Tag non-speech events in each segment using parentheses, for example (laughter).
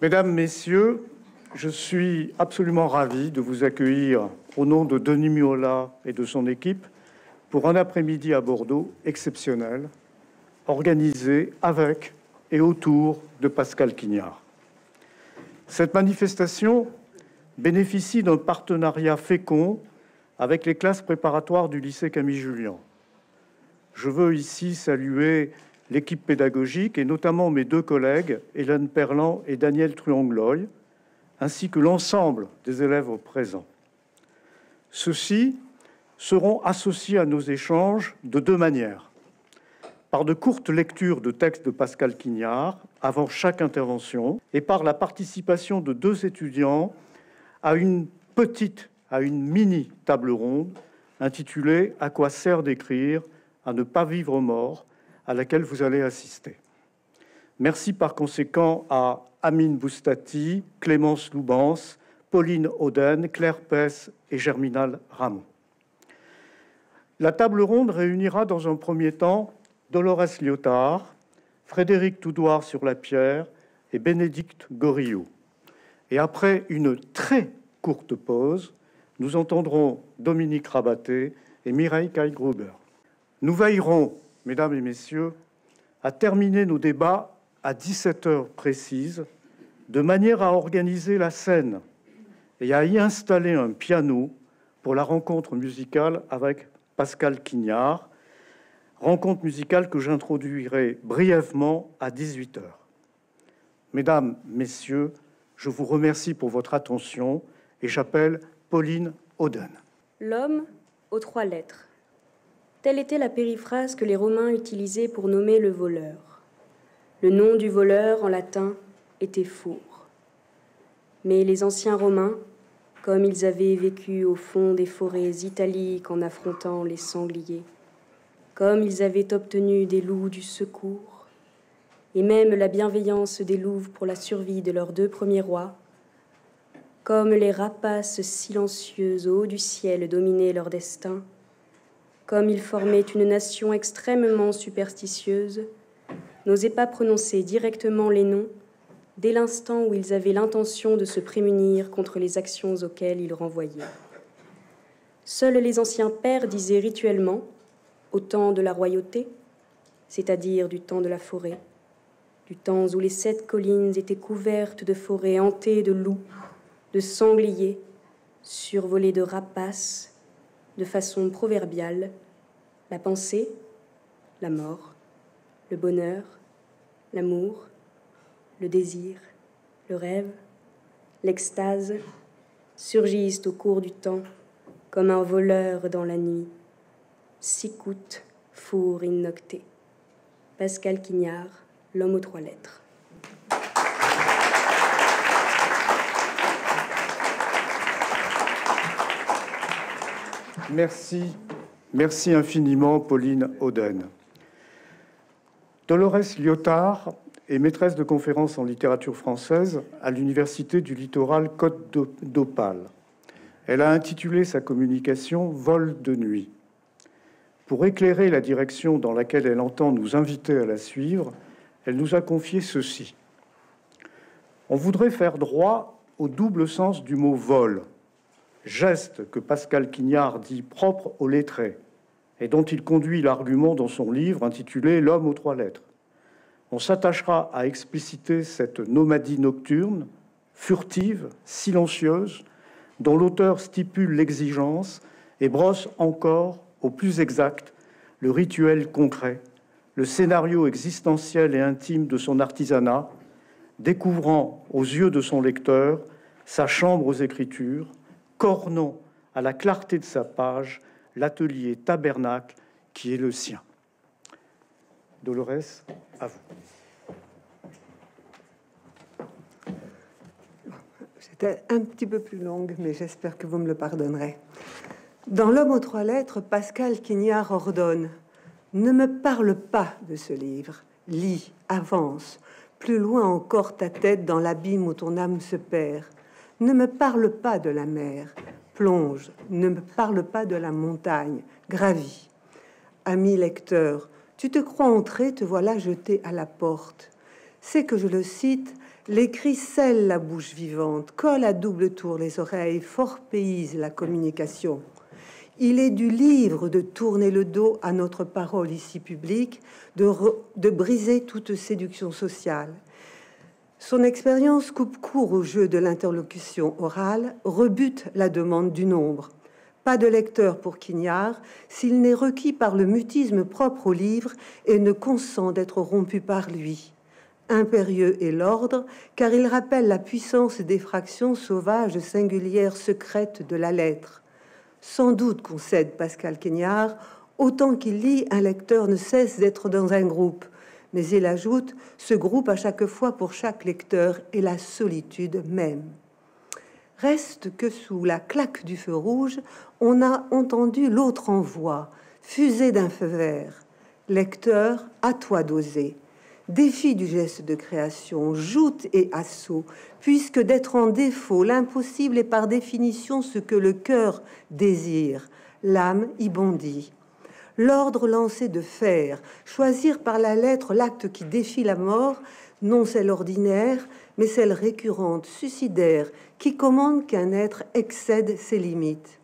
Mesdames, Messieurs, je suis absolument ravi de vous accueillir au nom de Denis Miola et de son équipe pour un après-midi à Bordeaux exceptionnel, organisé avec et autour de Pascal Quignard. Cette manifestation bénéficie d'un partenariat fécond avec les classes préparatoires du lycée Camille Julien. Je veux ici saluer l'équipe pédagogique et notamment mes deux collègues, Hélène Perlan et Daniel Truangloy, ainsi que l'ensemble des élèves présents. Ceux-ci seront associés à nos échanges de deux manières. Par de courtes lectures de textes de Pascal Quignard avant chaque intervention et par la participation de deux étudiants à une petite, à une mini table ronde intitulée À quoi sert d'écrire à ne pas vivre mort à laquelle vous allez assister. Merci par conséquent à Amine Boustati, Clémence Loubans, Pauline Auden, Claire Pess et Germinal Ramon. La table ronde réunira dans un premier temps Dolores Lyotard, Frédéric Toudoir sur la pierre et Bénédicte Gorillot. Et après une très courte pause, nous entendrons Dominique Rabaté et Mireille Caille-Gruber. Nous veillerons, mesdames et messieurs, à terminer nos débats à 17 heures précises, de manière à organiser la scène et à y installer un piano pour la rencontre musicale avec Pascal Quignard, rencontre musicale que j'introduirai brièvement à 18 heures. Mesdames, Messieurs, je vous remercie pour votre attention et j'appelle Pauline Auden. L'homme aux trois lettres. Telle était la périphrase que les Romains utilisaient pour nommer le voleur. Le nom du voleur en latin était four. Mais les anciens Romains, comme ils avaient vécu au fond des forêts italiques en affrontant les sangliers, comme ils avaient obtenu des loups du secours, et même la bienveillance des louves pour la survie de leurs deux premiers rois, comme les rapaces silencieuses au haut du ciel dominaient leur destin, comme ils formaient une nation extrêmement superstitieuse, n'osaient pas prononcer directement les noms dès l'instant où ils avaient l'intention de se prémunir contre les actions auxquelles ils renvoyaient. Seuls les anciens pères disaient rituellement, au temps de la royauté, c'est-à-dire du temps de la forêt, du temps où les sept collines étaient couvertes de forêts hantées de loups, de sangliers, survolées de rapaces, de façon proverbiale, la pensée, la mort, le bonheur, l'amour, le désir, le rêve, l'extase surgissent au cours du temps comme un voleur dans la nuit. Sicut four in nocte. Pascal Quignard, L'homme aux trois lettres. Merci, merci infiniment, Pauline Auden. Dolores Lyotard est maîtresse de conférences en littérature française à l'Université du littoral Côte d'Opale. Elle a intitulé sa communication Vol de nuit. Pour éclairer la direction dans laquelle elle entend nous inviter à la suivre, elle nous a confié ceci. On voudrait faire droit au double sens du mot vol geste que Pascal Quignard dit propre aux lettrés et dont il conduit l'argument dans son livre intitulé L'homme aux trois lettres. On s'attachera à expliciter cette nomadie nocturne, furtive, silencieuse, dont l'auteur stipule l'exigence et brosse encore, au plus exact, le rituel concret, le scénario existentiel et intime de son artisanat, découvrant aux yeux de son lecteur sa chambre aux écritures, cornant à la clarté de sa page l'atelier tabernacle qui est le sien. Dolores, à vous. C'était un petit peu plus longue, mais j'espère que vous me le pardonnerez. Dans L'homme aux trois lettres, Pascal Quignard ordonne Ne me parle pas de ce livre. Lis, avance, plus loin encore ta tête dans l'abîme où ton âme se perd. Ne me parle pas de la mer, plonge, ne me parle pas de la montagne, gravis. Ami lecteur, tu te crois entré, te voilà jeté à la porte. C'est que je le cite, L'écrit scelle la bouche vivante, colle à double tour les oreilles, fort payse la communication. Il est du livre de tourner le dos à notre parole ici publique, de, de briser toute séduction sociale. Son expérience coupe court au jeu de l'interlocution orale, rebute la demande du nombre. Pas de lecteur pour Quignard s'il n'est requis par le mutisme propre au livre et ne consent d'être rompu par lui impérieux est l'ordre, car il rappelle la puissance des fractions sauvages, singulières, secrètes de la lettre. Sans doute, concède Pascal Quignard, autant qu'il lit, un lecteur ne cesse d'être dans un groupe. Mais il ajoute, ce groupe à chaque fois pour chaque lecteur est la solitude même. Reste que sous la claque du feu rouge, on a entendu l'autre envoi, fusée d'un feu vert. Lecteur, à toi d'oser défi du geste de création, joute et assaut, puisque d'être en défaut, l'impossible est par définition ce que le cœur désire, l'âme y bondit. L'ordre lancé de faire, choisir par la lettre l'acte qui défie la mort, non celle ordinaire, mais celle récurrente, suicidaire, qui commande qu'un être excède ses limites.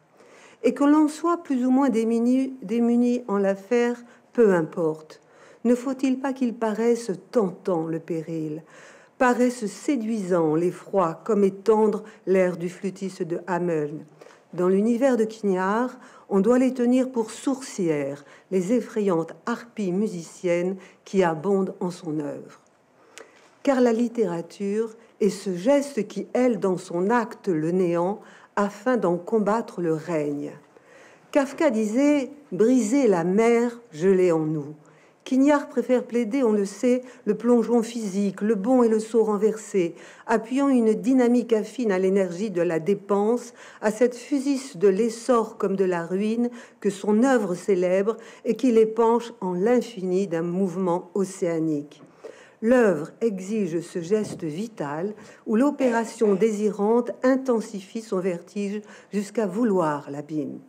Et que l'on soit plus ou moins démuni, en l'affaire, peu importe ne faut-il pas qu'il paraisse tentant le péril, paraisse séduisant l'effroi, comme étendre l'air du flûtiste de Hamel Dans l'univers de Quignard, on doit les tenir pour sourcières, les effrayantes harpies musiciennes qui abondent en son œuvre. Car la littérature est ce geste qui aile dans son acte le néant afin d'en combattre le règne. Kafka disait Briser la mer gelée en nous. Quignard préfère plaider, on le sait, le plongeon physique, le bond et le saut renversé, appuyant une dynamique affine à l'énergie de la dépense, à cette fusis de l'essor comme de la ruine que son œuvre célèbre et qui l'épanche en l'infini d'un mouvement océanique. L'œuvre exige ce geste vital où l'opération désirante intensifie son vertige jusqu'à vouloir l'abîme.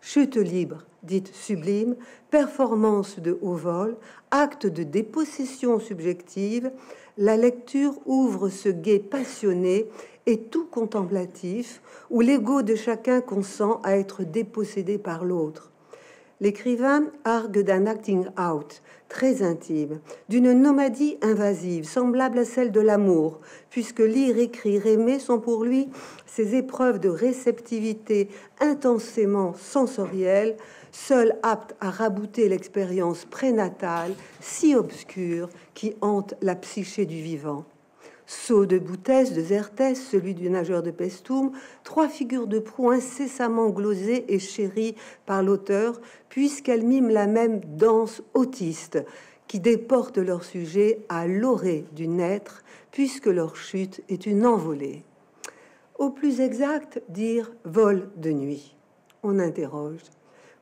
Chute libre, dite sublime, performance de haut vol, acte de dépossession subjective, la lecture ouvre ce guet passionné et tout contemplatif où l'ego de chacun consent à être dépossédé par l'autre. L'écrivain argue d'un acting out très intime, d'une nomadie invasive, semblable à celle de l'amour, puisque lire, écrire, aimer sont pour lui ces épreuves de réceptivité intensément sensorielles, seules aptes à rabouter l'expérience prénatale si obscure qui hante la psyché du vivant. Saut de Boutès, de Zertès, celui du nageur de Pestum, trois figures de proue incessamment glosées et chéries par l'auteur, puisqu'elles miment la même danse autiste qui déporte leur sujet à l'orée du naître, puisque leur chute est une envolée. Au plus exact, dire vol de nuit. On interroge.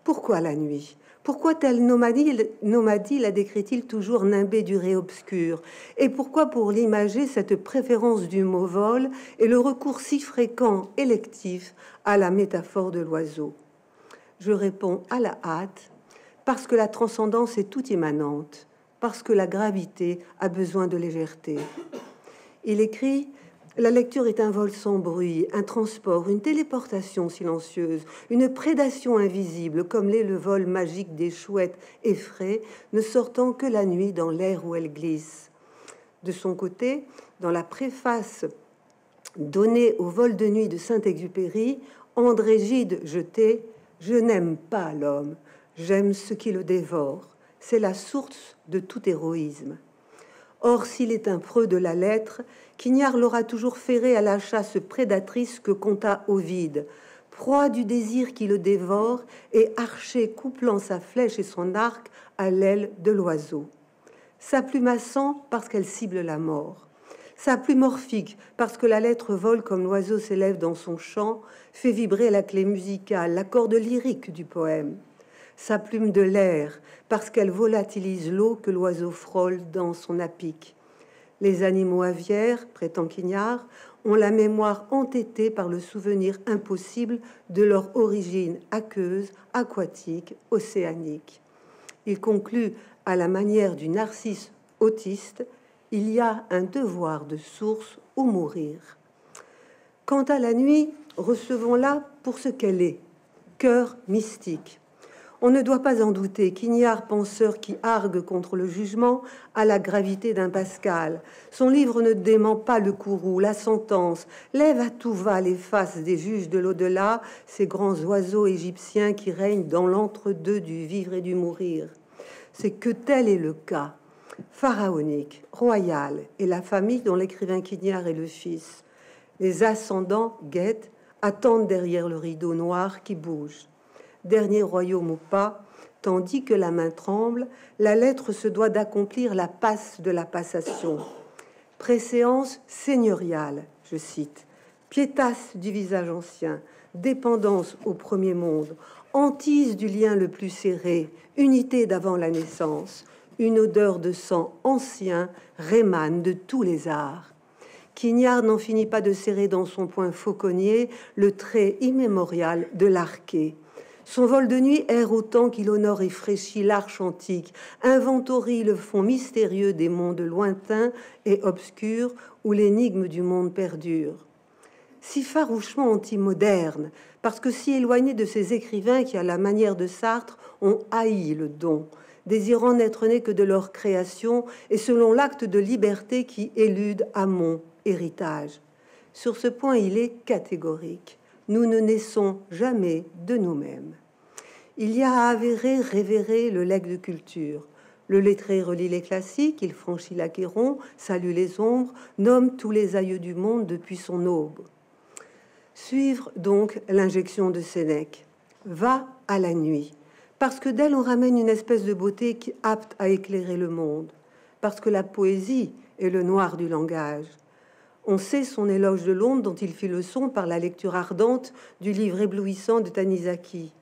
Pourquoi la nuit? Pourquoi telle nomadie, la décrit-il toujours nimbée durée obscure Et pourquoi pour l'imager cette préférence du mot vol et le recours si fréquent, électif, à la métaphore de l'oiseau? Je réponds à la hâte, parce que la transcendance est toute immanente, parce que la gravité a besoin de légèreté. Il écrit la lecture est un vol sans bruit, un transport, une téléportation silencieuse, une prédation invisible, comme l'est le vol magique des chouettes effraies, ne sortant que la nuit dans l'air où elles glissent. De son côté, dans la préface donnée au vol de nuit de Saint-Exupéry, André Gide jetait Je n'aime pas l'homme, j'aime ce qui le dévore. C'est la source de tout héroïsme. Or, s'il est un preux de la lettre, Quignard l'aura toujours ferré à la chasse prédatrice que compta Ovide, proie du désir qui le dévore et archer couplant sa flèche et son arc à l'aile de l'oiseau. Sa plume à parce qu'elle cible la mort. Sa plume morphique parce que la lettre vole comme l'oiseau s'élève dans son chant, fait vibrer la clé musicale, la corde lyrique du poème. Sa plume de l'air parce qu'elle volatilise l'eau que l'oiseau frôle dans son apic les animaux aviaires, prétend Quignard, ont la mémoire entêtée par le souvenir impossible de leur origine aqueuse, aquatique, océanique. Il conclut à la manière du narcisse autiste il y a un devoir de source ou mourir. Quant à la nuit, recevons-la pour ce qu'elle est, cœur mystique. On ne doit pas en douter qu'Ignard, penseur qui argue contre le jugement, a la gravité d'un Pascal. Son livre ne dément pas le courroux, la sentence, lève à tout va les faces des juges de l'au-delà, ces grands oiseaux égyptiens qui règnent dans l'entre-deux du vivre et du mourir. C'est que tel est le cas pharaonique, royal, et la famille dont l'écrivain Quignard est le fils. Les ascendants guettent, attendent derrière le rideau noir qui bouge dernier royaume ou pas, tandis que la main tremble, la lettre se doit d'accomplir la passe de la passation. Préséance seigneuriale, je cite, piétasse du visage ancien, dépendance au premier monde, hantise du lien le plus serré, unité d'avant la naissance, une odeur de sang ancien rémane de tous les arts. Quignard n'en finit pas de serrer dans son poing fauconnier le trait immémorial de l'arqué. Son vol de nuit erre autant qu'il honore et fraîchit l'arche antique, inventorie le fond mystérieux des mondes lointains et obscurs où l'énigme du monde perdure. Si farouchement anti-moderne, parce que si éloigné de ces écrivains qui, à la manière de Sartre, ont haï le don, désirant n'être nés que de leur création et selon l'acte de liberté qui élude à mon héritage. Sur ce point, il est catégorique. Nous ne naissons jamais de nous-mêmes. Il y a à avérer, révérer le legs de culture. Le lettré relit les classiques, il franchit l'Achéron, salue les ombres, nomme tous les aïeux du monde depuis son aube. Suivre donc l'injection de Sénèque. Va à la nuit, parce que d'elle on ramène une espèce de beauté qui apte à éclairer le monde, parce que la poésie est le noir du langage. On sait son éloge de l'ombre dont il fit le son par la lecture ardente du livre éblouissant de Tanizaki.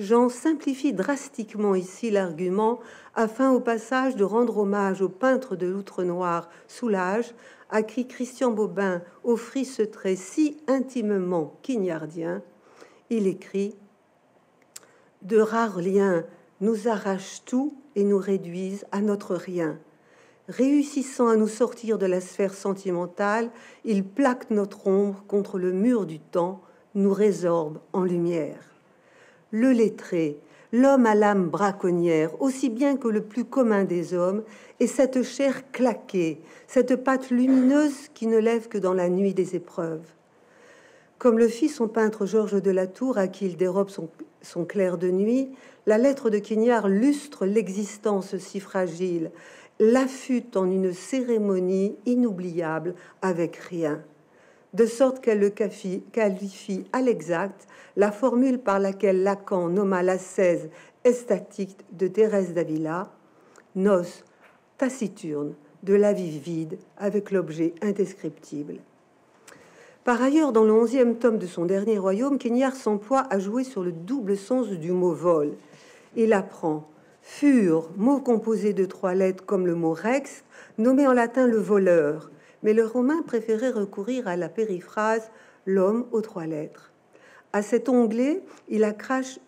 J'en simplifie drastiquement ici l'argument afin au passage de rendre hommage au peintre de l'outre-noir Soulage, à qui Christian Bobin offrit ce trait si intimement quignardien. Il écrit De rares liens nous arrachent tout et nous réduisent à notre rien. Réussissant à nous sortir de la sphère sentimentale, ils plaquent notre ombre contre le mur du temps, nous résorbent en lumière le lettré, l'homme à l'âme braconnière, aussi bien que le plus commun des hommes, et cette chair claquée, cette pâte lumineuse qui ne lève que dans la nuit des épreuves. Comme le fit son peintre Georges de la Tour, à qui il dérobe son, clair de nuit, la lettre de Quignard lustre l'existence si fragile, l'affûte en une cérémonie inoubliable avec rien de sorte qu'elle le qualifie à l'exact la formule par laquelle Lacan nomma l'ascèse estatique de Thérèse d'Avila, nos taciturne de la vie vide avec l'objet indescriptible. Par ailleurs, dans le onzième tome de son dernier royaume, Quignard s'emploie à jouer sur le double sens du mot vol. Il apprend fur, mot composé de trois lettres comme le mot rex, nommé en latin le voleur, mais le romain préférait recourir à la périphrase l'homme aux trois lettres. À cet onglet, il, accroche,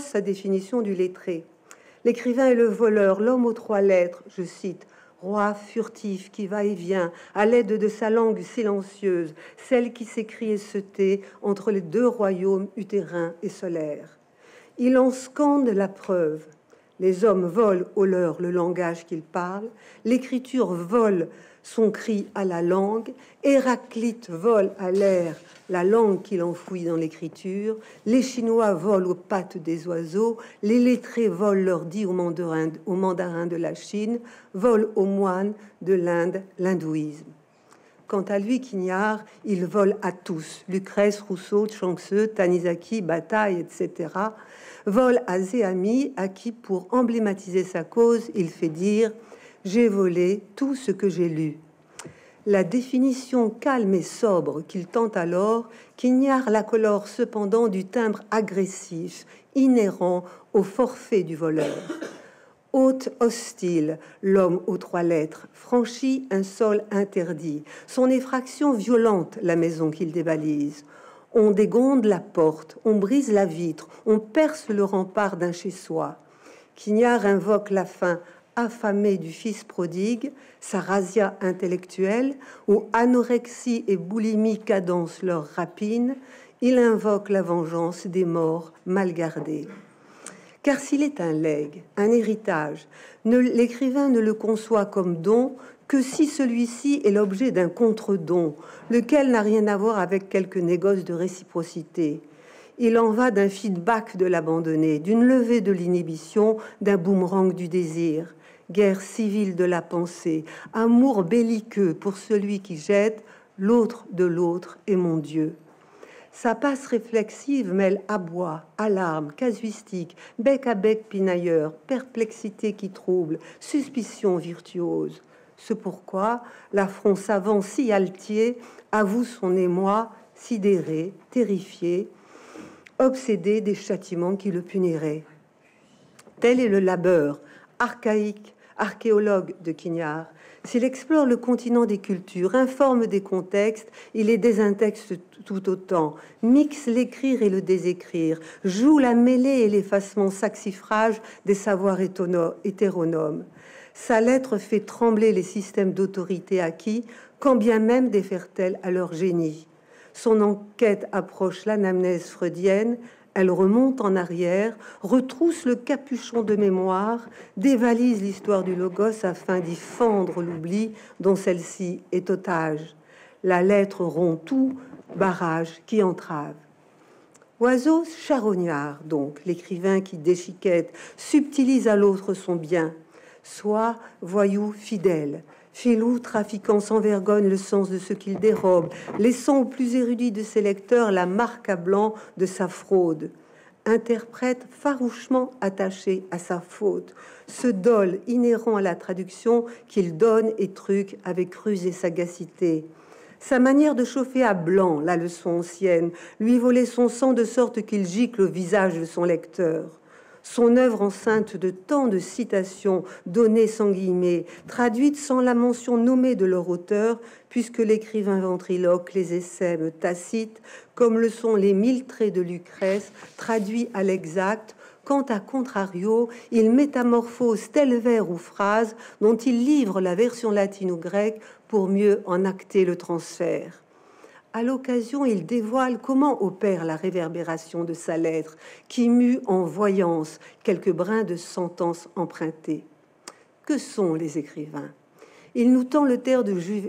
sa définition du lettré. L'écrivain est le voleur, l'homme aux trois lettres, je cite, roi furtif qui va et vient à l'aide de sa langue silencieuse, celle qui s'écrit et se tait entre les deux royaumes utérins et solaires. Il en scande la preuve. Les hommes volent au leur le langage qu'ils parlent, l'écriture vole son cri à la langue, Héraclite vole à l'air la langue qu'il enfouit dans l'écriture, les Chinois volent aux pattes des oiseaux, les lettrés volent leur dit aux mandarins de la Chine, volent aux moines de l'Inde l'hindouisme. Quant à lui, Quignard, il vole à tous, Lucrèce, Rousseau, Chuang-Tzu, Tanizaki, Bataille, etc., vole à Zéami, à qui, pour emblématiser sa cause, il fait dire « j'ai volé tout ce que j'ai lu. La définition calme et sobre qu'il tente alors, qu'ignare la colore cependant du timbre agressif, inhérent au forfait du voleur. Hôte hostile, l'homme aux trois lettres, franchit un sol interdit, son effraction violente la maison qu'il dévalise. On dégonde la porte, on brise la vitre, on perce le rempart d'un chez-soi. Quignard invoque la faim affamé du fils prodigue, sa razzia intellectuelle, où anorexie et boulimie cadencent leur rapine, il invoque la vengeance des morts mal gardés. Car s'il est un legs, un héritage, l'écrivain ne le conçoit comme don que si celui-ci est l'objet d'un contre-don, lequel n'a rien à voir avec quelque négoce de réciprocité. Il en va d'un feedback de l'abandonné, d'une levée de l'inhibition, d'un boomerang du désir, guerre civile de la pensée, amour belliqueux pour celui qui jette, l'autre de l'autre est mon Dieu. Sa passe réflexive mêle abois, alarme, casuistique, bec à bec pinailleur, perplexité qui trouble, suspicion virtuose. Ce pourquoi l'affront savant si altier avoue son émoi, sidéré, terrifié, obsédé des châtiments qui le puniraient. Tel est le labeur archaïque, archéologue de Quignard. S'il explore le continent des cultures, informe des contextes, il les désintexte tout autant, mixe l'écrire et le désécrire, joue la mêlée et l'effacement saxifrage des savoirs hétéronomes. Sa lettre fait trembler les systèmes d'autorité acquis, quand bien même défère-t-elle à leur génie. Son enquête approche l'anamnèse freudienne, elle remonte en arrière, retrousse le capuchon de mémoire, dévalise l'histoire du logos afin d'y fendre l'oubli dont celle-ci est otage. La lettre rompt tout, barrage qui entrave. Oiseau charognard, donc, l'écrivain qui déchiquette, subtilise à l'autre son bien, soit voyou fidèle, Filou, trafiquant sans vergogne le sens de ce qu'il dérobe, laissant aux plus érudits de ses lecteurs la marque à blanc de sa fraude. Interprète farouchement attaché à sa faute, ce dol inhérent à la traduction qu'il donne et truque avec ruse et sagacité. Sa manière de chauffer à blanc la leçon ancienne, lui voler son sang de sorte qu'il gicle au visage de son lecteur son œuvre enceinte de tant de citations données sans guillemets, traduites sans la mention nommée de leur auteur, puisque l'écrivain ventriloque les essaime tacites, comme le sont les mille traits de Lucrèce, traduits à l'exact, quand à contrario, il métamorphose tel vers ou phrase dont il livre la version latine ou grecque pour mieux en acter le transfert. À l'occasion, il dévoile comment opère la réverbération de sa lettre, qui mue en voyance quelques brins de sentence empruntées. Que sont les écrivains? Il nous tend le,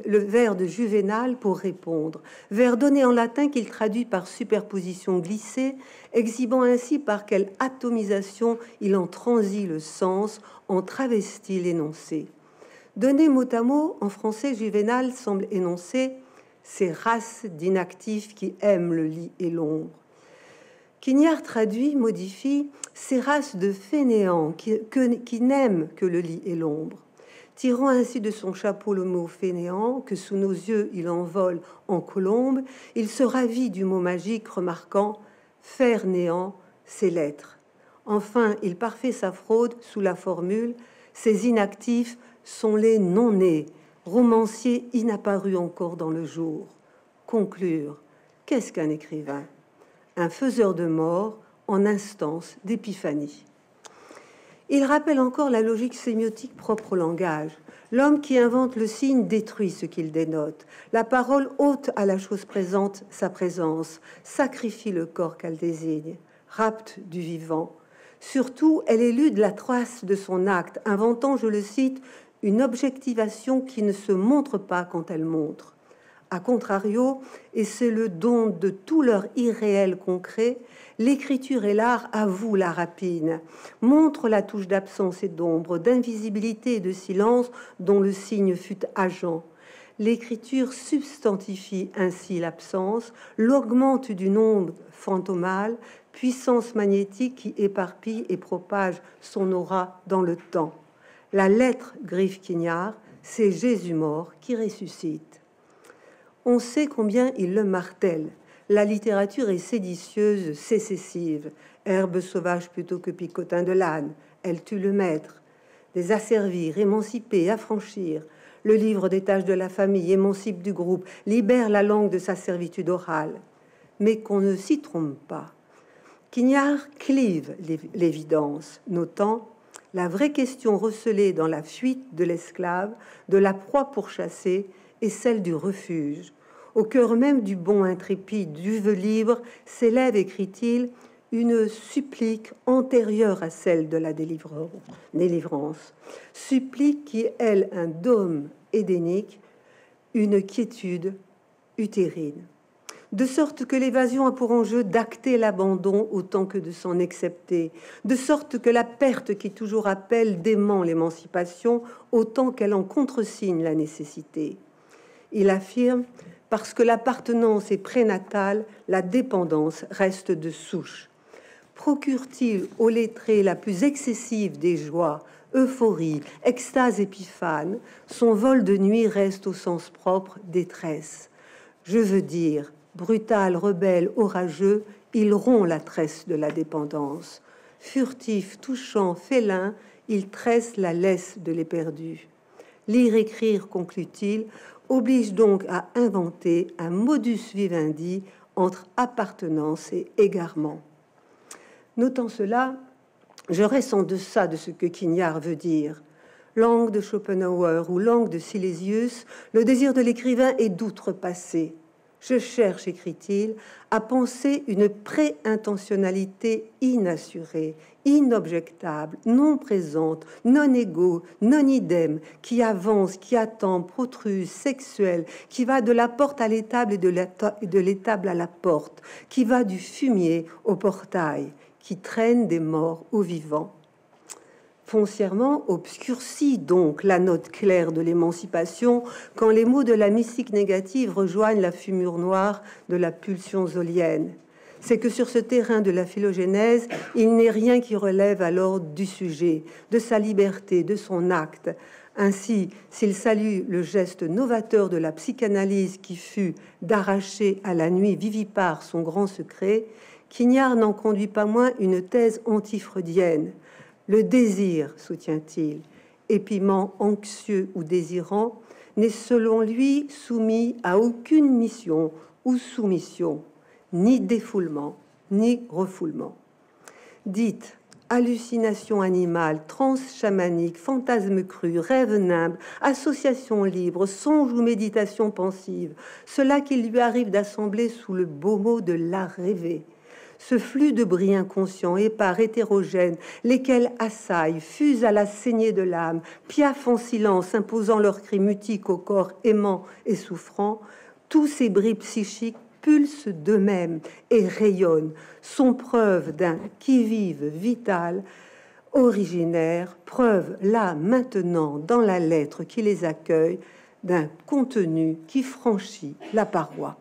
le vers de Juvénal pour répondre, vers donné en latin qu'il traduit par superposition glissée, exhibant ainsi par quelle atomisation il en transit le sens, en travestit l'énoncé. Donné mot à mot, en français, Juvénal semble énoncer ces races d'inactifs qui aiment le lit et l'ombre. Quignard traduit, modifie ces races de fainéants qui, n'aiment que le lit et l'ombre. Tirant ainsi de son chapeau le mot fainéant, que sous nos yeux il envole en colombe, il se ravit du mot magique, remarquant faire néant ses lettres. Enfin, il parfait sa fraude sous la formule ces inactifs sont les non-nés, romancier inapparu encore dans le jour. Conclure, qu'est-ce qu'un écrivain? Un faiseur de mort en instance d'épiphanie. Il rappelle encore la logique sémiotique propre au langage. L'homme qui invente le signe détruit ce qu'il dénote. La parole ôte à la chose présente sa présence, sacrifie le corps qu'elle désigne, rapte du vivant. Surtout, elle élude la trace de son acte, inventant, je le cite, une objectivation qui ne se montre pas quand elle montre. A contrario, et c'est le don de tout leur irréel concret, l'écriture et l'art avouent la rapine, montrent la touche d'absence et d'ombre, d'invisibilité et de silence dont le signe fut agent. L'écriture substantifie ainsi l'absence, l'augmente d'une onde fantomale, puissance magnétique qui éparpille et propage son aura dans le temps. La lettre griffe Quignard, c'est Jésus mort qui ressuscite. On sait combien il le martèle. La littérature est séditieuse, sécessive, herbe sauvage plutôt que picotin de l'âne. Elle tue le maître. Des asservir, émanciper, affranchir. Le livre des tâches de la famille émancipe du groupe, libère la langue de sa servitude orale. Mais qu'on ne s'y trompe pas. Quignard clive l'évidence, notant La vraie question recelée dans la fuite de l'esclave, de la proie pourchassée, est celle du refuge. Au cœur même du bon intrépide du vœu libre s'élève, écrit-il, une supplique antérieure à celle de la délivrance, supplique qui elle, un dôme édénique, une quiétude utérine de sorte que l'évasion a pour enjeu d'acter l'abandon autant que de s'en accepter, de sorte que la perte qui toujours appelle dément l'émancipation autant qu'elle en contresigne la nécessité. Il affirme parce que l'appartenance est prénatale, la dépendance reste de souche. Procure-t-il au lettré la plus excessive des joies, euphorie, extase épiphane, son vol de nuit reste au sens propre détresse. Je veux dire, Brutal, rebelle, orageux, il rompt la tresse de la dépendance. Furtif, touchant, félin, il tresse la laisse de l'éperdu. Lire, écrire, conclut-il, oblige donc à inventer un modus vivendi entre appartenance et égarement. Notant cela, je reste en deçà de ce que Quignard veut dire. Langue de Schopenhauer ou langue de Silésius, le désir de l'écrivain est d'outrepasser. Je cherche, écrit-il, à penser une pré-intentionnalité inassurée, inobjectable, non présente, non égaux, non idem, qui avance, qui attend, protruse, sexuelle, qui va de la porte à l'étable et de l'étable à la porte, qui va du fumier au portail, qui traîne des morts aux vivants foncièrement obscurcit donc la note claire de l'émancipation quand les mots de la mystique négative rejoignent la fumure noire de la pulsion zolienne. C'est que sur ce terrain de la phylogénèse, il n'est rien qui relève alors du sujet, de sa liberté, de son acte. Ainsi, s'il salue le geste novateur de la psychanalyse qui fut d'arracher à la nuit vivipare son grand secret, Quignard n'en conduit pas moins une thèse antifreudienne. Le désir, soutient-il, épiment anxieux ou désirant, n'est selon lui soumis à aucune mission ou soumission, ni défoulement, ni refoulement. Dites hallucination animale, transe chamanique, fantasme cru, rêve nimble, association libre, songe ou méditation pensive, cela qu'il lui arrive d'assembler sous le beau mot de la rêver, ce flux de bris inconscients, épars, hétérogènes, lesquels assaillent, fusent à la saignée de l'âme, piaffent en silence, imposant leurs cris mutiques au corps aimant et souffrant, tous ces bris psychiques pulsent d'eux-mêmes et rayonnent, sont preuve d'un qui-vive vital, originaire, preuve là maintenant dans la lettre qui les accueille d'un contenu qui franchit la paroi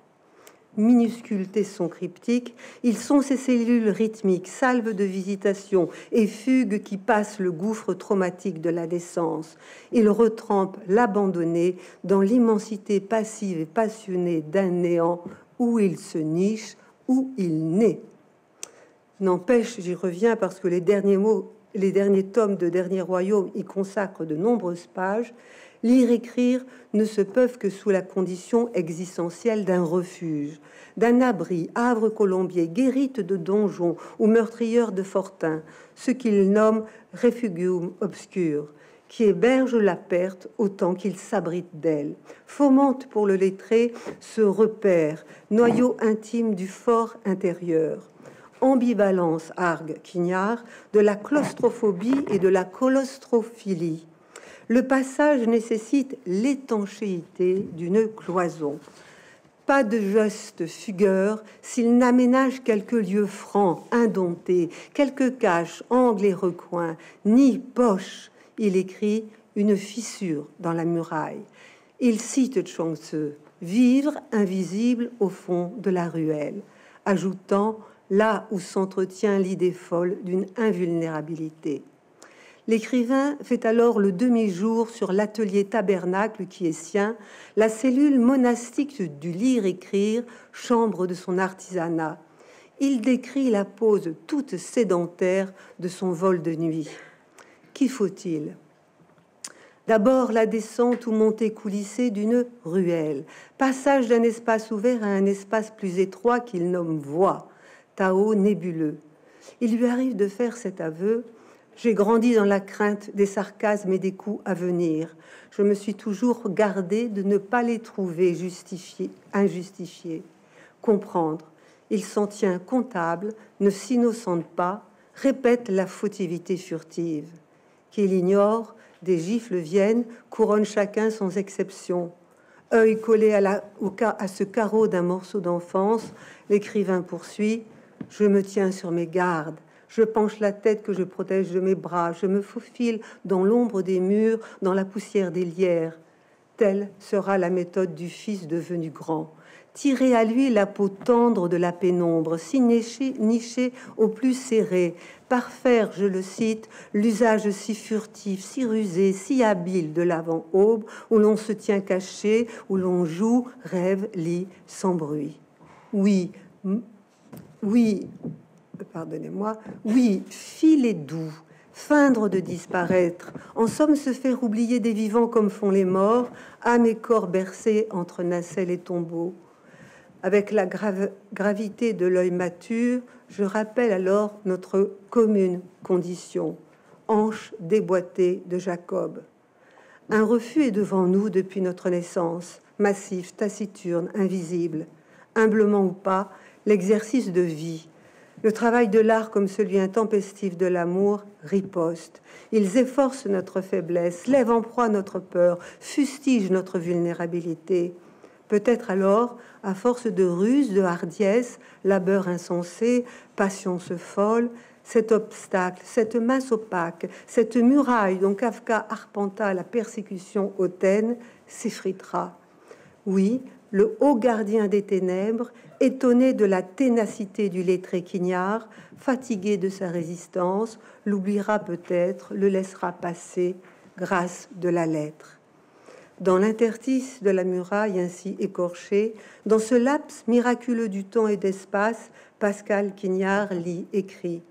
minuscules tessons cryptiques, ils sont ces cellules rythmiques, salves de visitation et fugues qui passent le gouffre traumatique de la naissance. Ils retrempent l'abandonné dans l'immensité passive et passionnée d'un néant où il se niche, où il naît. N'empêche, j'y reviens parce que les derniers mots, les derniers tomes de Dernier Royaume y consacrent de nombreuses pages. Lire, écrire ne se peuvent que sous la condition existentielle d'un refuge, d'un abri, havre colombier, guérite de donjons ou meurtrieur de fortin, ce qu'il nomme refugium obscur, qui héberge la perte autant qu'il s'abrite d'elle, fomente pour le lettré ce repère, noyau intime du fort intérieur. Ambivalence, argue Quignard, de la claustrophobie et de la colostrophilie, le passage nécessite l'étanchéité d'une cloison. Pas de geste fugueur s'il n'aménage quelques lieux francs, indomptés, quelques caches, angles et recoins, ni poche. Il écrit une fissure dans la muraille. Il cite Chuang-Tzu, vivre invisible au fond de la ruelle, ajoutant là où s'entretient l'idée folle d'une invulnérabilité. L'écrivain fait alors le demi-jour sur l'atelier tabernacle qui est sien, la cellule monastique du lire-écrire, chambre de son artisanat. Il décrit la pose toute sédentaire de son vol de nuit. Qu'y faut-il? D'abord la descente ou montée coulissée d'une ruelle, passage d'un espace ouvert à un espace plus étroit qu'il nomme voie, Tao nébuleux. Il lui arrive de faire cet aveu J'ai grandi dans la crainte des sarcasmes et des coups à venir. Je me suis toujours gardé de ne pas les trouver justifiés, injustifiés. Comprendre, il s'en tient comptable, ne s'innocente pas, répète la fautivité furtive. Qu'il ignore, des gifles viennent, couronne chacun sans exception. Œil collé à, la, à ce carreau d'un morceau d'enfance, l'écrivain poursuit Je me tiens sur mes gardes. Je penche la tête que je protège de mes bras. Je me faufile dans l'ombre des murs, dans la poussière des lierres. Telle sera la méthode du fils devenu grand tirer à lui la peau tendre de la pénombre, si niché, au plus serré, parfaire, je le cite, l'usage si furtif, si rusé, si habile de l'avant-aube, où l'on se tient caché, où l'on joue, rêve, lit, sans bruit. Oui, oui, pardonnez-moi, oui, filer doux, feindre de disparaître, en somme se faire oublier des vivants comme font les morts, âme et corps bercés entre nacelles et tombeaux. Avec la gravité de l'œil mature, je rappelle alors notre commune condition, hanche déboîtée de Jacob. Un refus est devant nous depuis notre naissance, massif, taciturne, invisible. Humblement ou pas, l'exercice de vie, le travail de l'art comme celui intempestif de l'amour riposte. Ils efforcent notre faiblesse, lèvent en proie notre peur, fustigent notre vulnérabilité. Peut-être alors, à force de ruse, de hardiesse, labeur insensé, patience folle, cet obstacle, cette masse opaque, cette muraille dont Kafka arpenta la persécution hautaine s'effritera. Oui, le haut gardien des ténèbres, étonné de la ténacité du lettré quignard, fatigué de sa résistance, l'oubliera peut-être, le laissera passer grâce de la lettre dans l'interstice de la muraille ainsi écorchée, dans ce laps miraculeux du temps et d'espace, Pascal Quignard lit, écrit.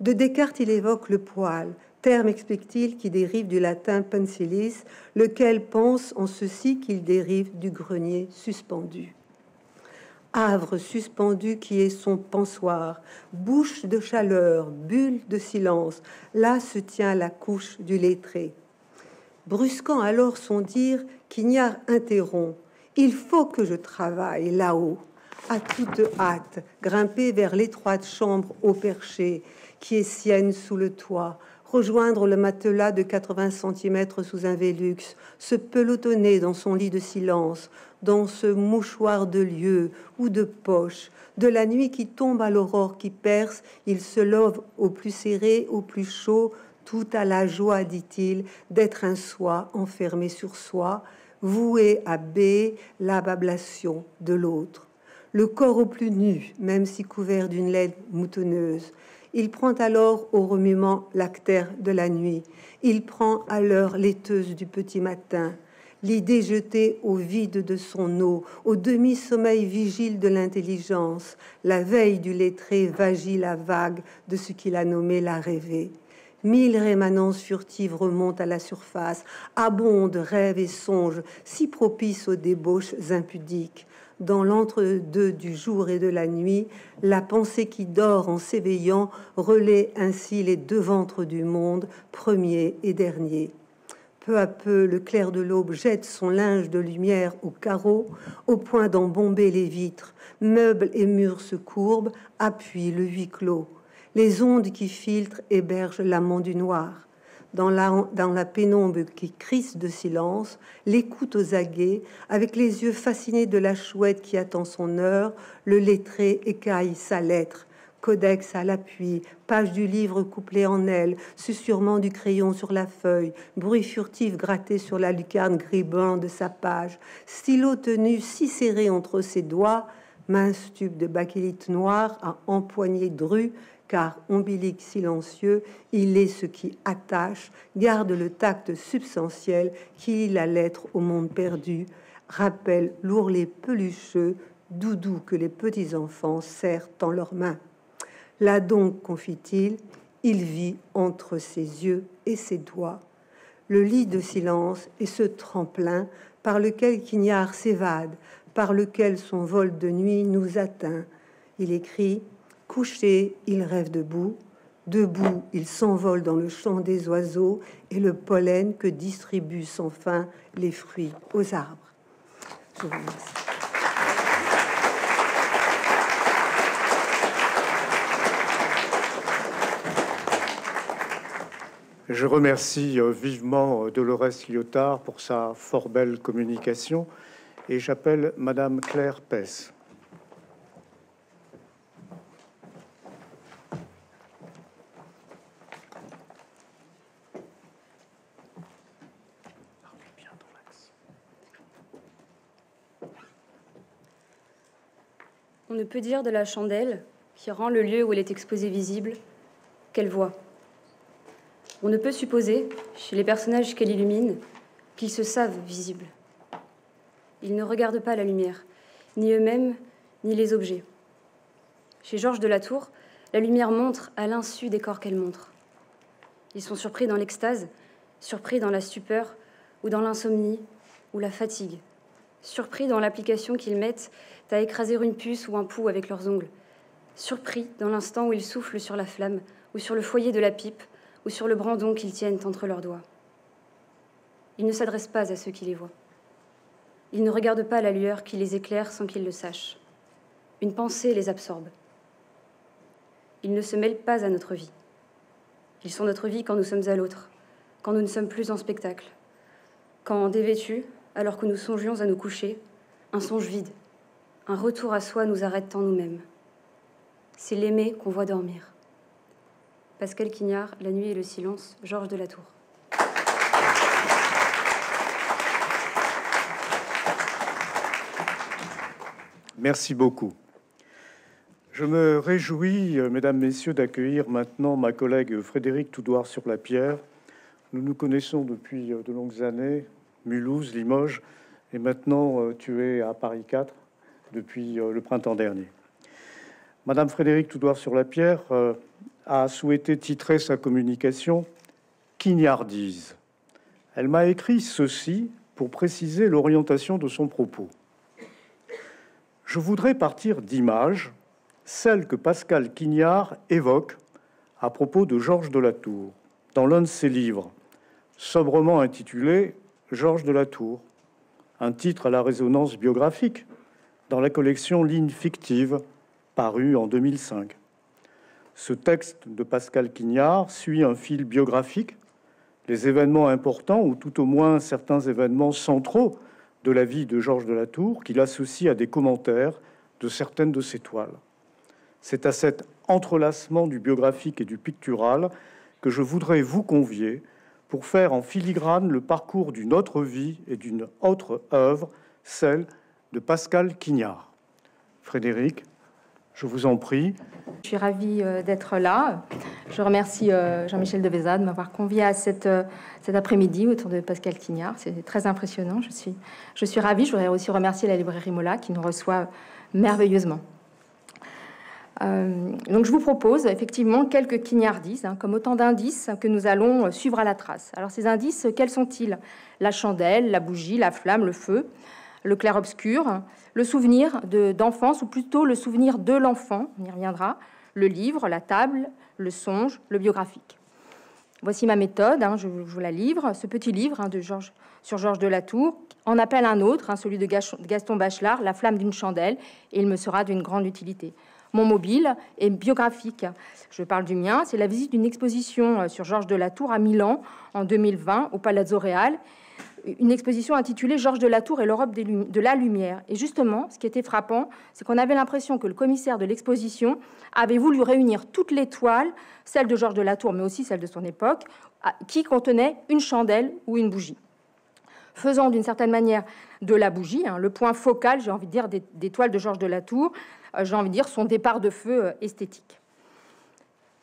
De Descartes, il évoque le poil, terme, explique-t-il, qui dérive du latin pensilis, lequel pense en ceci qu'il dérive du grenier suspendu. Havre suspendu qui est son pensoir, bouche de chaleur, bulle de silence, là se tient la couche du lettré brusquant alors son dire, Quignard interrompt. Il faut que je travaille là-haut, à toute hâte, grimper vers l'étroite chambre au perché qui est sienne sous le toit, rejoindre le matelas de 80 cm sous un vélux, se pelotonner dans son lit de silence, dans ce mouchoir de lieu ou de poche, de la nuit qui tombe à l'aurore qui perce, il se love au plus serré, au plus chaud, tout à la joie, dit-il, d'être un soi enfermé sur soi, voué à B l'ablation de l'autre. Le corps au plus nu, même si couvert d'une laine moutonneuse. Il prend alors au remuement l'actère de la nuit. Il prend à l'heure laiteuse du petit matin. L'idée jetée au vide de son eau, au demi-sommeil vigile de l'intelligence, la veille du lettré vagit la vague de ce qu'il a nommé la rêvée. Mille rémanences furtives remontent à la surface, abondent rêves et songes, si propices aux débauches impudiques. Dans l'entre-deux du jour et de la nuit, la pensée qui dort en s'éveillant relaie ainsi les deux ventres du monde, premier et dernier. Peu à peu, le clair de l'aube jette son linge de lumière au carreau, au point d'embomber les vitres. Meubles et murs se courbent, appuient le huis clos. Les ondes qui filtrent hébergent l'amant du noir. Dans la, dans pénombre qui crisse de silence, l'écoute aux aguets, avec les yeux fascinés de la chouette qui attend son heure, le lettré écaille sa lettre, codex à l'appui, page du livre couplée en elle, susurrement du crayon sur la feuille, bruit furtif gratté sur la lucarne gris de sa page, stylo tenu si serré entre ses doigts, mince tube de bakélite noire à empoigner dru, car ombilique silencieux, il est ce qui attache, garde le tact substantiel qui lie la lettre au monde perdu, rappelle l'ourlet pelucheux, doudou que les petits enfants serrent dans leurs mains. Là donc, confie-t-il, il vit entre ses yeux et ses doigts le lit de silence et ce tremplin par lequel Quignard s'évade, par lequel son vol de nuit nous atteint. Il écrit Couché, il rêve debout, Debout, il s'envole dans le chant des oiseaux et le pollen que distribuent sans fin les fruits aux arbres. Je remercie euh, vivement euh, Dolores Lyotard pour sa fort belle communication et j'appelle Madame Claire Pess. On ne peut dire de la chandelle qui rend le lieu où elle est exposée visible qu'elle voit. On ne peut supposer, chez les personnages qu'elle illumine, qu'ils se savent visibles. Ils ne regardent pas la lumière, ni eux-mêmes, ni les objets. Chez Georges de la Tour, la lumière montre à l'insu des corps qu'elle montre. Ils sont surpris dans l'extase, surpris dans la stupeur, ou dans l'insomnie, ou la fatigue, surpris dans l'application qu'ils mettent à écraser une puce ou un pouls avec leurs ongles, surpris dans l'instant où ils soufflent sur la flamme, ou sur le foyer de la pipe, ou sur le brandon qu'ils tiennent entre leurs doigts. Ils ne s'adressent pas à ceux qui les voient. Ils ne regardent pas la lueur qui les éclaire sans qu'ils le sachent. Une pensée les absorbe. Ils ne se mêlent pas à notre vie. Ils sont notre vie quand nous sommes à l'autre, quand nous ne sommes plus en spectacle, quand, dévêtus, alors que nous songions à nous coucher, un songe vide, un retour à soi nous arrête en nous-mêmes. C'est l'aimer qu'on voit dormir. Pascal Quignard, La nuit et le silence, Georges de la Tour. Merci beaucoup. Je me réjouis, euh, mesdames, messieurs, d'accueillir maintenant ma collègue Frédéric Toudoir sur la pierre. Nous nous connaissons depuis euh, de longues années, Mulhouse, Limoges, et maintenant euh, tu es à Paris 4 depuis le printemps dernier. Madame Frédéric Toudoir sur la pierre a souhaité titrer sa communication Quignardise. Elle m'a écrit ceci pour préciser l'orientation de son propos. Je voudrais partir d'images, celles que Pascal Quignard évoque à propos de Georges de la Tour, dans l'un de ses livres, sobrement intitulé Georges de la Tour, un titre à la résonance biographique, dans la collection Lignes fictives, parue en 2005. Ce texte de Pascal Quignard suit un fil biographique, les événements importants, ou tout au moins certains événements centraux de la vie de Georges de la Tour qu'il associe à des commentaires de certaines de ses toiles. C'est à cet entrelacement du biographique et du pictural que je voudrais vous convier pour faire en filigrane le parcours d'une autre vie et d'une autre œuvre, celle de Pascal Quignard. Frédéric, je vous en prie. Je suis ravie euh, d'être là. Je remercie euh, Jean-Michel Deveza de m'avoir convié à cette, euh, cet après-midi autour de Pascal Quignard. C'est très impressionnant. Je suis, je suis ravie. Je voudrais aussi remercier la librairie Mola qui nous reçoit merveilleusement. donc je vous propose effectivement quelques quignardises, hein, comme autant d'indices que nous allons suivre à la trace. Alors ces indices, quels sont-ils? La chandelle, la bougie, la flamme, le feu, le clair-obscur, le souvenir d'enfance, ou plutôt le souvenir de l'enfant, on y reviendra, le livre, la table, le songe, le biographique. Voici ma méthode, hein, je, vous la livre. Ce petit livre hein, de Georges, sur Georges de la Tour en appelle un autre, hein, celui de Gaston Bachelard, La flamme d'une chandelle, et il me sera d'une grande utilité. Mon mobile est biographique. Je parle du mien. C'est la visite d'une exposition euh, sur Georges de la Tour à Milan en 2020 au Palazzo Real une exposition intitulée Georges de la Tour et l'Europe de la lumière. Et justement, ce qui était frappant, c'est qu'on avait l'impression que le commissaire de l'exposition avait voulu réunir toutes les toiles, celles de Georges de la Tour, mais aussi celles de son époque, qui contenaient une chandelle ou une bougie. Faisant d'une certaine manière de la bougie hein, le point focal, j'ai envie de dire, des, toiles de Georges de la Tour, euh, j'ai envie de dire son départ de feu euh, esthétique.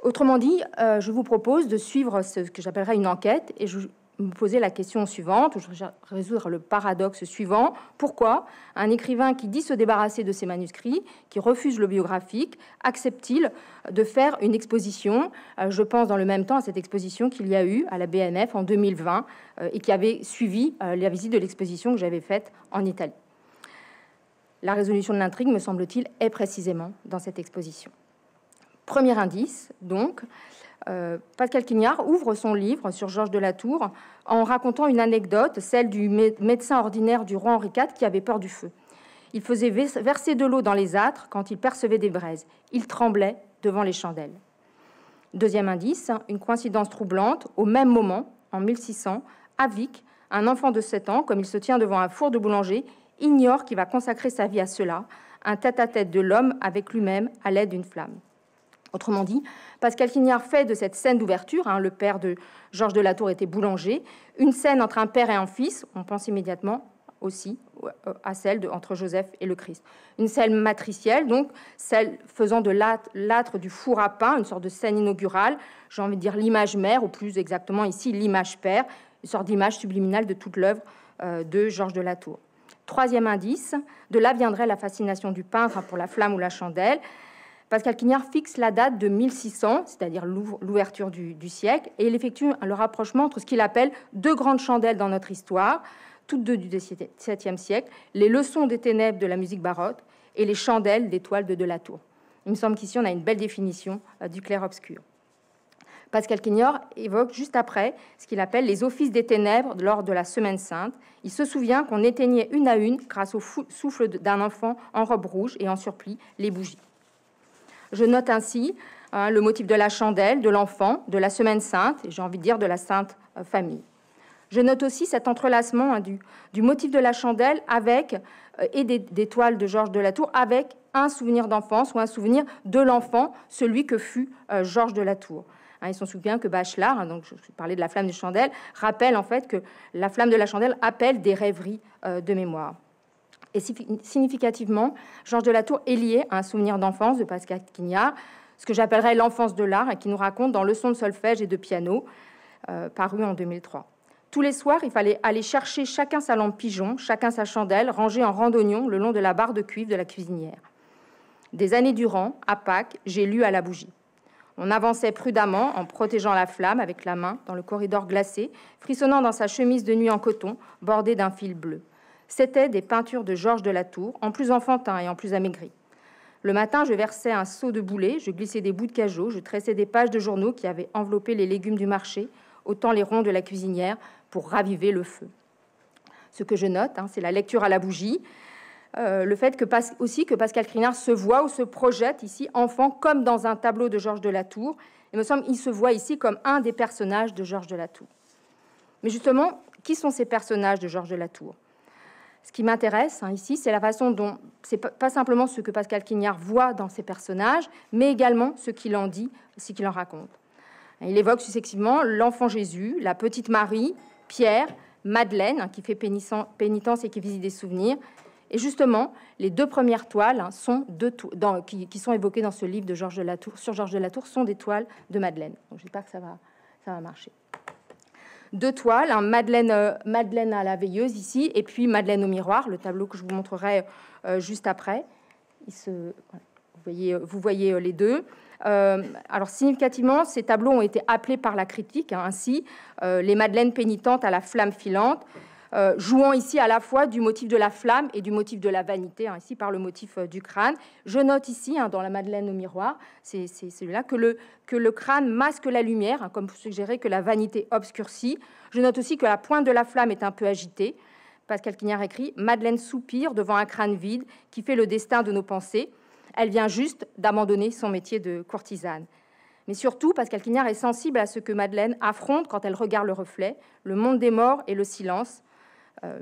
Autrement dit, euh, je vous propose de suivre ce que j'appellerais une enquête et je, me poser la question suivante, ou résoudre le paradoxe suivant. Pourquoi un écrivain qui dit se débarrasser de ses manuscrits, qui refuse le biographique, accepte-t-il de faire une exposition? Euh, Je pense dans le même temps à cette exposition qu'il y a eu à la BNF en 2020 euh, et qui avait suivi euh, la visite de l'exposition que j'avais faite en Italie. La résolution de l'intrigue, me semble-t-il, est précisément dans cette exposition. Premier indice, donc, Euh, Pascal Quignard ouvre son livre sur Georges de la Tour en racontant une anecdote, celle du médecin ordinaire du roi Henri IV qui avait peur du feu. Il faisait verser de l'eau dans les âtres quand il percevait des braises. Il tremblait devant les chandelles. Deuxième indice, une coïncidence troublante. Au même moment, en 1600, à Vic, un enfant de 7 ans, comme il se tient devant un four de boulanger, ignore qu'il va consacrer sa vie à cela, un tête-à-tête de l'homme avec lui-même à l'aide d'une flamme. Autrement dit, Pascal Quignard fait de cette scène d'ouverture, hein, le père de Georges de Latour était boulanger, une scène entre un père et un fils, on pense immédiatement aussi euh, à celle entre Joseph et le Christ. Une scène matricielle, donc celle faisant de l'âtre du four à pain, une sorte de scène inaugurale, j'ai envie de dire l'image mère, ou plus exactement ici l'image père, une sorte d'image subliminale de toute l'œuvre euh, de Georges de Latour. Troisième indice, de là viendrait la fascination du peintre pour la flamme ou la chandelle. Pascal Quignard fixe la date de 1600, c'est-à-dire l'ouverture du, siècle, et il effectue le rapprochement entre ce qu'il appelle deux grandes chandelles dans notre histoire, toutes deux du XVIIe siècle, les leçons des ténèbres de la musique baroque et les chandelles d'étoiles de Delatour. Il me semble qu'ici on a une belle définition euh, du clair-obscur. Pascal Quignard évoque juste après ce qu'il appelle les offices des ténèbres lors de la Semaine Sainte. Il se souvient qu'on éteignait une à une, grâce au souffle d'un enfant en robe rouge et en surplis, les bougies. Je note ainsi hein, le motif de la chandelle, de l'enfant, de la Semaine Sainte, et j'ai envie de dire de la Sainte euh, Famille. Je note aussi cet entrelacement hein, du, motif de la chandelle avec euh, et des, toiles de Georges de la Tour avec un souvenir d'enfance ou un souvenir de l'enfant, celui que fut euh, Georges de la Tour. Hein, il s'en que Bachelard, donc je parlais de la flamme de chandelle, rappelle en fait que la flamme de la chandelle appelle des rêveries de mémoire. Et significativement, Georges de la Tour est lié à un souvenir d'enfance de Pascal Quignard, ce que j'appellerais l'enfance de l'art, et qui nous raconte dans Leçons de solfège et de piano, euh, paru en 2003. Tous les soirs, il fallait aller chercher chacun sa lampe pigeon, chacun sa chandelle, rangée en randonnion le long de la barre de cuivre de la cuisinière. Des années durant, à Pâques, j'ai lu à la bougie. On avançait prudemment en protégeant la flamme avec la main dans le corridor glacé, frissonnant dans sa chemise de nuit en coton, bordée d'un fil bleu. C'étaient des peintures de Georges de la Tour, en plus enfantin et en plus amaigri. Le matin, je versais un seau de boulet, je glissais des bouts de cajot, je tressais des pages de journaux qui avaient enveloppé les légumes du marché, autant les ronds de la cuisinière, pour raviver le feu. Ce que je note, hein, c'est la lecture à la bougie, euh, le fait que aussi que Pascal Crinard se voit ou se projette ici enfant comme dans un tableau de Georges de la Tour. Il me semble qu'il se voit ici comme un des personnages de Georges de la Tour. Mais justement, qui sont ces personnages de Georges de la Tour? Ce qui m'intéresse hein, ici, c'est la façon dont, c'est pas simplement ce que Pascal Quignard voit dans ses personnages, mais également ce qu'il en dit, ce qu'il en raconte. Il évoque successivement l'enfant Jésus, la petite Marie, Pierre, Madeleine, hein, qui fait pénitence et qui visite des souvenirs. Et justement, les deux premières toiles hein, sont qui, sont évoquées dans ce livre de Georges de Latour, sur Georges de Latour sont des toiles de Madeleine. Donc j'espère que ça va, ça va marcher deux toiles, euh, Madeleine à la veilleuse ici, et puis Madeleine au miroir, le tableau que je vous montrerai euh, juste après. vous, voyez, voyez les deux. Euh, alors significativement, ces tableaux ont été appelés par la critique hein, ainsi les Madeleines pénitentes à la flamme filante, euh, jouant ici à la fois du motif de la flamme et du motif de la vanité, hein, ici par le motif euh, du crâne. Je note ici, hein, dans la Madeleine au miroir, c'est celui-là, que le, crâne masque la lumière, hein, comme vous suggérez que la vanité obscurcit. Je note aussi que la pointe de la flamme est un peu agitée. Pascal Quignard écrit Madeleine soupire devant un crâne vide qui fait le destin de nos pensées. Elle vient juste d'abandonner son métier de courtisane. Mais surtout, Pascal Quignard est sensible à ce que Madeleine affronte quand elle regarde le reflet, le monde des morts et le silence,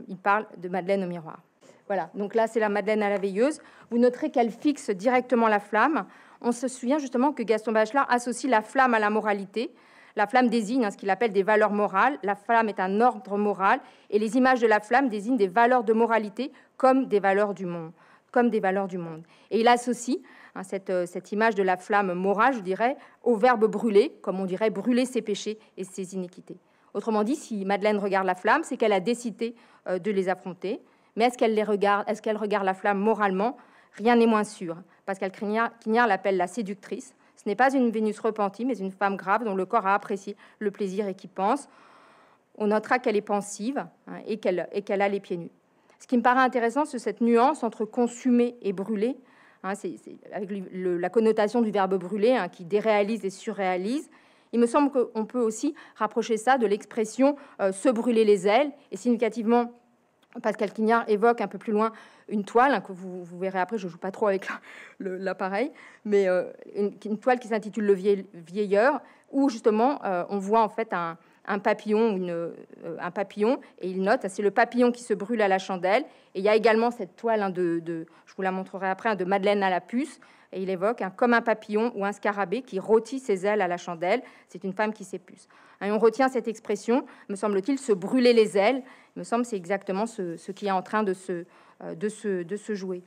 il parle de Madeleine au miroir. Voilà, donc là c'est la Madeleine à la veilleuse. Vous noterez qu'elle fixe directement la flamme. On se souvient justement que Gaston Bachelard associe la flamme à la moralité. La flamme désigne hein, ce qu'il appelle des valeurs morales. La flamme est un ordre moral et les images de la flamme désignent des valeurs de moralité comme des valeurs du monde. Comme des valeurs du monde. Et il associe hein, cette, euh, cette image de la flamme morale, je dirais, au verbe brûler, comme on dirait brûler ses péchés et ses iniquités. Autrement dit, si Madeleine regarde la flamme, c'est qu'elle a décidé euh, de les affronter. Mais est-ce qu'elle les regarde Est-ce qu'elle regarde la flamme moralement? Rien n'est moins sûr. Pascal Quignard l'appelle la séductrice. Ce n'est pas une Vénus repentie, mais une femme grave dont le corps a apprécié le plaisir et qui pense. On notera qu'elle est pensive hein, et qu'elle a les pieds nus. Ce qui me paraît intéressant, c'est cette nuance entre consumer et brûler, hein, avec la connotation du verbe brûler hein, qui déréalise et surréalise. Il me semble qu'on peut aussi rapprocher ça de l'expression se brûler les ailes, et significativement, Pascal Quignard évoque un peu plus loin une toile, hein, que vous, verrez après, je ne joue pas trop avec (laughs) l'appareil, mais une, toile qui s'intitule Le Vieilleur, où justement on voit en fait un, papillon, un papillon, et il note, c'est le papillon qui se brûle à la chandelle. Et il y a également cette toile hein, de, je vous la montrerai après, hein, de Madeleine à la puce, et il évoque hein, comme un papillon ou un scarabée qui rôtit ses ailes à la chandelle. C'est une femme qui s'épuce. Et on retient cette expression, me semble-t-il, se brûler les ailes. Il me semble c'est exactement ce, qui est en train de se, euh, de se, jouer.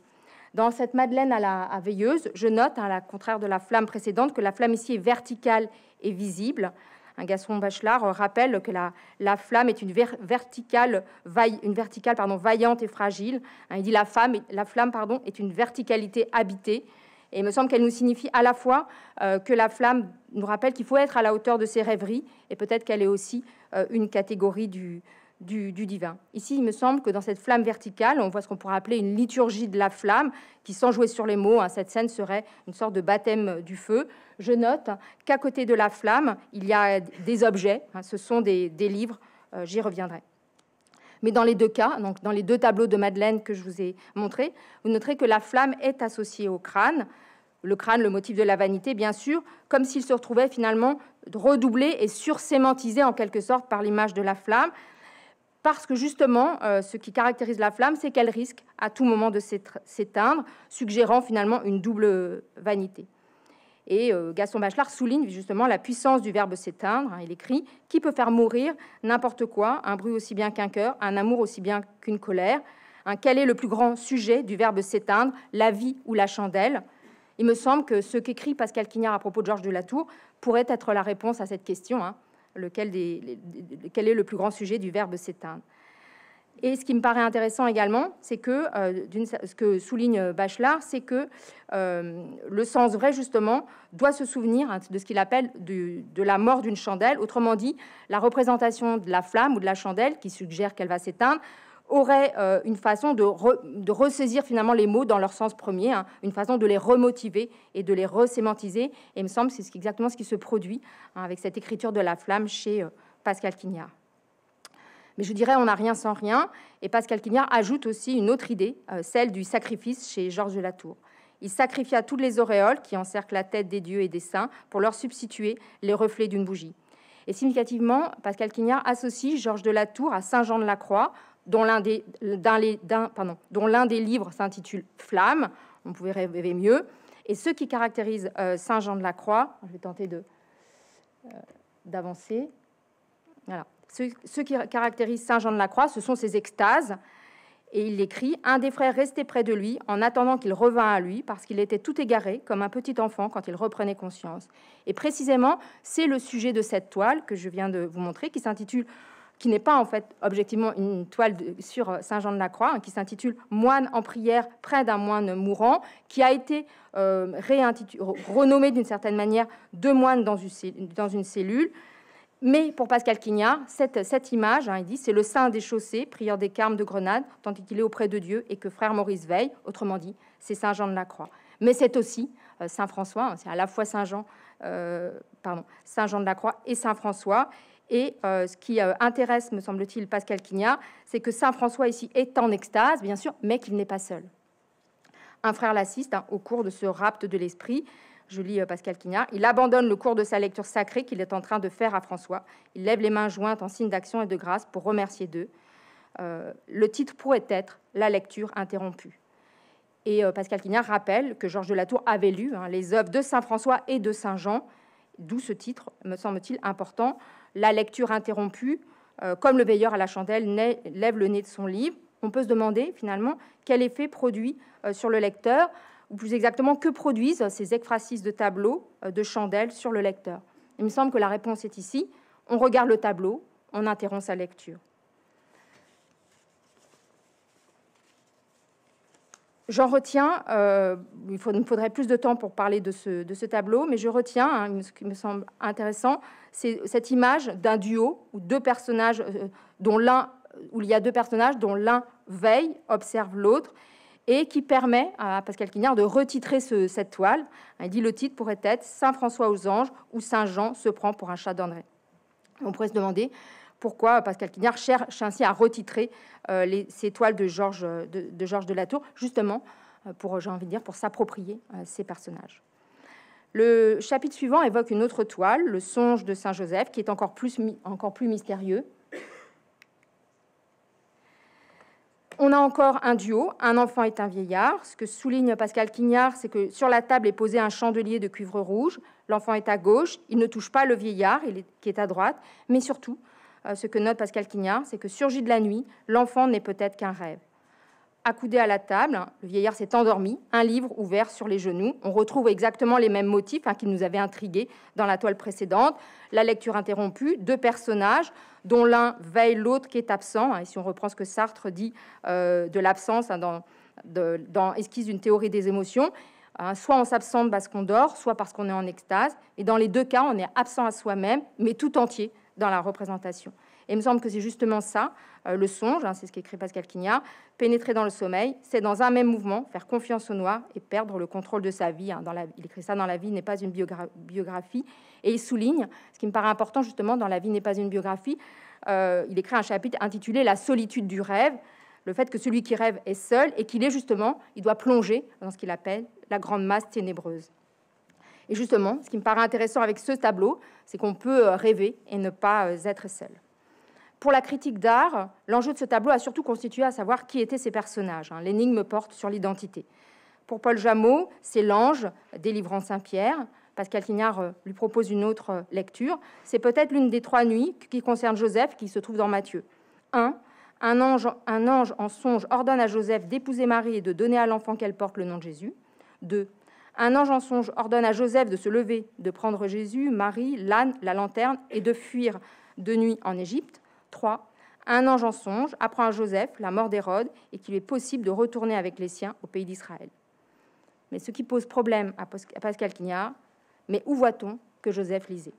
Dans cette Madeleine à la veilleuse, je note, à la contraire de la flamme précédente, que la flamme ici est verticale et visible. Un Gaston Bachelard rappelle que la, la flamme est une verticale, vaillante et fragile. Hein, il dit la, la flamme est une verticalité habitée. Et il me semble qu'elle nous signifie à la fois euh, que la flamme nous rappelle qu'il faut être à la hauteur de ses rêveries, et peut-être qu'elle est aussi euh, une catégorie du, du, divin. Ici, il me semble que dans cette flamme verticale, on voit ce qu'on pourrait appeler une liturgie de la flamme, qui, sans jouer sur les mots, hein, cette scène serait une sorte de baptême du feu. Je note qu'à côté de la flamme, il y a des objets, hein, ce sont des, livres, euh, j'y reviendrai. Mais dans les deux cas, donc dans les deux tableaux de Madeleine que je vous ai montrés, vous noterez que la flamme est associée au crâne. Le crâne, le motif de la vanité, bien sûr, comme s'il se retrouvait finalement redoublé et sursémantisé en quelque sorte par l'image de la flamme, parce que justement, euh, ce qui caractérise la flamme, c'est qu'elle risque à tout moment de s'éteindre, suggérant finalement une double vanité. Et euh, Gaston Bachelard souligne justement la puissance du verbe s'éteindre. Hein, il écrit Qui peut faire mourir n'importe quoi, un bruit aussi bien qu'un cœur, un amour aussi bien qu'une colère Quel est le plus grand sujet du verbe s'éteindre, la vie ou la chandelle? Il me semble que ce qu'écrit Pascal Quignard à propos de Georges de Latour pourrait être la réponse à cette question. Hein lequel quel est le plus grand sujet du verbe s'éteindre. Et ce qui me paraît intéressant également, c'est que euh, ce que souligne Bachelard, c'est que euh, le sens vrai, justement, doit se souvenir de ce qu'il appelle de la mort d'une chandelle. Autrement dit, la représentation de la flamme ou de la chandelle, qui suggère qu'elle va s'éteindre, aurait euh, une façon de, ressaisir finalement les mots dans leur sens premier, hein, une façon de les remotiver et de les resémantiser. Et il me semble que c'est exactement ce qui se produit hein, avec cette écriture de la flamme chez Pascal Quignard. Mais je dirais, on n'a rien sans rien. Et Pascal Quignard ajoute aussi une autre idée, euh, celle du sacrifice chez Georges Latour. Il sacrifia toutes les auréoles qui encerclent la tête des dieux et des saints pour leur substituer les reflets d'une bougie. Et significativement, Pascal Quignard associe Georges de Latour à Saint Jean de la Croix, dont l'un des, livres s'intitule Flamme. On pouvait rêver mieux. Et ce qui caractérise euh, Saint Jean de la Croix, je vais tenter euh, d'avancer. Voilà. Ce, qui caractérise Saint Jean de la Croix, ce sont ses extases. Et il écrit Un des frères restait près de lui en attendant qu'il revînt à lui, parce qu'il était tout égaré, comme un petit enfant quand il reprenait conscience. Et précisément, c'est le sujet de cette toile que je viens de vous montrer, qui s'intitule qui n'est pas en fait objectivement une toile sur Saint Jean de la Croix, hein, qui s'intitule Moine en prière près d'un moine mourant, qui a été euh, renommé d'une certaine manière de moine dans une cellule. Mais pour Pascal Quignard, cette, image, hein, il dit, c'est le saint des chaussées, prieur des Carmes de Grenade, tant qu'il est auprès de Dieu et que frère Maurice veille. Autrement dit, c'est Saint Jean de la Croix. Mais c'est aussi euh, Saint François, c'est à la fois Saint Jean, pardon, Saint Jean de la Croix et Saint François. Et euh, ce qui euh, intéresse, me semble-t-il, Pascal Quignard, c'est que Saint François ici est en extase, bien sûr, mais qu'il n'est pas seul. Un frère l'assiste hein, au cours de ce rapt de l'esprit. Je lis euh, Pascal Quignard. Il abandonne le cours de sa lecture sacrée qu'il est en train de faire à François. Il lève les mains jointes en signe d'action et de grâce pour remercier d'eux. le titre pourrait être La lecture interrompue. Et Pascal Quignard rappelle que Georges de Latour avait lu hein, les œuvres de Saint François et de Saint Jean, d'où ce titre, me semble-t-il, important la lecture interrompue, euh, comme le veilleur à la chandelle lève le nez de son livre, on peut se demander finalement quel effet produit euh, sur le lecteur, ou plus exactement que produisent ces ekphrasis de tableau, euh, de chandelle sur le lecteur? Il me semble que la réponse est ici. On regarde le tableau, on interrompt sa lecture. J'en retiens, euh, il, me faudrait plus de temps pour parler de ce, tableau, mais je retiens, hein, ce qui me semble intéressant, c'est cette image d'un duo où deux personnages, euh, dont l'un, où il y a deux personnages dont l'un veille, observe l'autre, et qui permet à Pascal Quignard de retitrer cette toile. Il dit le titre pourrait être Saint François aux anges ou Saint Jean se prend pour un chat d'André. On pourrait se demander pourquoi Pascal Quignard cherche ainsi à retitrer euh, ces toiles de Georges de, de, Georges de la Tour, justement euh, pour, j'ai envie de dire, pour s'approprier euh, ces personnages. Le chapitre suivant évoque une autre toile, le songe de Saint Joseph, qui est encore plus, encore plus mystérieux. On a encore un duo, un enfant est un vieillard. Ce que souligne Pascal Quignard, c'est que sur la table est posé un chandelier de cuivre rouge. L'enfant est à gauche, il ne touche pas le vieillard, il est, qui est à droite. Mais surtout, euh, ce que note Pascal Quignard, c'est que surgit de la nuit, l'enfant n'est peut-être qu'un rêve accoudé à la table. Le vieillard s'est endormi, un livre ouvert sur les genoux. On retrouve exactement les mêmes motifs hein, qui nous avaient intrigués dans la toile précédente. La lecture interrompue, deux personnages, dont l'un veille l'autre qui est absent. Hein, et si on reprend ce que Sartre dit euh, de l'absence hein, dans, dans, Esquisse d'une théorie des émotions, soit on s'absente parce qu'on dort, soit parce qu'on est en extase. Et dans les deux cas, on est absent à soi-même, mais tout entier dans la représentation. Et il me semble que c'est justement ça, euh, le songe, hein, c'est ce qu'écrit Pascal Quignard, pénétrer dans le sommeil, c'est dans un même mouvement faire confiance au noir et perdre le contrôle de sa vie. Hein. Il écrit ça dans La vie n'est pas une biographie. Et il souligne, ce qui me paraît important justement, dans La vie n'est pas une biographie, euh, il écrit un chapitre intitulé La solitude du rêve, le fait que celui qui rêve est seul et qu'il est justement, il doit plonger dans ce qu'il appelle la grande masse ténébreuse. Et justement, ce qui me paraît intéressant avec ce tableau, c'est qu'on peut euh, rêver et ne pas être seul. Pour la critique d'art, l'enjeu de ce tableau a surtout constitué à savoir qui étaient ces personnages. Hein. L'énigme porte sur l'identité. Pour Paul Jameau, c'est l'ange délivrant Saint-Pierre. Pascal Quignard euh, lui propose une autre euh, lecture. C'est peut-être l'une des trois nuits qui concerne Joseph, qui se trouve dans Matthieu. 1. Un ange, un ange en songe ordonne à Joseph d'épouser Marie et de donner à l'enfant qu'elle porte le nom de Jésus. 2. Un ange en songe ordonne à Joseph de se lever, de prendre Jésus, Marie, l'âne, la lanterne et de fuir de nuit en Égypte. 3. Un ange en songe apprend à Joseph la mort d'Hérode et qu'il est possible de retourner avec les siens au pays d'Israël. Mais ce qui pose problème à Pascal Quignard, mais où voit-on que Joseph lisait?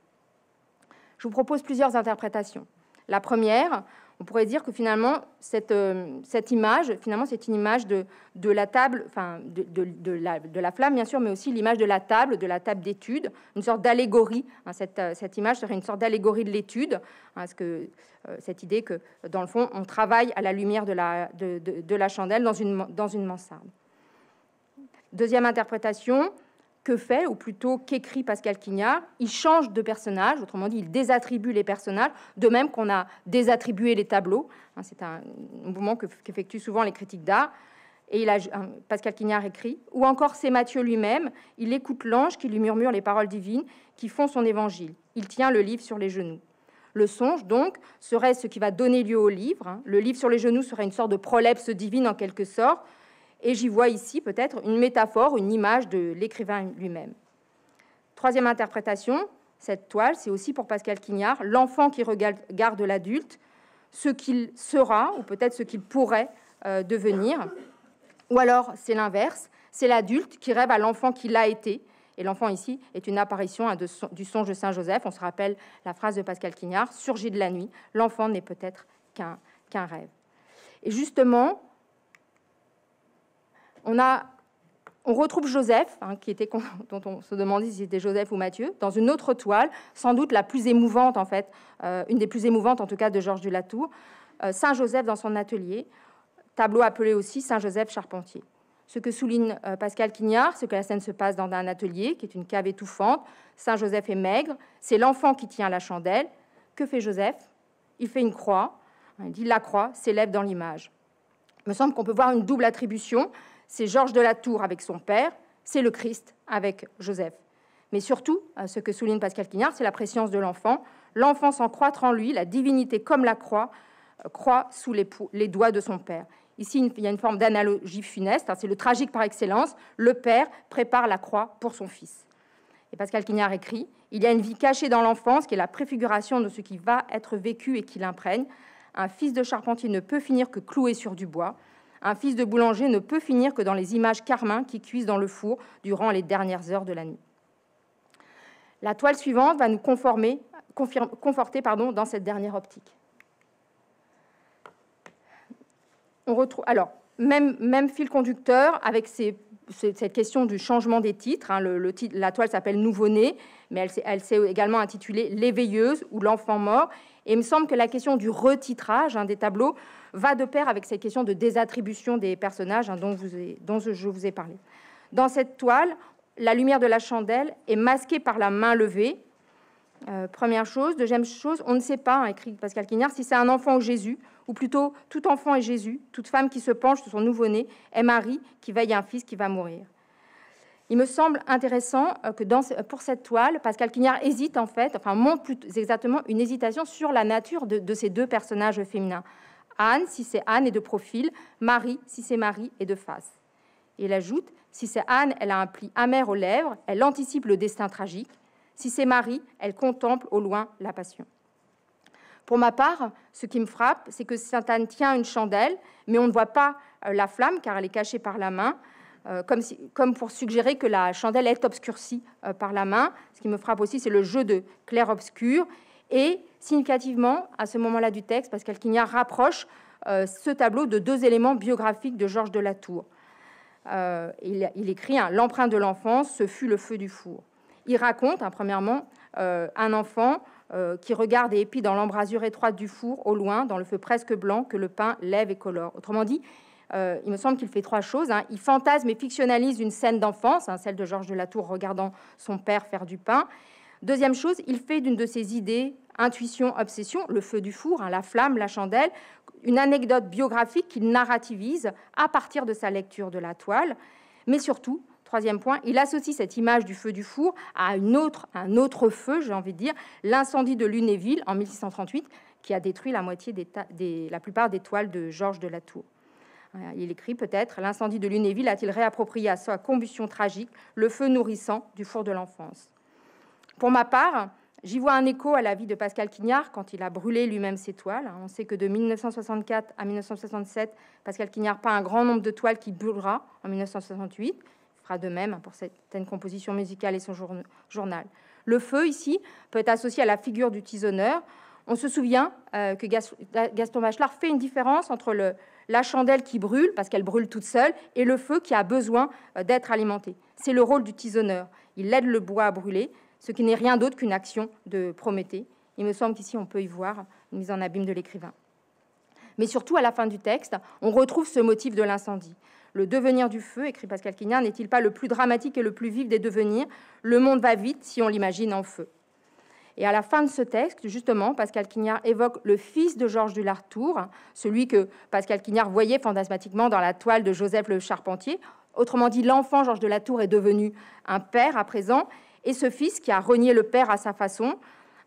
Je vous propose plusieurs interprétations. La première, on pourrait dire que finalement, cette, euh, cette image, finalement, c'est une image de, la table, enfin, de, la, flamme, bien sûr, mais aussi l'image de la table, de la table d'étude, une sorte d'allégorie. Hein, cette, euh, cette, image serait une sorte d'allégorie de l'étude, hein, que, euh, cette idée que, dans le fond, on travaille à la lumière de la, de, la chandelle dans une mansarde. Deuxième interprétation, que fait, ou plutôt qu'écrit Pascal Quignard, il change de personnage, autrement dit, il désattribue les personnages, de même qu'on a désattribué les tableaux. Hein, c'est un mouvement qu'effectuent souvent les critiques d'art. Et il a, Pascal Quignard écrit, ou encore c'est Matthieu lui-même, il écoute l'ange qui lui murmure les paroles divines qui font son évangile. Il tient le livre sur les genoux. Le songe, donc, serait ce qui va donner lieu au livre. Hein. Le livre sur les genoux serait une sorte de prolepse divine en quelque sorte, et j'y vois ici peut-être une métaphore, une image de l'écrivain lui-même. Troisième interprétation, cette toile, c'est aussi pour Pascal Quignard, l'enfant qui regarde l'adulte, ce qu'il sera, ou peut-être ce qu'il pourrait euh, devenir. Ou alors, c'est l'inverse, c'est l'adulte qui rêve à l'enfant qu'il a été. Et l'enfant ici est une apparition hein, du songe de Saint Joseph. On se rappelle la phrase de Pascal Quignard, surgit de la nuit, l'enfant n'est peut-être qu'un rêve. Et justement, on, retrouve Joseph, hein, (laughs) dont on se demandait si c'était Joseph ou Matthieu, dans une autre toile, sans doute la plus émouvante en fait, euh, une des plus émouvantes en tout cas de Georges de Latour, euh, Saint Joseph dans son atelier, tableau appelé aussi Saint Joseph charpentier. Ce que souligne euh, Pascal Quignard, c'est que la scène se passe dans un atelier qui est une cave étouffante. Saint Joseph est maigre, c'est l'enfant qui tient la chandelle. Que fait Joseph? Il fait une croix. Il dit la croix s'élève dans l'image. Il me semble qu'on peut voir une double attribution c'est Georges de la Tour avec son père, c'est le Christ avec Joseph. Mais surtout, ce que souligne Pascal Quignard, c'est la préscience de l'enfant. L'enfant sans croître en lui, la divinité comme la croix, euh, croit sous les, doigts de son père. Ici, il y a une forme d'analogie funeste, hein, c'est le tragique par excellence. Le père prépare la croix pour son fils. Et Pascal Quignard écrit Il y a une vie cachée dans l'enfance qui est la préfiguration de ce qui va être vécu et qui l'imprègne. Un fils de charpentier ne peut finir que cloué sur du bois. Un fils de boulanger ne peut finir que dans les images carmin qui cuisent dans le four durant les dernières heures de la nuit. La toile suivante va nous conformer, conforter dans cette dernière optique. On retrouve, alors, même, fil conducteur avec cette question du changement des titres. Hein. La toile s'appelle Nouveau-né, mais elle, s'est également intitulée L'éveilleuse ou L'enfant mort. Et il me semble que la question du retitrage hein, des tableaux va de pair avec cette question de désattribution des personnages hein, dont, je vous ai parlé. Dans cette toile, la lumière de la chandelle est masquée par la main levée. Euh, première chose. Deuxième chose, on ne sait pas, écrit Pascal Quignard, si c'est un enfant ou Jésus, ou plutôt tout enfant est Jésus, toute femme qui se penche sur son nouveau-né est Marie qui veille un fils qui va mourir. Il me semble intéressant euh, que dans, pour cette toile, Pascal Quignard hésite en fait, enfin montre plus exactement une hésitation sur la nature de, ces deux personnages féminins. Anne, si c'est Anne, est de profil, Marie, si c'est Marie, est de face. Il ajoute, si c'est Anne, elle a un pli amer aux lèvres, elle anticipe le destin tragique. Si c'est Marie, elle contemple au loin la passion. Pour ma part, ce qui me frappe, c'est que Sainte Anne tient une chandelle, mais on ne voit pas euh, la flamme car elle est cachée par la main. Euh, comme, pour suggérer que la chandelle est obscurcie euh, par la main. Ce qui me frappe aussi, c'est le jeu de clair-obscur. Et significativement, à ce moment-là du texte, Pascal Quignard rapproche euh, ce tableau de deux éléments biographiques de Georges de la Tour. il, écrit hein, L'empreinte de l'enfance, ce fut le feu du four. Il raconte, hein, premièrement, un enfant qui regarde et épie dans l'embrasure étroite du four, au loin, dans le feu presque blanc, que le pain lève et colore. Autrement dit, euh, il me semble qu'il fait trois choses. Hein. Il fantasme et fictionnalise une scène d'enfance, hein, celle de Georges de la Tour regardant son père faire du pain. Deuxième chose, il fait d'une de ses idées, intuition, obsession, le feu du four, hein, la flamme, la chandelle, une anecdote biographique qu'il narrativise à partir de sa lecture de la toile. Mais surtout, troisième point, il associe cette image du feu du four à un autre feu, j'ai envie de dire, l'incendie de Lunéville en 1638, qui a détruit la, moitié la plupart des toiles de Georges de la Tour. Il écrit peut-être L'incendie de Lunéville a-t-il réapproprié à sa combustion tragique le feu nourrissant du four de l'enfance? Pour ma part, j'y vois un écho à la vie de Pascal Quignard quand il a brûlé lui-même ses toiles. On sait que de 1964 à 1967, Pascal Quignard peint un grand nombre de toiles qui brûlera en 1968. Il fera de même pour certaines compositions musicales et son journal. Le feu, ici, peut être associé à la figure du tisonneur. On se souvient euh, que Gaston Bachelard fait une différence entre le, la chandelle qui brûle, parce qu'elle brûle toute seule, et le feu qui a besoin euh, d'être alimenté. C'est le rôle du tisonneur. Il aide le bois à brûler, ce qui n'est rien d'autre qu'une action de Prométhée. Il me semble qu'ici, on peut y voir une mise en abîme de l'écrivain. Mais surtout, à la fin du texte, on retrouve ce motif de l'incendie. Le devenir du feu, écrit Pascal Quignard, n'est-il pas le plus dramatique et le plus vif des devenirs? Le monde va vite si on l'imagine en feu. Et à la fin de ce texte, justement, Pascal Quignard évoque le fils de Georges du Lartour, celui que Pascal Quignard voyait fantasmatiquement dans la toile de Joseph le Charpentier. Autrement dit, l'enfant Georges de Latour est devenu un père à présent, et ce fils qui a renié le père à sa façon,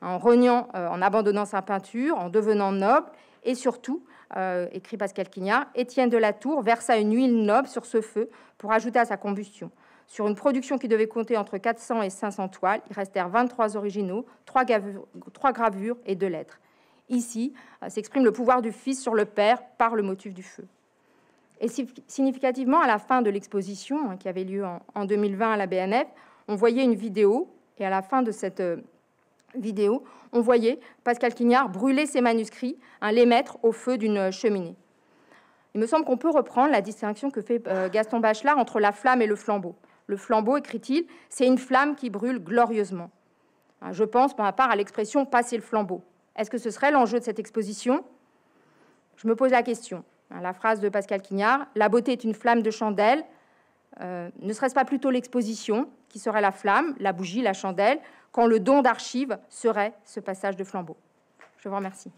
en reniant, euh, en abandonnant sa peinture, en devenant noble, et surtout, euh, écrit Pascal Quignard, Étienne de Latour versa une huile noble sur ce feu pour ajouter à sa combustion. Sur une production qui devait compter entre 400 et 500 toiles, il restèrent 23 originaux, 3 gravures, et 2 lettres. Ici euh, s'exprime le pouvoir du fils sur le père par le motif du feu. Et significativement, à la fin de l'exposition hein, qui avait lieu en, 2020 à la BNF, on voyait une vidéo, et à la fin de cette euh, vidéo, on voyait Pascal Quignard brûler ses manuscrits, les mettre au feu d'une cheminée. Il me semble qu'on peut reprendre la distinction que fait euh, Gaston Bachelard entre la flamme et le flambeau. Le flambeau, écrit-il, c'est une flamme qui brûle glorieusement. Hein, je pense, ma part, à l'expression passer le flambeau. Est-ce que ce serait l'enjeu de cette exposition? Je me pose la question. Hein, la phrase de Pascal Quignard La beauté est une flamme de chandelle. Euh, ne serait-ce pas plutôt l'exposition qui serait la flamme, la bougie, la chandelle, quand le don d'archives serait ce passage de flambeau? Je vous remercie.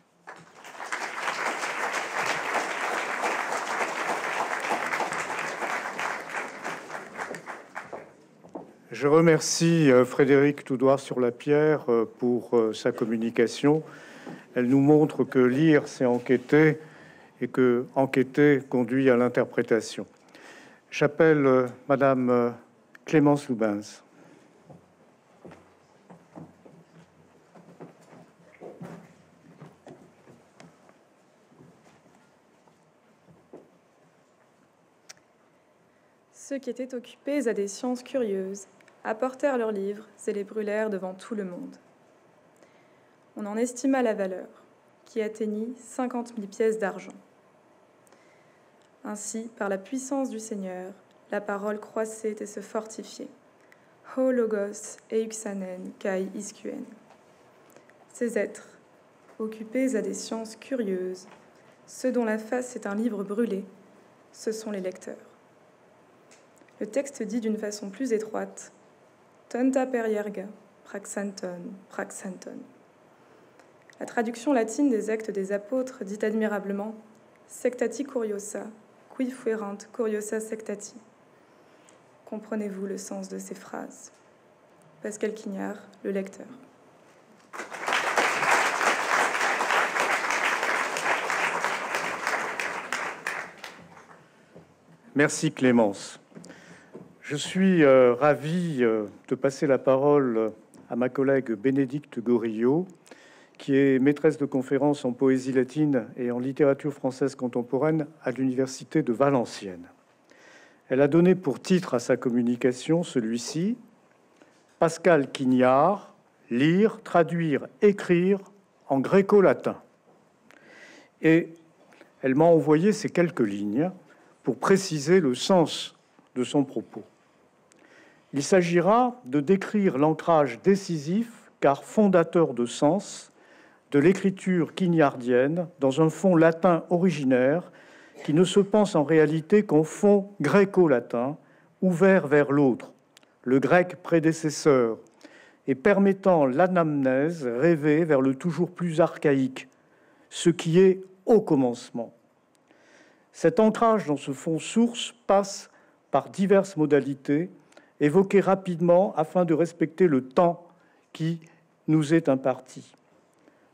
Je remercie euh, Frédéric Toudoir sur la pierre euh, pour euh, sa communication. Elle nous montre que lire, c'est enquêter et que enquêter conduit à l'interprétation. J'appelle Madame Clémence Loubens. Ceux qui étaient occupés à des sciences curieuses apportèrent leurs livres et les brûlèrent devant tout le monde. On en estima la valeur, qui atteignit cinquante mille pièces d'argent. Ainsi, par la puissance du Seigneur, la parole croissait et se fortifiait. Ho logos euxanen kai iskuen. Ces êtres, occupés à des sciences curieuses, ceux dont la face est un livre brûlé, ce sont les lecteurs. Le texte dit d'une façon plus étroite Praxanton, praxanton. La traduction latine des actes des apôtres dit admirablement Sectati curiosa, qui fuerant curiosa sectati. Comprenez-vous le sens de ces phrases? Pascal Quignard, le lecteur. Merci Clémence. Je suis euh, ravi euh, de passer la parole à ma collègue Bénédicte Gorillo, qui est maîtresse de conférences en poésie latine et en littérature française contemporaine à l'Université de Valenciennes. Elle a donné pour titre à sa communication celui-ci Pascal Quignard, lire, traduire, écrire en gréco-latin. Et elle m'a envoyé ces quelques lignes pour préciser le sens de son propos. Il s'agira de décrire l'ancrage décisif, car fondateur de sens, de l'écriture quignardienne dans un fond latin originaire qui ne se pense en réalité qu'en fond gréco-latin, ouvert vers l'autre, le grec prédécesseur, et permettant l'anamnèse rêvée vers le toujours plus archaïque, ce qui est au commencement. Cet ancrage dans ce fond source passe par diverses modalités, évoquées rapidement afin de respecter le temps qui nous est imparti.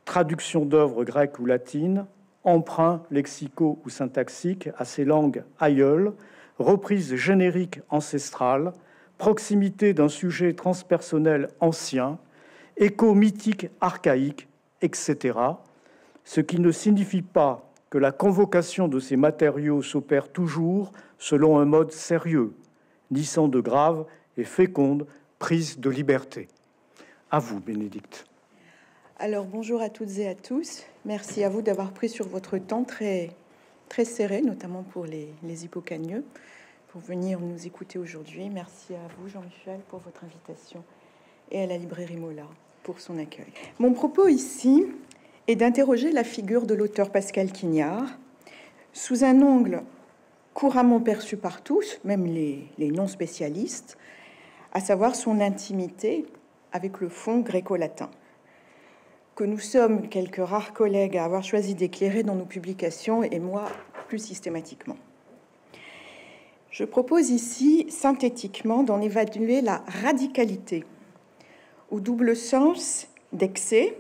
Traduction d'œuvres grecques ou latines, emprunt lexico ou syntaxique à ces langues aïeules, reprise générique ancestrale, proximité d'un sujet transpersonnel ancien, écho mythique archaïque, etc., ce qui ne signifie pas que la convocation de ces matériaux s'opère toujours selon un mode sérieux, sans de graves et fécondes prises de liberté. À vous, Bénédicte. Alors bonjour à toutes et à tous. Merci à vous d'avoir pris sur votre temps très, très serré, notamment pour les, les hypocagneux, pour venir nous écouter aujourd'hui. Merci à vous, Jean-Michel, pour votre invitation et à la librairie Mola pour son accueil. Mon propos ici et d'interroger la figure de l'auteur Pascal Quignard sous un angle couramment perçu par tous, même les, non-spécialistes, à savoir son intimité avec le fond gréco-latin, que nous sommes quelques rares collègues à avoir choisi d'éclairer dans nos publications, et moi plus systématiquement. Je propose ici synthétiquement d'en évaluer la radicalité, au double sens d'excès,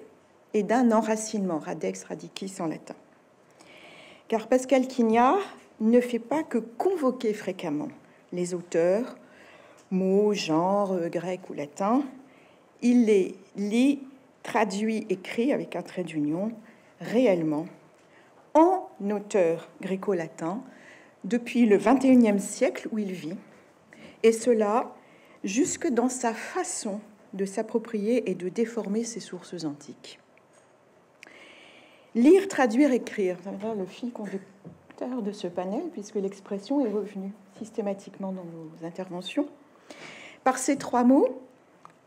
et d'un enracinement, radex radicis en latin. Car Pascal Quignard ne fait pas que convoquer fréquemment les auteurs, mots, genres, euh, grecs ou latins, il les lit, traduit, écrit avec un trait d'union, réellement, en auteur gréco-latin, depuis le XXIe siècle où il vit, et cela jusque dans sa façon de s'approprier et de déformer ses sources antiques. Lire, traduire, écrire, le fil de ce panel, puisque l'expression est revenue systématiquement dans nos interventions. Par ces trois mots,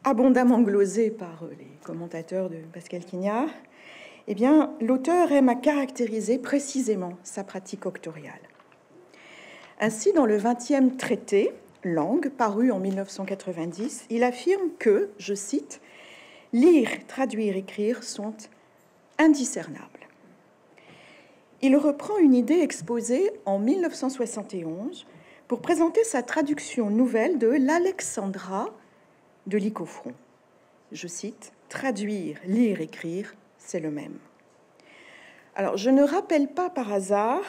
abondamment glosés par les commentateurs de Pascal Quignard, eh bien, l'auteur aime à caractériser précisément sa pratique octoriale. Ainsi, dans le 20e traité, Langue, paru en 1990, il affirme que, je cite, Lire, traduire, écrire sont indiscernable. Il reprend une idée exposée en 1971 pour présenter sa traduction nouvelle de l'Alexandra de Lycophron. Je cite Traduire, lire, écrire, c'est le même. Alors, je ne rappelle pas par hasard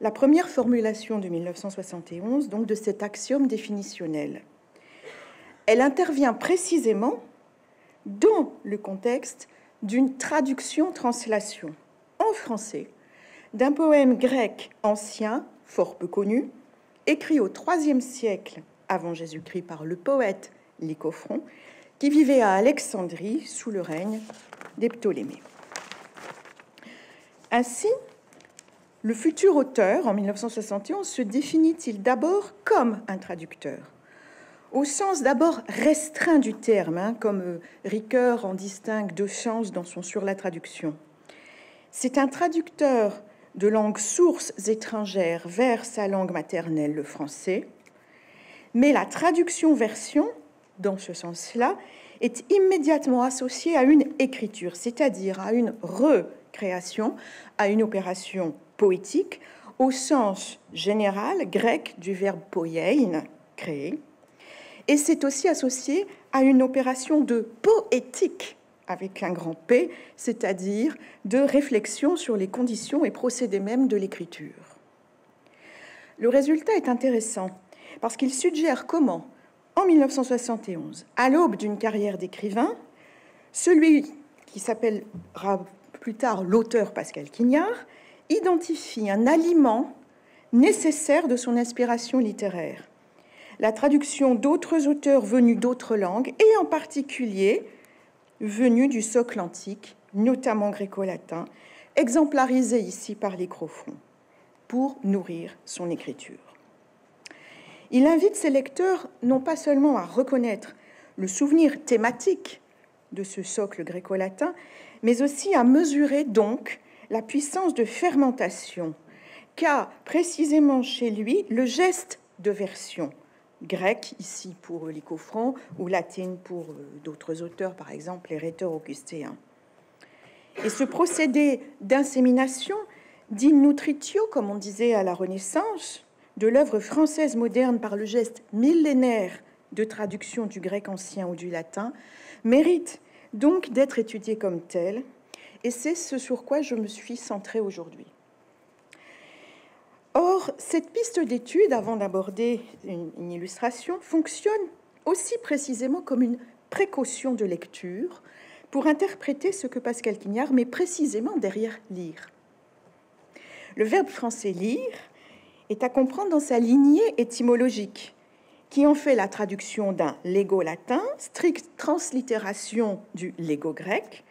la première formulation de 1971, donc de cet axiome définitionnel. Elle intervient précisément dans le contexte d'une traduction-translation en français d'un poème grec ancien, fort peu connu, écrit au IIIe siècle avant Jésus-Christ par le poète Lycophron, qui vivait à Alexandrie sous le règne des Ptolémées. Ainsi, Le futur auteur, en 1971, se définit-il d'abord comme un traducteur? Au sens d'abord restreint du terme, hein, comme euh, Ricoeur en distingue deux sens dans son Sur la traduction. C'est un traducteur de langues sources étrangères vers sa langue maternelle, le français, mais la traduction-version, dans ce sens-là, est immédiatement associée à une écriture, c'est-à-dire à une recréation, à une opération poétique, au sens général grec du verbe poiein, créer, et c'est aussi associé à une opération de poétique avec un grand P, c'est-à-dire de réflexion sur les conditions et procédés mêmes de l'écriture. Le résultat est intéressant parce qu'il suggère comment, en 1971, à l'aube d'une carrière d'écrivain, celui qui s'appellera plus tard l'auteur Pascal Quignard identifie un aliment nécessaire de son inspiration littéraire la traduction d'autres auteurs venus d'autres langues, et en particulier venus du socle antique, notamment gréco-latin, exemplarisé ici par les Crofons, pour nourrir son écriture. Il invite ses lecteurs non pas seulement à reconnaître le souvenir thématique de ce socle gréco-latin, mais aussi à mesurer donc la puissance de fermentation qu'a précisément chez lui le geste de version, grecque, ici pour Lycophron, ou latine pour euh, d'autres auteurs, par exemple les rhéteurs augustéens. Et ce procédé d'insémination, d'innutritio, comme on disait à la Renaissance, de l'œuvre française moderne par le geste millénaire de traduction du grec ancien ou du latin, mérite donc d'être étudié comme tel, et c'est ce sur quoi je me suis centrée aujourd'hui. Or, cette piste d'étude, avant d'aborder une, illustration, fonctionne aussi précisément comme une précaution de lecture pour interpréter ce que Pascal Quignard met précisément derrière lire. Le verbe français lire est à comprendre dans sa lignée étymologique, qui en fait la traduction d'un lego latin, stricte translittération du lego grec.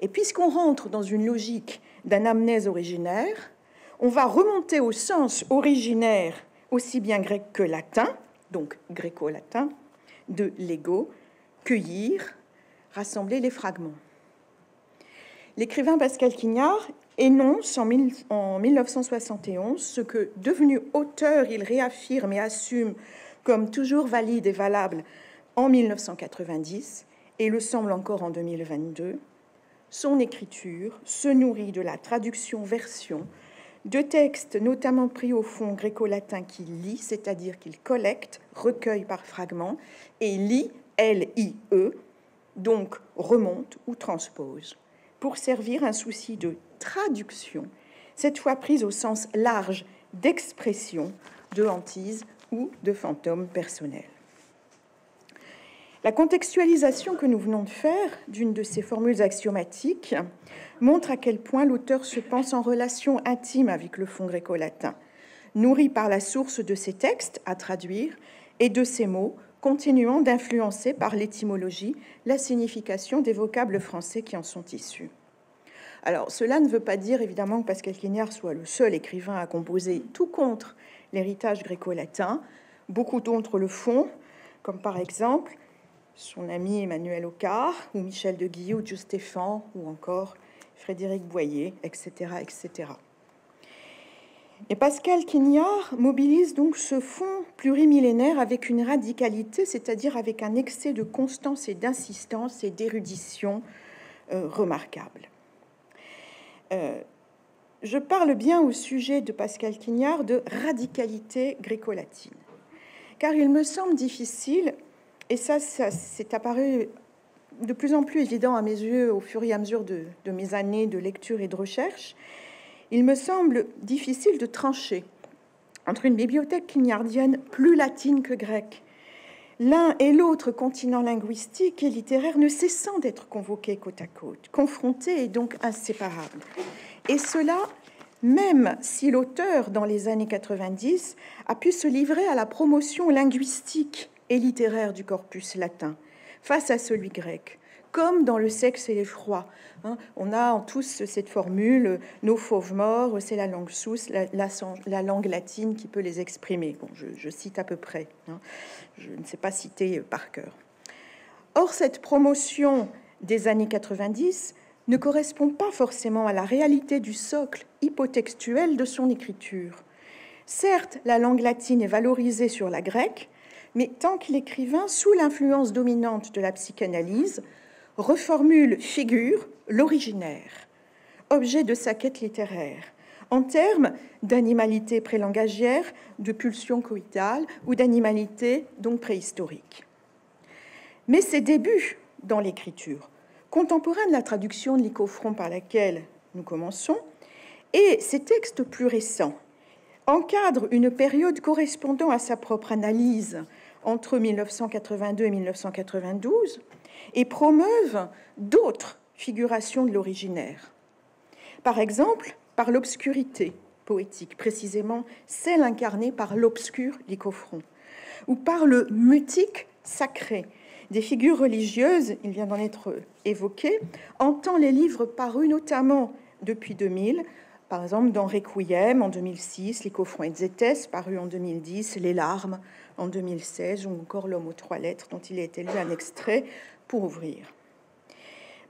Et puisqu'on rentre dans une logique d'anamnèse originaire, on va remonter au sens originaire, aussi bien grec que latin, donc gréco-latin, de l'ego, cueillir, rassembler les fragments. L'écrivain Pascal Quignard énonce en, en 1971 ce que, devenu auteur, il réaffirme et assume comme toujours valide et valable en 1990 et le semble encore en 2022. Son écriture se nourrit de la traduction-version deux textes notamment pris au fond gréco-latin qu'il lit, c'est-à-dire qu'il collecte, recueille par fragments, et lit, L-I-E, donc remonte ou transpose, pour servir un souci de traduction, cette fois prise au sens large d'expression, de hantise ou de fantôme personnel. La contextualisation que nous venons de faire d'une de ces formules axiomatiques montre à quel point l'auteur se pense en relation intime avec le fond gréco-latin, nourri par la source de ses textes à traduire et de ses mots, continuant d'influencer par l'étymologie la signification des vocables français qui en sont issus. Alors, cela ne veut pas dire évidemment que Pascal Quignard soit le seul écrivain à composer tout contre l'héritage gréco-latin. Beaucoup d'autres le font, comme par exemple son ami Emmanuel Ocard, ou Michel de Guillot, ou Stéphane, ou encore Frédéric Boyer, etc., etc. Et Pascal Quignard mobilise donc ce fond plurimillénaire avec une radicalité, c'est-à-dire avec un excès de constance et d'insistance et d'érudition euh, remarquable. Euh, je parle bien au sujet de Pascal Quignard de radicalité gréco-latine, car il me semble difficile et ça, ça c'est apparu de plus en plus évident à mes yeux au fur et à mesure de, mes années de lecture et de recherche. Il me semble difficile de trancher entre une bibliothèque quignardienne plus latine que grecque, l'un et l'autre continent linguistique et littéraire ne cessant d'être convoqués côte à côte, confrontés et donc inséparables. Et cela, même si l'auteur, dans les années 90, a pu se livrer à la promotion linguistique et littéraire du corpus latin face à celui grec, comme dans le sexe et l'effroi. Hein. on a en tous cette formule, nos fauves morts, c'est la langue souce, la, langue latine qui peut les exprimer. Bon, je, cite à peu près, hein. je ne sais pas citer par cœur. Or, cette promotion des années 90 ne correspond pas forcément à la réalité du socle hypotextuel de son écriture. Certes, la langue latine est valorisée sur la grecque, mais tant que l'écrivain, sous l'influence dominante de la psychanalyse, reformule figure l'originaire, objet de sa quête littéraire, en termes d'animalité prélangagière, de pulsion coïtale ou d'animalité donc préhistorique. Mais ses débuts dans l'écriture, contemporains de la traduction de l'Icofront par laquelle nous commençons, et ses textes plus récents, encadrent une période correspondant à sa propre analyse entre 1982 et 1992 et promeuvent d'autres figurations de l'originaire. Par exemple, par l'obscurité poétique, précisément celle incarnée par l'obscur lycophron, ou par le mutique sacré, des figures religieuses, il vient d'en être évoqué, entend les livres parus notamment depuis 2000, par exemple dans Requiem en 2006, Lycophron et Zétès, paru en 2010, Les larmes en 2016, ou encore L'homme aux trois lettres, dont il a été lu un extrait pour ouvrir.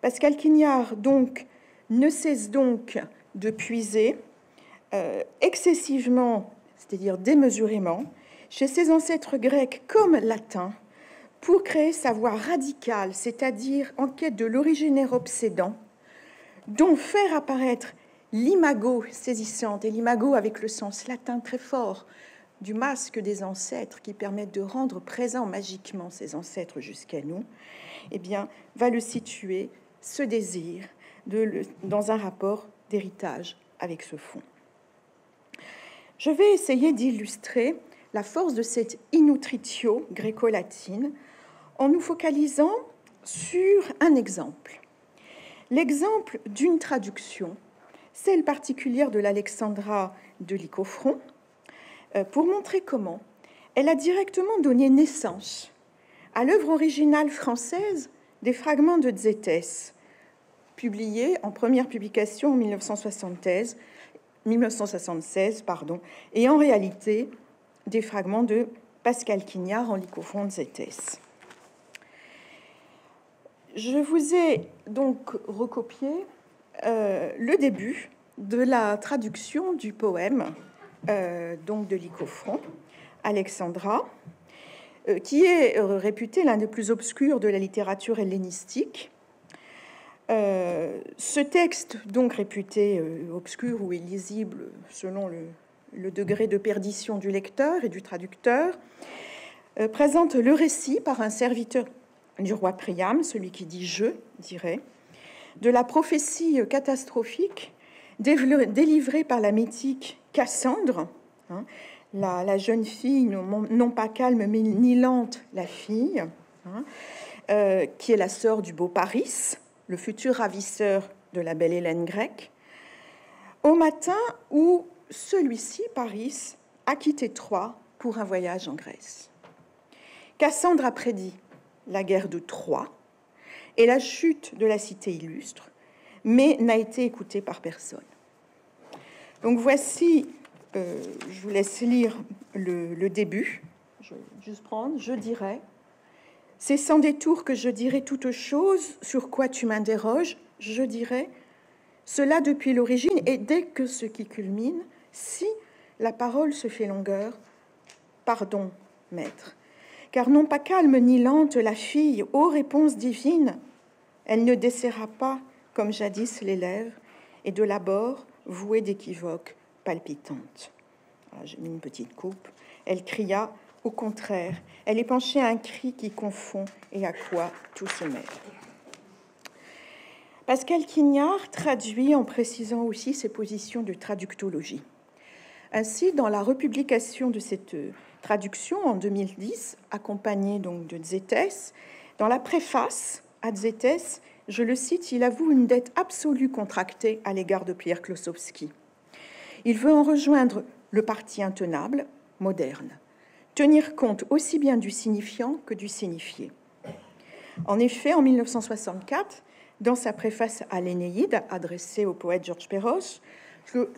Pascal Quignard donc ne cesse donc de puiser euh, excessivement, c'est-à-dire démesurément, chez ses ancêtres grecs comme latins, pour créer sa voix radicale, c'est-à-dire en quête de l'originaire obsédant, dont faire apparaître l'imago saisissante, et l'imago avec le sens latin très fort du masque des ancêtres qui permettent de rendre présent magiquement ces ancêtres jusqu'à nous, eh bien, va le situer, ce désir, de dans un rapport d'héritage avec ce fond. Je vais essayer d'illustrer la force de cette inutritio gréco-latine en nous focalisant sur un exemple. L'exemple d'une traduction, celle particulière de l'Alexandra de Lycophron, pour montrer comment elle a directement donné naissance à l'œuvre originale française des fragments de Zétès, publiés en première publication en 1976, 1976 pardon, et en réalité des fragments de Pascal Quignard en lycophron de Zétès. Je vous ai donc recopié euh, le début de la traduction du poème euh, donc de Lycophron, Alexandra, euh, qui est réputé l'un des plus obscurs de la littérature hellénistique. ce texte, donc réputé obscur ou illisible selon le, le, degré de perdition du lecteur et du traducteur, présente le récit par un serviteur du roi Priam, celui qui dit je, dirait, de la prophétie catastrophique délivrée par la mythique Cassandre, hein, la, jeune fille, non, pas calme, mais ni lente, la fille, hein, euh, qui est la sœur du beau Paris, le futur ravisseur de la belle Hélène grecque, au matin où celui-ci, Paris, a quitté Troie pour un voyage en Grèce. Cassandre a prédit la guerre de Troie et la chute de la cité illustre, mais n'a été écoutée par personne. Donc voici, euh, je vous laisse lire le, début. Je juste prendre, je dirais. C'est sans détour que je dirai toute chose sur quoi tu m'interroges, je dirais. Cela depuis l'origine et dès que ce qui culmine, si la parole se fait longueur, pardon, maître, car non pas calme ni lente la fille, ô réponse divine, elle ne desserra pas, comme jadis les lèvres, et de l'abord vouée d'équivoques palpitantes. J'ai mis une petite coupe. Elle cria, au contraire, elle est penchée à un cri qui confond et à quoi tout se mêle. Pascal Quignard traduit en précisant aussi ses positions de traductologie. Ainsi, dans la republication de cette traduction en 2010, accompagnée donc de Zétès. Dans la préface à Zétès, je le cite, il avoue une dette absolue contractée à l'égard de Pierre Klosowski. Il veut en rejoindre le parti intenable, moderne, tenir compte aussi bien du signifiant que du signifié. En effet, en 1964, dans sa préface à l'Énéide, adressée au poète Georges Perros,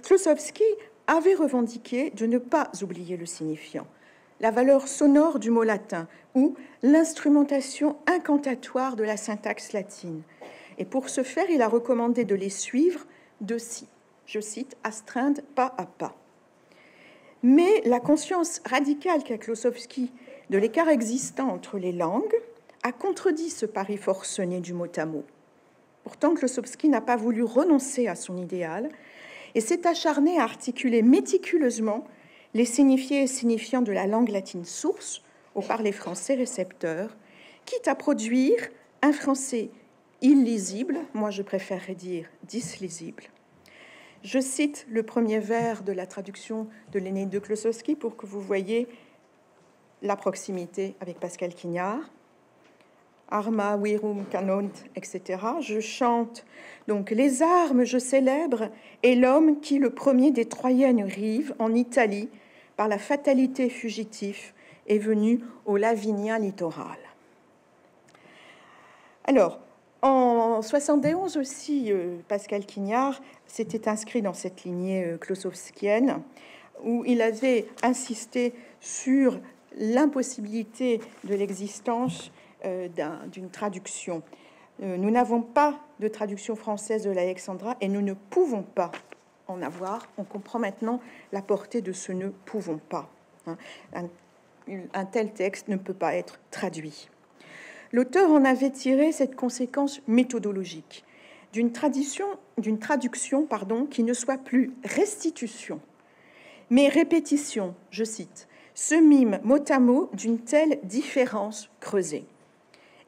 Klossowski avait revendiqué de ne pas oublier le signifiant, la valeur sonore du mot latin ou l'instrumentation incantatoire de la syntaxe latine. Et pour ce faire, il a recommandé de les suivre de si, je cite, astreinte pas à pas. Mais la conscience radicale qu'a Klossowski de l'écart existant entre les langues a contredit ce pari forcené du mot à mot. Pourtant, Klossowski n'a pas voulu renoncer à son idéal et s'est acharné à articuler méticuleusement les signifiés et signifiants de la langue latine source au parler français récepteur, quitte à produire un français illisible, moi je préférerais dire dislisible. Je cite le premier vers de la traduction de l'aîné de Klossowski pour que vous voyez la proximité avec Pascal Quignard. Arma, Virum, Canont, etc. Je chante donc les armes, je célèbre, et l'homme qui, le premier des Troyennes rives en Italie, par la fatalité fugitive, est venu au Lavinien littoral. Alors, en 71 aussi, euh, Pascal Quignard s'était inscrit dans cette lignée euh, où il avait insisté sur l'impossibilité de l'existence euh, d'une traduction. Nous n'avons pas de traduction française de l'Alexandra et nous ne pouvons pas en avoir. On comprend maintenant la portée de ce ne pouvons pas. Hein. Un, tel texte ne peut pas être traduit. L'auteur en avait tiré cette conséquence méthodologique d'une traduction, pardon, qui ne soit plus restitution, mais répétition. Je cite ce mime mot à mot d'une telle différence creusée.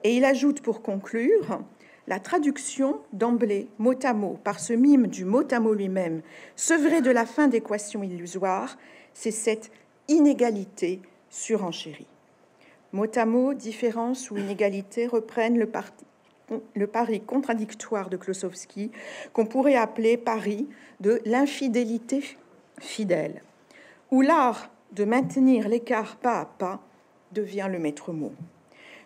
Et il ajoute pour conclure la traduction d'emblée mot à mot par ce mime du mot à mot lui-même, sevré de la fin d'équation illusoire, c'est cette inégalité surenchérie. Mot à mot, différence ou inégalité reprennent le, pari contradictoire de Klossowski, qu'on pourrait appeler pari de l'infidélité fidèle, où l'art de maintenir l'écart pas à pas devient le maître mot.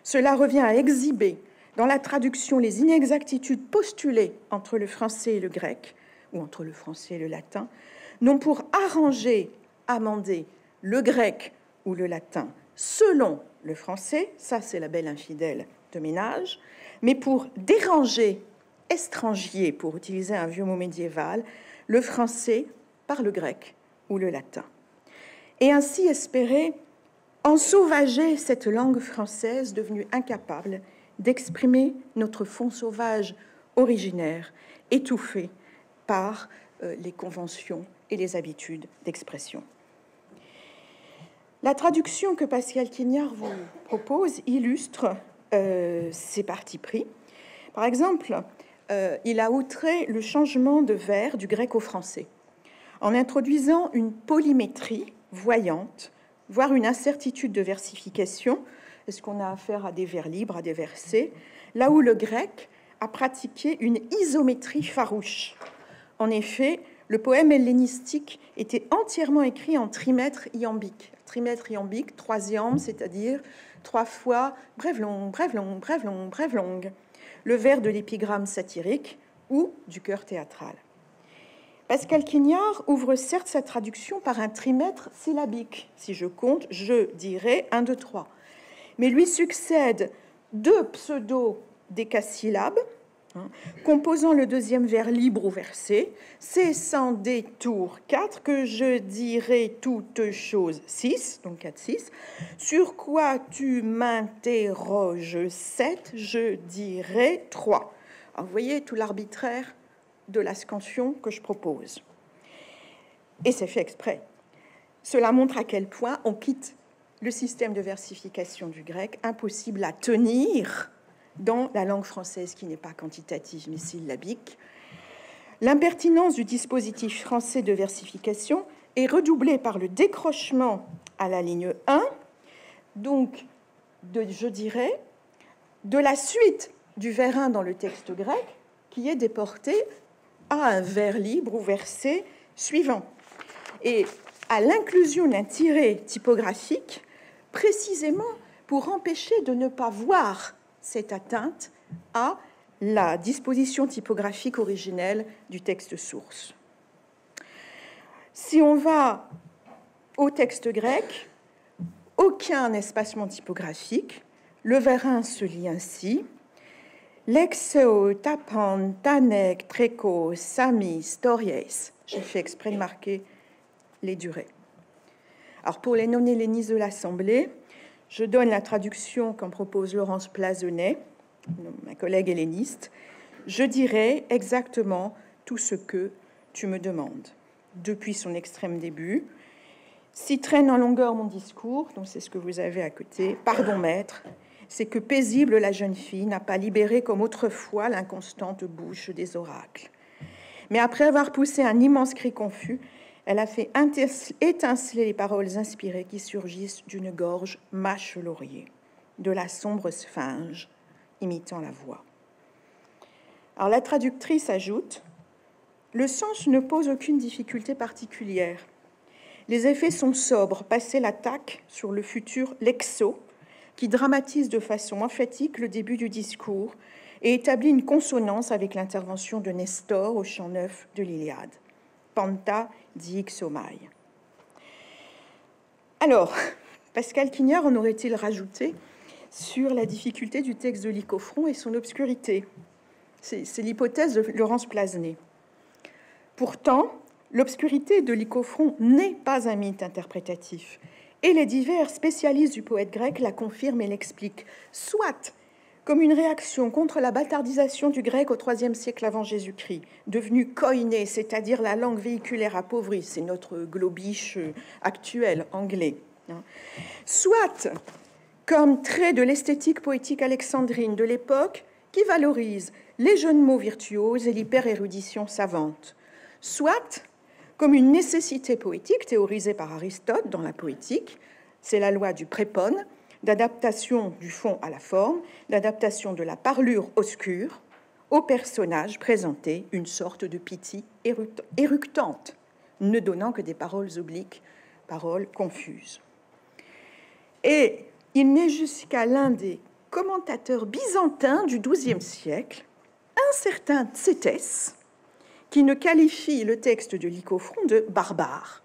Cela revient à exhiber dans la traduction les inexactitudes postulées entre le français et le grec, ou entre le français et le latin, non pour arranger, amender le grec ou le latin selon le français, ça c'est la belle infidèle de ménage, mais pour déranger, étrangier, pour utiliser un vieux mot médiéval, le français par le grec ou le latin et ainsi espérer ensauvager cette langue française devenue incapable d'exprimer notre fond sauvage originaire, étouffé par euh, les conventions et les habitudes d'expression. La traduction que Pascal Quignard vous propose illustre euh, ces partis pris. Par exemple, euh, il a outré le changement de vers du grec au français en introduisant une polymétrie voyante, voire une incertitude de versification. Est-ce qu'on a affaire à des vers libres, à des versets Là où le grec a pratiqué une isométrie farouche. En effet, le poème hellénistique était entièrement écrit en trimètre iambique. Trimètre iambique, troisième, c'est-à-dire trois fois brève longue, brève longue, brève longue, brève longue. Le vers de l'épigramme satirique ou du chœur théâtral. Pascal Quignard ouvre certes sa traduction par un trimètre syllabique. Si je compte, je dirais 1, 2, 3. Mais lui succèdent deux pseudo-décasyllabes, hein, composant le deuxième vers libre ou versé. C'est sans détour 4 que je dirai toute chose 6, donc 4, 6. Sur quoi tu m'interroges 7, je dirai 3. vous voyez tout l'arbitraire de la scansion que je propose. Et c'est fait exprès. Cela montre à quel point on quitte le système de versification du grec, impossible à tenir dans la langue française qui n'est pas quantitative mais syllabique. L'impertinence du dispositif français de versification est redoublée par le décrochement à la ligne 1, donc de, je dirais, de la suite du vers 1 dans le texte grec qui est déporté à un vers libre ou versé suivant. Et à l'inclusion d'un tiré typographique, précisément pour empêcher de ne pas voir cette atteinte à la disposition typographique originelle du texte source. Si on va au texte grec, aucun espacement typographique. Le verin se lit ainsi. Lexo, tapan, tanek, treco, sami, stories. J'ai fait exprès de marquer les durées. Alors pour les non-hellénistes de l'Assemblée, je donne la traduction qu'en propose Laurence Plazonnet, ma collègue helléniste. Je dirai exactement tout ce que tu me demandes. Depuis son extrême début, si traîne en longueur mon discours, donc c'est ce que vous avez à côté, pardon maître, c'est que paisible la jeune fille n'a pas libéré comme autrefois l'inconstante bouche des oracles. Mais après avoir poussé un immense cri confus, elle a fait étinceler les paroles inspirées qui surgissent d'une gorge mâche laurier, de la sombre sphinge imitant la voix. Alors la traductrice ajoute Le sens ne pose aucune difficulté particulière. Les effets sont sobres, passer l'attaque sur le futur lexo, qui dramatise de façon emphatique le début du discours et établit une consonance avec l'intervention de Nestor au chant neuf de l'Iliade. Panta di Xomai. Alors, (laughs) Pascal Quignard en aurait-il rajouté sur la difficulté du texte de Lycophron et son obscurité? C'est l'hypothèse de Laurence Plasnet. Pourtant, l'obscurité de Lycophron n'est pas un mythe interprétatif. Et les divers spécialistes du poète grec la confirment et l'expliquent, soit comme une réaction contre la bâtardisation du grec au IIIe siècle avant Jésus-Christ, devenu koiné, c'est-à-dire la langue véhiculaire appauvrie, c'est notre globiche actuel anglais, hein. soit comme trait de l'esthétique poétique alexandrine de l'époque qui valorise les jeunes mots virtuoses et l'hyper-érudition savante, soit comme une nécessité poétique théorisée par Aristote dans la poétique, c'est la loi du prépone, d'adaptation du fond à la forme, d'adaptation de la parlure obscure au personnage présenté une sorte de pitié éructante, ne donnant que des paroles obliques, paroles confuses. Et il n'est jusqu'à l'un des commentateurs byzantins du XIIe siècle, un certain Cétès, qui ne qualifie le texte de Lycophron de barbare,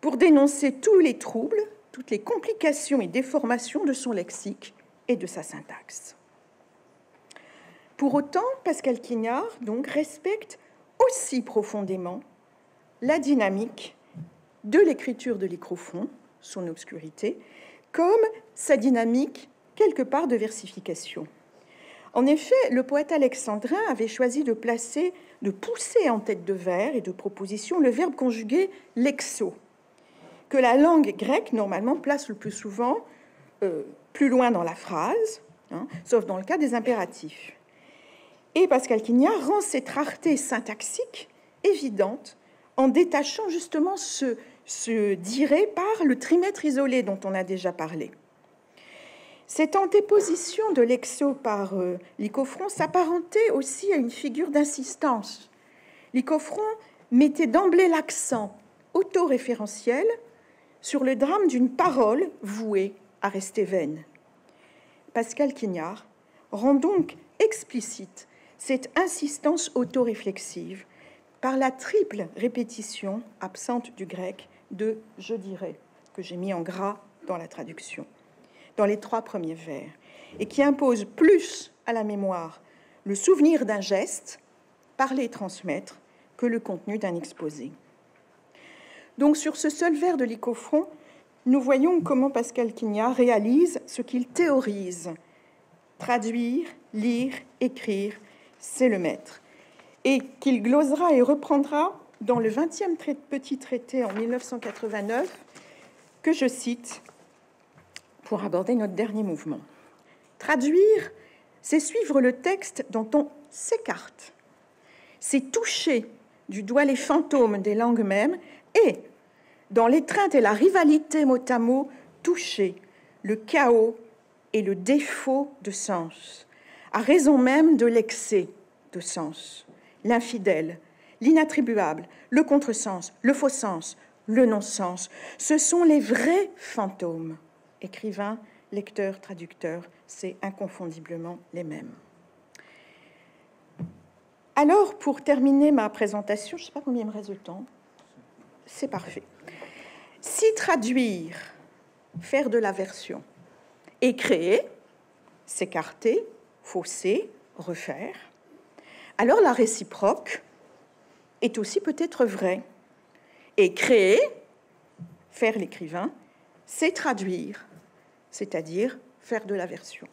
pour dénoncer tous les troubles, toutes les complications et déformations de son lexique et de sa syntaxe. Pour autant, Pascal Quignard donc respecte aussi profondément la dynamique de l'écriture de Lycophron, son obscurité, comme sa dynamique quelque part de versification. En effet, le poète alexandrin avait choisi de placer, de pousser en tête de vers et de proposition le verbe conjugué lexo, que la langue grecque normalement place le plus souvent euh, plus loin dans la phrase, hein, sauf dans le cas des impératifs. Et Pascal Quignard rend cette rareté syntaxique évidente en détachant justement ce, ce dirait par le trimètre isolé dont on a déjà parlé. Cette antéposition de l'exo par euh, Lycophron s'apparentait aussi à une figure d'insistance. Lycophron mettait d'emblée l'accent autoréférentiel sur le drame d'une parole vouée à rester vaine. Pascal Quignard rend donc explicite cette insistance autoréflexive par la triple répétition absente du grec de je dirais que j'ai mis en gras dans la traduction dans les trois premiers vers, et qui impose plus à la mémoire le souvenir d'un geste, parler et transmettre, que le contenu d'un exposé. Donc sur ce seul vers de Lycophron, nous voyons comment Pascal Quignard réalise ce qu'il théorise. Traduire, lire, écrire, c'est le maître. Et qu'il glosera et reprendra dans le 20e petit traité en 1989, que je cite pour aborder notre dernier mouvement. Traduire, c'est suivre le texte dont on s'écarte. C'est toucher du doigt les fantômes des langues mêmes et, dans l'étreinte et la rivalité mot à mot, toucher le chaos et le défaut de sens, à raison même de l'excès de sens, l'infidèle, l'inattribuable, le contresens, le faux sens, le non-sens. Ce sont les vrais fantômes écrivain, lecteur, traducteur, c'est inconfondiblement les mêmes. Alors, pour terminer ma présentation, je ne sais pas combien il me reste de temps. C'est parfait. Si traduire, faire de la version et créer, s'écarter, fausser, refaire, alors la réciproque est aussi peut-être vraie. Et créer, faire l'écrivain, c'est traduire, c'est-à-dire faire de la version.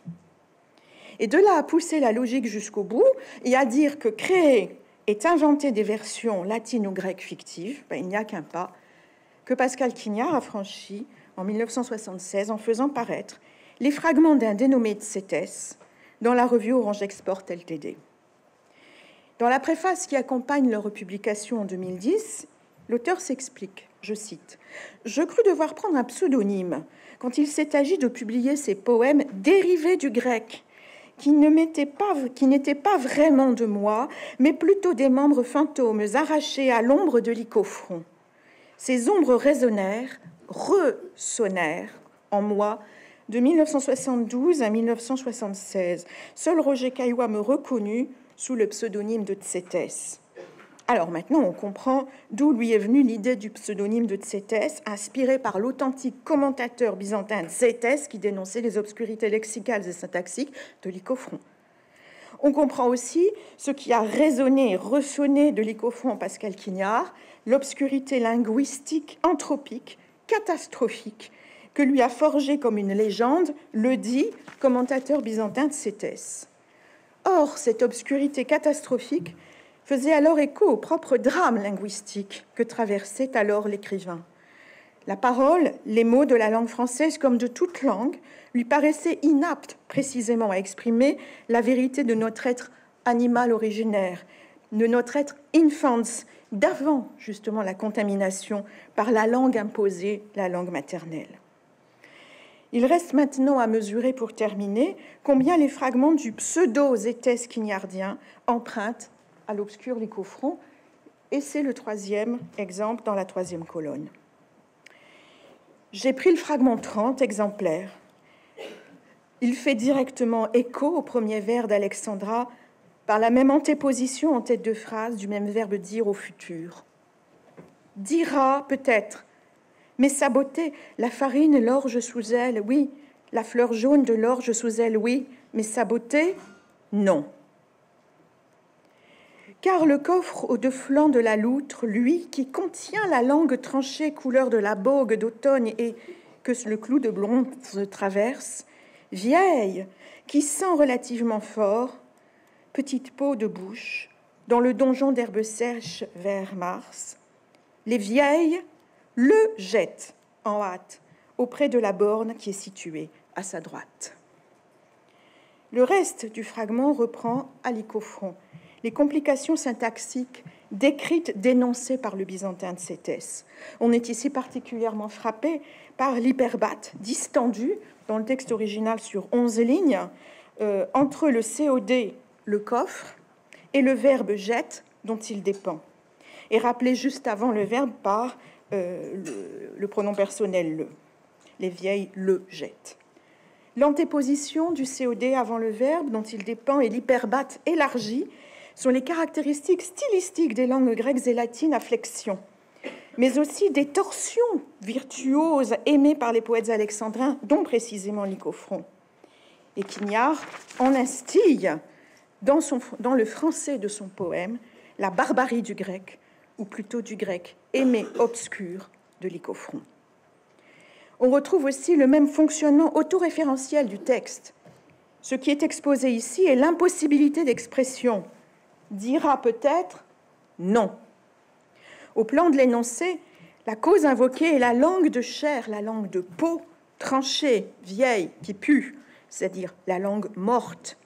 Et de là à pousser la logique jusqu'au bout et à dire que créer est inventer des versions latines ou grecques fictives, ben, il n'y a qu'un pas que Pascal Quignard a franchi en 1976 en faisant paraître les fragments d'un dénommé de dans la revue Orange Export LTD. Dans la préface qui accompagne leur publication en 2010, l'auteur s'explique, je cite, Je crus devoir prendre un pseudonyme quand il s'est agi de publier ces poèmes dérivés du grec qui n'étaient pas, vraiment de moi, mais plutôt des membres fantômes arrachés à l'ombre de l'icofront. Ces ombres résonnèrent, ressonnèrent en moi de 1972 à 1976. Seul Roger Caillois me reconnut sous le pseudonyme de Tsétès. Alors maintenant, on comprend d'où lui est venue l'idée du pseudonyme de Tsétès, inspiré par l'authentique commentateur byzantin Tsétès qui dénonçait les obscurités lexicales et syntaxiques de Lycophron. On comprend aussi ce qui a résonné et ressonné de Lycophron en Pascal Quignard, l'obscurité linguistique, anthropique, catastrophique, que lui a forgé comme une légende le dit commentateur byzantin Tsétès. Or, cette obscurité catastrophique faisait alors écho au propre drame linguistique que traversait alors l'écrivain. La parole, les mots de la langue française comme de toute langue, lui paraissaient inaptes précisément à exprimer la vérité de notre être animal originaire, de notre être infants, d'avant justement la contamination par la langue imposée, la langue maternelle. Il reste maintenant à mesurer, pour terminer, combien les fragments du pseudo-zétès empruntent à l'obscur lycophron, et c'est le troisième exemple dans la troisième colonne. J'ai pris le fragment 30 exemplaire. Il fait directement écho au premier vers d'Alexandra par la même antéposition en tête de phrase du même verbe dire au futur. Dira peut-être, mais sa beauté, la farine, l'orge sous elle, oui, la fleur jaune de l'orge sous elle, oui, mais sa beauté, non. Car le coffre aux deux flancs de la loutre, lui, qui contient la langue tranchée couleur de la bogue d'automne et que le clou de bronze traverse, vieille, qui sent relativement fort, petite peau de bouche, dans le donjon d'herbe sèche vers mars, les vieilles le jettent en hâte auprès de la borne qui est située à sa droite. Le reste du fragment reprend à l'icofront les complications syntaxiques décrites, dénoncées par le byzantin de Cétès. On est ici particulièrement frappé par l'hyperbate distendu dans le texte original sur 11 lignes euh, entre le COD, le coffre, et le verbe jette dont il dépend, et rappelé juste avant le verbe par euh, le, pronom personnel le. Les vieilles le jettent. L'antéposition du COD avant le verbe dont il dépend et l'hyperbate élargi sont les caractéristiques stylistiques des langues grecques et latines à flexion, mais aussi des torsions virtuoses aimées par les poètes alexandrins, dont précisément Lycophron. Et Quignard en instille dans, le français de son poème la barbarie du grec, ou plutôt du grec aimé obscur de Lycophron. On retrouve aussi le même fonctionnement autoréférentiel du texte. Ce qui est exposé ici est l'impossibilité d'expression dira peut-être non. Au plan de l'énoncé, la cause invoquée est la langue de chair, la langue de peau, tranchée, vieille, qui pue, c'est-à-dire la langue morte,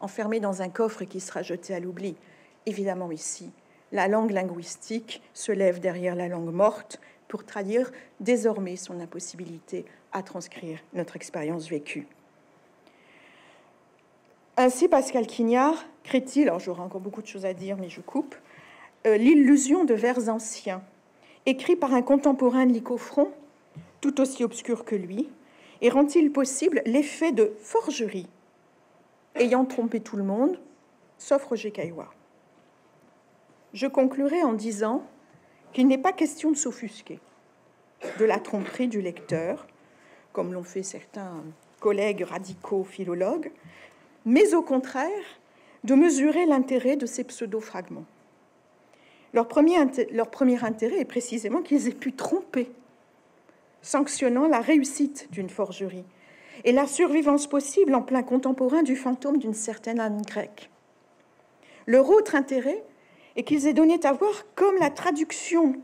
enfermée dans un coffre qui sera jetée à l'oubli. Évidemment ici, la langue linguistique se lève derrière la langue morte pour traduire désormais son impossibilité à transcrire notre expérience vécue. Ainsi, Pascal Quignard crée-t-il, alors j'aurai encore beaucoup de choses à dire, mais je coupe, euh, l'illusion de vers anciens, écrit par un contemporain de tout aussi obscur que lui, et rend-il possible l'effet de forgerie ayant trompé tout le monde, sauf Roger Caillois. Je conclurai en disant qu'il n'est pas question de s'offusquer de la tromperie du lecteur, comme l'ont fait certains collègues radicaux philologues, mais au contraire de mesurer l'intérêt de ces pseudo-fragments. Leur premier, leur premier intérêt est précisément qu'ils aient pu tromper, sanctionnant la réussite d'une forgerie et la survivance possible en plein contemporain du fantôme d'une certaine âme grecque. Leur autre intérêt est qu'ils aient donné à voir traduction,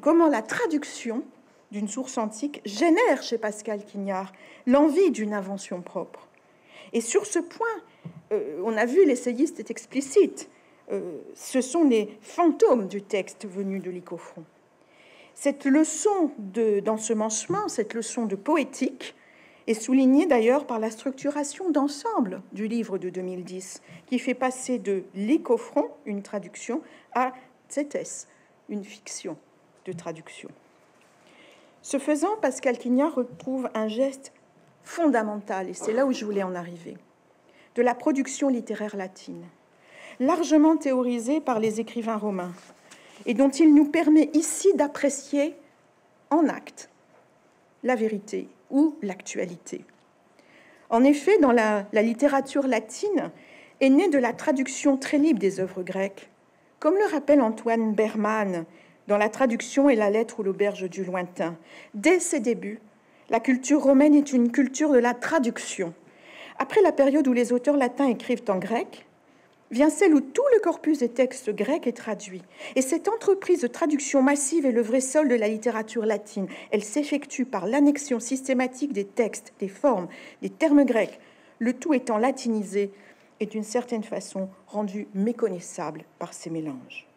comment la traduction d'une source antique génère chez Pascal Quignard l'envie d'une invention propre. Et sur ce point, euh, on a vu l'essayiste est explicite. Euh, ce sont les fantômes du texte venus de l'Icofront. Cette leçon d'ensemencement, cette leçon de poétique, est soulignée d'ailleurs par la structuration d'ensemble du livre de 2010, qui fait passer de l'Icofront, une traduction, à Tzetes, une fiction de traduction. Ce faisant, Pascal Quignard retrouve un geste fondamental, et c'est là où je voulais en arriver, de la production littéraire latine, largement théorisée par les écrivains romains, et dont il nous permet ici d'apprécier en acte la vérité ou l'actualité. En effet, dans la, la, littérature latine est née de la traduction très libre des œuvres grecques, comme le rappelle Antoine Berman dans la traduction et la lettre ou l'auberge du lointain. Dès ses débuts, la culture romaine est une culture de la traduction. Après la période où les auteurs latins écrivent en grec, vient celle où tout le corpus des textes grecs est traduit. Et cette entreprise de traduction massive est le vrai sol de la littérature latine. Elle s'effectue par l'annexion systématique des textes, des formes, des termes grecs, le tout étant latinisé et d'une certaine façon rendu méconnaissable par ces mélanges.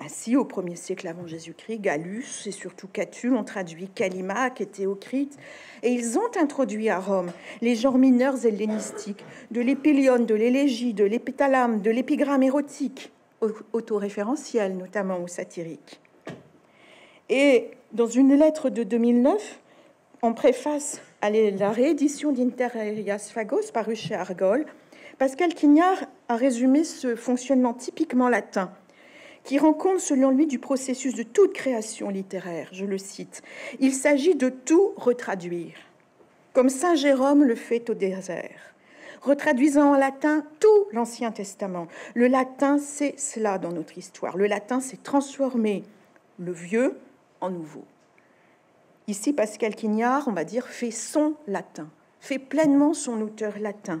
Ainsi, au 1er siècle avant Jésus-Christ, Gallus et surtout Catulle ont traduit Callimaque et Théocrite, et ils ont introduit à Rome les genres mineurs hellénistiques, de l'épélion, de l'élégie, de l'épithalame, de l'épigramme érotique, autoréférentiel notamment ou satirique. Et dans une lettre de 2009, en préface à la réédition d'Inter Aerias Phagos paru chez Argol, Pascal Quignard a résumé ce fonctionnement typiquement latin qui rend compte, selon lui, du processus de toute création littéraire. Je le cite. Il s'agit de tout retraduire, comme Saint Jérôme le fait au désert, retraduisant en latin tout l'Ancien Testament. Le latin, c'est cela dans notre histoire. Le latin, c'est transformer le vieux en nouveau. Ici, Pascal Quignard, on va dire, fait son latin, fait pleinement son auteur latin,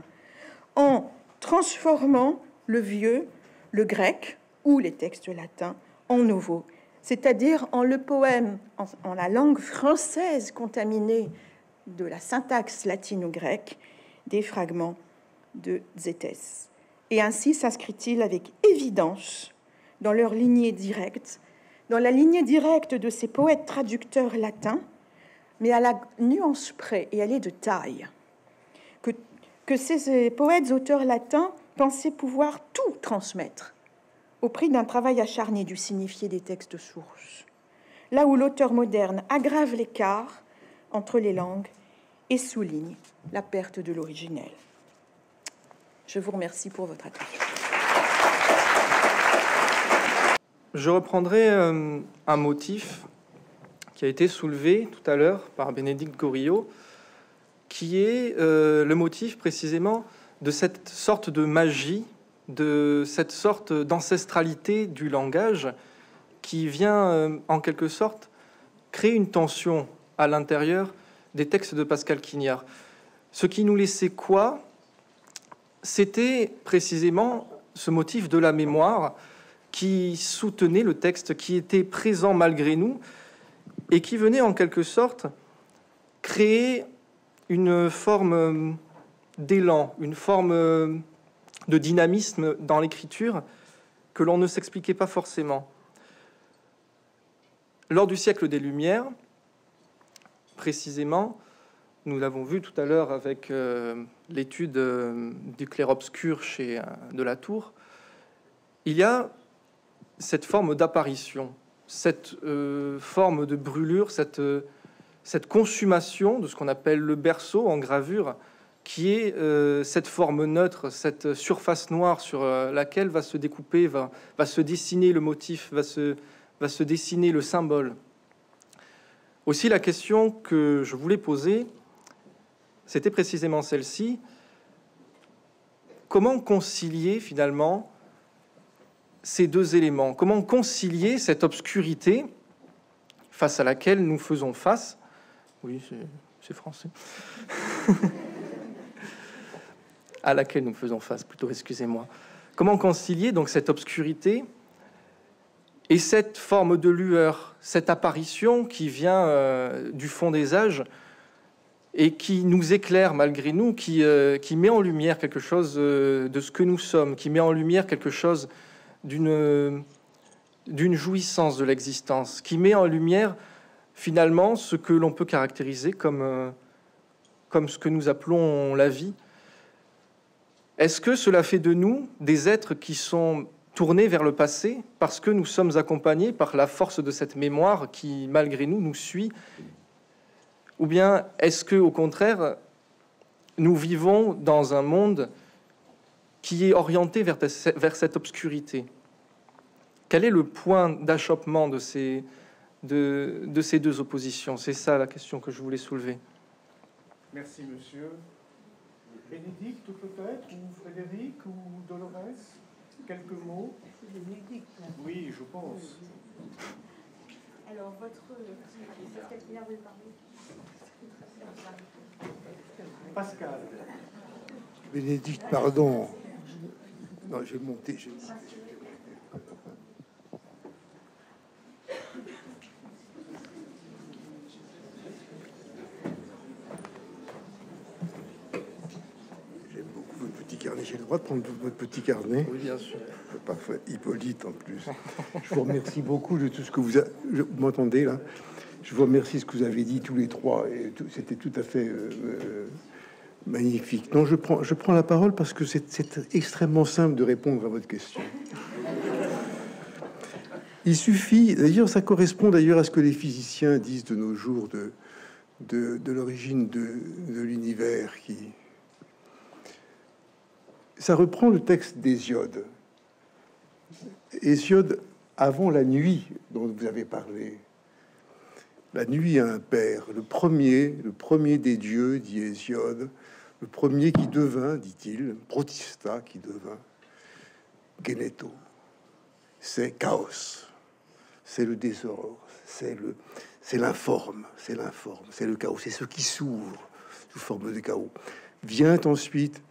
en transformant le vieux, le grec, ou les textes latins en nouveau, c'est-à-dire en le poème, en, la langue française contaminée de la syntaxe latino-grecque, des fragments de Zétès. Et ainsi s'inscrit-il avec évidence dans leur lignée directe, dans la lignée directe de ces poètes traducteurs latins, mais à la nuance près, et elle est de taille, que, que ces poètes auteurs latins pensaient pouvoir tout transmettre au prix d'un travail acharné du signifié des textes sources, là où l'auteur moderne aggrave l'écart entre les langues et souligne la perte de l'originel. Je vous remercie pour votre attention. Je reprendrai euh, un motif qui a été soulevé tout à l'heure par Bénédicte Gorillo, qui est euh, le motif précisément de cette sorte de magie de cette sorte d'ancestralité du langage qui vient euh, en quelque sorte créer une tension à l'intérieur des textes de Pascal Quignard. Ce qui nous laissait quoi? C'était précisément ce motif de la mémoire qui soutenait le texte, qui était présent malgré nous et qui venait en quelque sorte créer une forme d'élan, une forme de dynamisme dans l'écriture que l'on ne s'expliquait pas forcément. Lors du siècle des Lumières, précisément, nous l'avons vu tout à l'heure avec euh, l'étude euh, du clair-obscur chez euh, de la Tour, il y a cette forme d'apparition, cette forme de brûlure, cette, cette consommation de ce qu'on appelle le berceau en gravure qui est euh, cette forme neutre, cette surface noire sur euh, laquelle va se découper, va, se dessiner le motif, va se dessiner le symbole. Aussi, la question que je voulais poser, c'était précisément celle-ci. Comment concilier finalement ces deux éléments? Comment concilier cette obscurité face à laquelle nous faisons face? Oui, c'est français. (laughs) à laquelle nous faisons face, plutôt, excusez-moi. Comment concilier donc cette obscurité et cette forme de lueur, cette apparition qui vient euh, du fond des âges et qui nous éclaire malgré nous, qui, euh, qui met en lumière quelque chose euh, de ce que nous sommes, qui met en lumière quelque chose d'une jouissance de l'existence, qui met en lumière finalement ce que l'on peut caractériser comme, comme ce que nous appelons la vie, est-ce que cela fait de nous des êtres qui sont tournés vers le passé parce que nous sommes accompagnés par la force de cette mémoire qui, malgré nous, nous suit? Ou bien est-ce que, au contraire, nous vivons dans un monde qui est orienté vers, vers cette obscurité? Quel est le point d'achoppement de ces, de, de ces deux oppositions? C'est ça la question que je voulais soulever. Merci, monsieur. Bénédicte peut-être, ou Frédéric, ou Dolores Quelques mots Bénédicte. Oui, je pense. Alors, votre... Pascal. Bénédicte, pardon. Non, j'ai monté. j'ai le droit de prendre votre petit carnet. Oui, bien sûr. Parfait. Hippolyte en plus. Je vous remercie beaucoup de tout ce que vous, avez... vous m'entendez là? Je vous remercie ce que vous avez dit tous les trois. Et c'était tout à fait euh, euh, magnifique. Non, je prends, je prends la parole parce que c'est extrêmement simple de répondre à votre question. Il suffit, d'ailleurs, ça correspond d'ailleurs à ce que les physiciens disent de nos jours de, de, de l'origine de, de l'univers qui, ça reprend le texte d'Hésiode. Hésiode, avant la nuit dont vous avez parlé, la nuit a un père, le premier, le premier des dieux, dit Hésiode, le premier qui devint, dit-il, protista qui devint, Geneto. C'est chaos, c'est le désordre, c'est c'est l'informe, c'est l'informe, c'est le chaos, c'est ce qui s'ouvre sous forme de chaos. Vient ensuite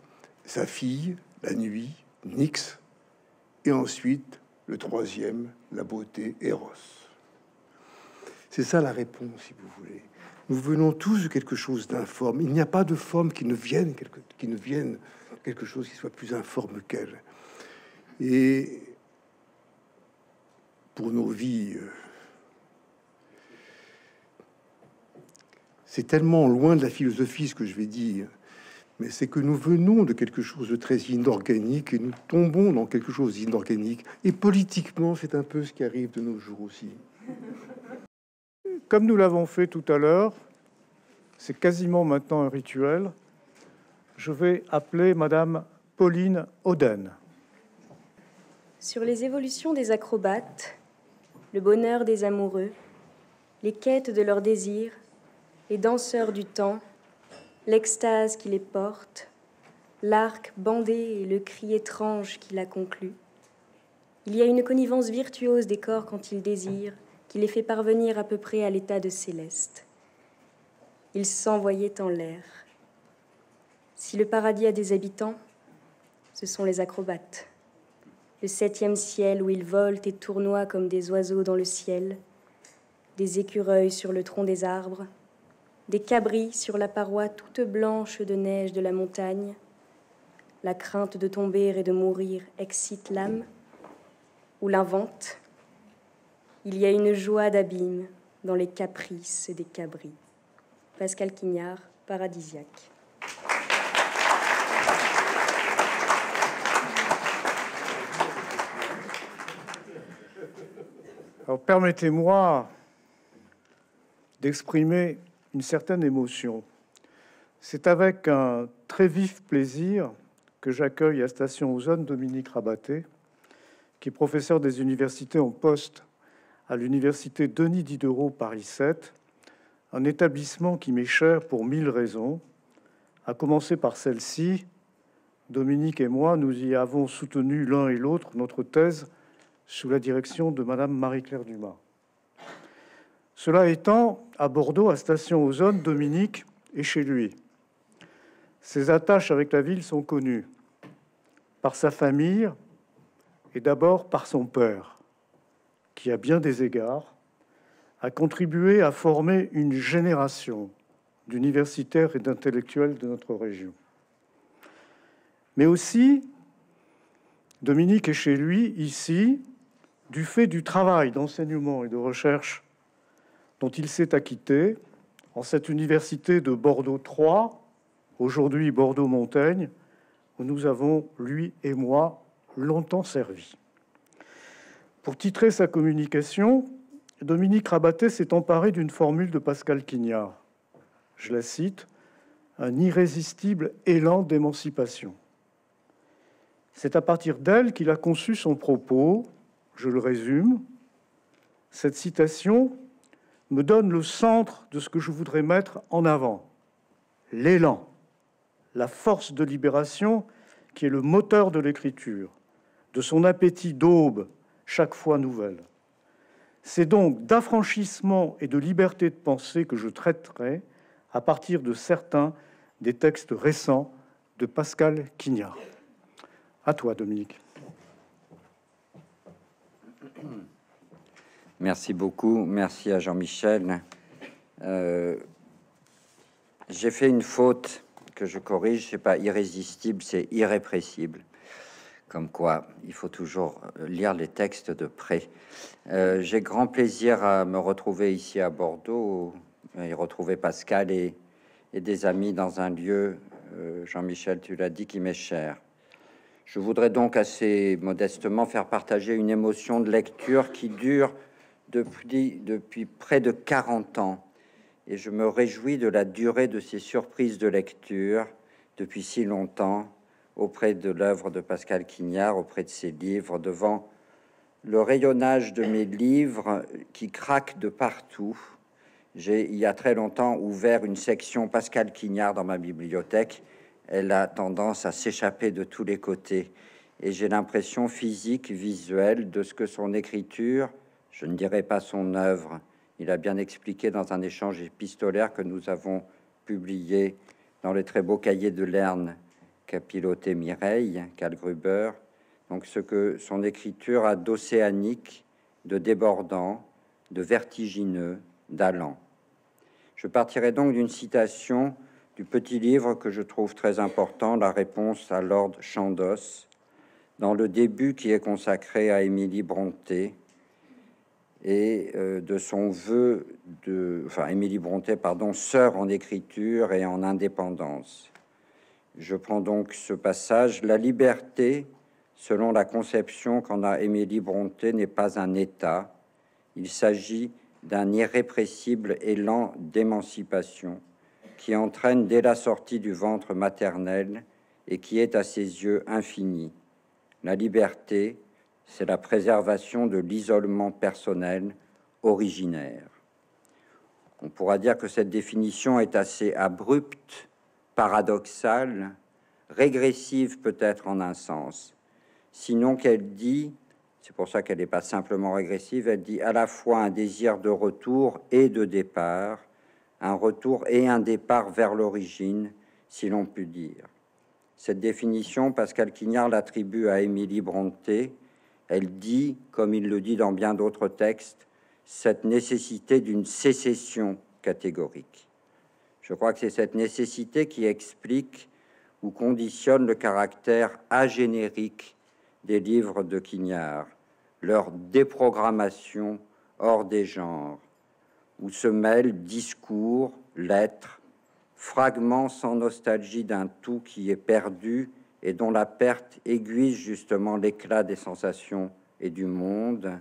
sa fille, la nuit, Nyx, et ensuite le troisième, la beauté, Eros. C'est ça la réponse, si vous voulez. Nous venons tous de quelque chose d'informe. Il n'y a pas de forme qui ne vienne quelque, qui ne vienne quelque chose qui soit plus informe qu'elle. Et pour nos vies, euh, c'est tellement loin de la philosophie ce que je vais dire mais c'est que nous venons de quelque chose de très inorganique et nous tombons dans quelque chose d'inorganique. Et politiquement, c'est un peu ce qui arrive de nos jours aussi. Comme nous l'avons fait tout à l'heure, c'est quasiment maintenant un rituel. Je vais appeler Madame Pauline Oden. Sur les évolutions des acrobates, le bonheur des amoureux, les quêtes de leurs désirs, les danseurs du temps, l'extase qui les porte, l'arc bandé et le cri étrange qui l'a conclu. Il y a une connivence virtuose des corps quand ils désirent, qui les fait parvenir à peu près à l'état de céleste. Ils s'envoyaient en l'air. Si le paradis a des habitants, ce sont les acrobates. Le septième ciel où ils volent et tournoient comme des oiseaux dans le ciel, des écureuils sur le tronc des arbres, des cabris sur la paroi toute blanche de neige de la montagne. La crainte de tomber et de mourir excite l'âme ou l'invente. Il y a une joie d'abîme dans les caprices des cabris. Pascal Quignard, Paradisiaque. Alors permettez-moi d'exprimer une certaine émotion. c'est avec un très vif plaisir que j'accueille à Station Ozone Dominique Rabaté, qui est professeur des universités en poste à l'université Denis Diderot Paris 7, un établissement qui m'est cher pour mille raisons, à commencer par celle-ci. Dominique et moi, nous y avons soutenu l'un et l'autre notre thèse sous la direction de Madame Marie-Claire Dumas. Cela étant, à Bordeaux, à Station Ozone, Dominique est chez lui. Ses attaches avec la ville sont connues par sa famille et d'abord par son père, qui, à bien des égards, a contribué à former une génération d'universitaires et d'intellectuels de notre région. Mais aussi, Dominique est chez lui, ici, du fait du travail d'enseignement et de recherche dont il s'est acquitté en cette université de Bordeaux 3, aujourd'hui Bordeaux-Montaigne, où nous avons, lui et moi, longtemps servi. Pour titrer sa communication, Dominique Rabatet s'est emparé d'une formule de Pascal Quignard. Je la cite Un irrésistible élan d'émancipation. C'est à partir d'elle qu'il a conçu son propos. Je le résume. Cette citation me donne le centre de ce que je voudrais mettre en avant l'élan la force de libération qui est le moteur de l'écriture, de son appétit d'aube chaque fois nouvelle. C'est donc d'affranchissement et de liberté de pensée que je traiterai à partir de certains des textes récents de Pascal Quignard. À toi, Dominique. Merci beaucoup. Merci à Jean-Michel. Euh, j'ai fait une faute que je corrige, c'est pas irrésistible, c'est irrépressible. Comme quoi, il faut toujours lire les textes de près. Euh, j'ai grand plaisir à me retrouver ici à Bordeaux et retrouver Pascal et, des amis dans un lieu, euh, Jean-Michel, tu l'as dit, qui m'est cher. Je voudrais donc assez modestement faire partager une émotion de lecture qui dure depuis, près de 40 ans et je me réjouis de la durée de ces surprises de lecture depuis si longtemps auprès de l'œuvre de Pascal Quignard, auprès de ses livres, devant le rayonnage de mes livres qui craquent de partout. J'ai, il y a très longtemps, ouvert une section Pascal Quignard dans ma bibliothèque. Elle a tendance à s'échapper de tous les côtés. Et j'ai l'impression physique, visuelle, de ce que son écriture, je ne dirais pas son œuvre, il a bien expliqué dans un échange épistolaire que nous avons publié dans le très beau cahier de Lerne qu'a piloté Mireille Kalgruber, donc ce que son écriture a d'océanique, de débordant, de vertigineux, d'allant. Je partirai donc d'une citation du petit livre que je trouve très important, La réponse à Lord Chandos, dans le début qui est consacré à Émilie Brontë, et euh, de son vœu de, enfin, Émilie Brontë, pardon, sœur en écriture et en indépendance. Je prends donc ce passage. La liberté, selon la conception qu'en a Émilie Brontë, n'est pas un état. Il s'agit d'un irrépressible élan d'émancipation qui entraîne dès la sortie du ventre maternel et qui est à ses yeux infini. La liberté, c'est la préservation de l'isolement personnel originaire. On pourra dire que cette définition est assez abrupte, paradoxale, régressive peut-être en un sens, sinon qu'elle dit, c'est pour ça qu'elle n'est pas simplement régressive, elle dit à la fois un désir de retour et de départ, un retour et un départ vers l'origine, si l'on peut dire. Cette définition, Pascal Quignard l'attribue à Émilie Brontë, elle dit, comme il le dit dans bien d'autres textes, cette nécessité d'une sécession catégorique. Je crois que c'est cette nécessité qui explique ou conditionne le caractère agénérique des livres de Quignard, leur déprogrammation hors des genres, où se mêlent discours, lettres, fragments sans nostalgie d'un tout qui est perdu et dont la perte aiguise justement l'éclat des sensations et du monde,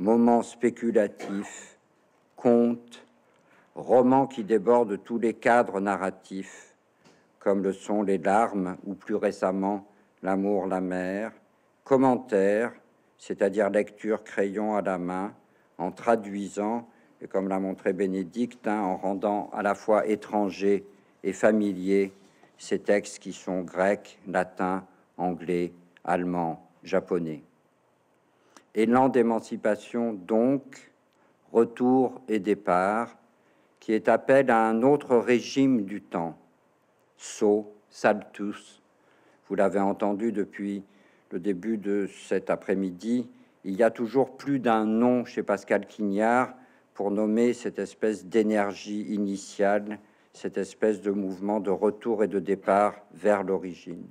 moments spéculatifs, contes, romans qui débordent tous les cadres narratifs, comme le sont les larmes ou plus récemment l'amour, la mer, commentaires, c'est-à-dire lecture crayon à la main, en traduisant, et comme l'a montré Bénédicte, hein, en rendant à la fois étrangers et familiers ces textes qui sont grecs, latins, anglais, allemands, japonais. Élan d'émancipation donc, retour et départ, qui est appel à un autre régime du temps, saut, saltus. Vous l'avez entendu depuis le début de cet après-midi, il y a toujours plus d'un nom chez Pascal Quignard pour nommer cette espèce d'énergie initiale, cette espèce de mouvement de retour et de départ vers l'origine.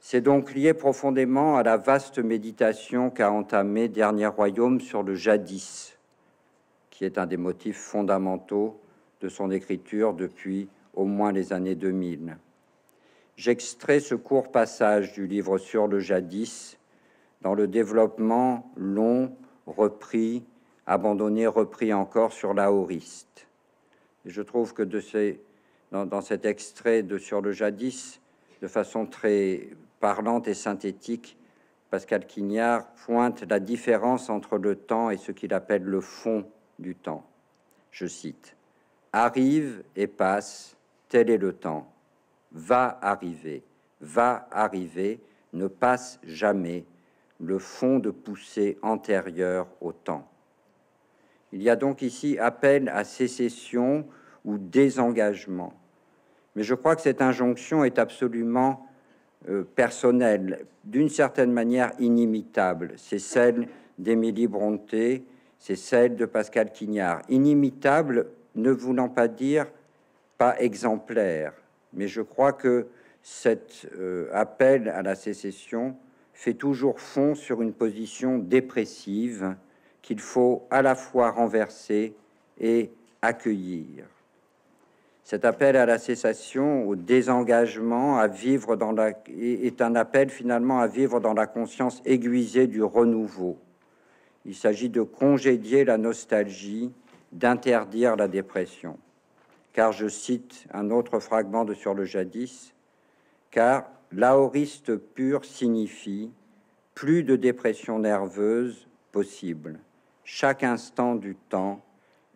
C'est donc lié profondément à la vaste méditation qu'a entamé Dernier Royaume sur le jadis, qui est un des motifs fondamentaux de son écriture depuis au moins les années 2000. J'extrais ce court passage du livre sur le jadis dans le développement long, repris, abandonné, repris encore sur l'aoriste. Je trouve que dans, dans, cet extrait de Sur le jadis, de façon très parlante et synthétique, Pascal Quignard pointe la différence entre le temps et ce qu'il appelle le fond du temps. Je cite Arrive et passe, tel est le temps. Va arriver, va arriver, ne passe jamais, le fond de poussée antérieur au temps. Il y a donc ici appel à sécession ou désengagement. Mais je crois que cette injonction est absolument euh, personnelle, d'une certaine manière inimitable. C'est celle d'Émilie Bronté, c'est celle de Pascal Quignard. Inimitable ne voulant pas dire pas exemplaire, mais je crois que cet euh, appel à la sécession fait toujours fond sur une position dépressive qu'il faut à la fois renverser et accueillir. Cet appel à la cessation, au désengagement, à vivre dans la, est un appel finalement à vivre dans la conscience aiguisée du renouveau. Il s'agit de congédier la nostalgie, d'interdire la dépression. Car je cite un autre fragment de Sur le jadis, car L'aoriste pur signifie plus de dépression nerveuse possible. Chaque instant du temps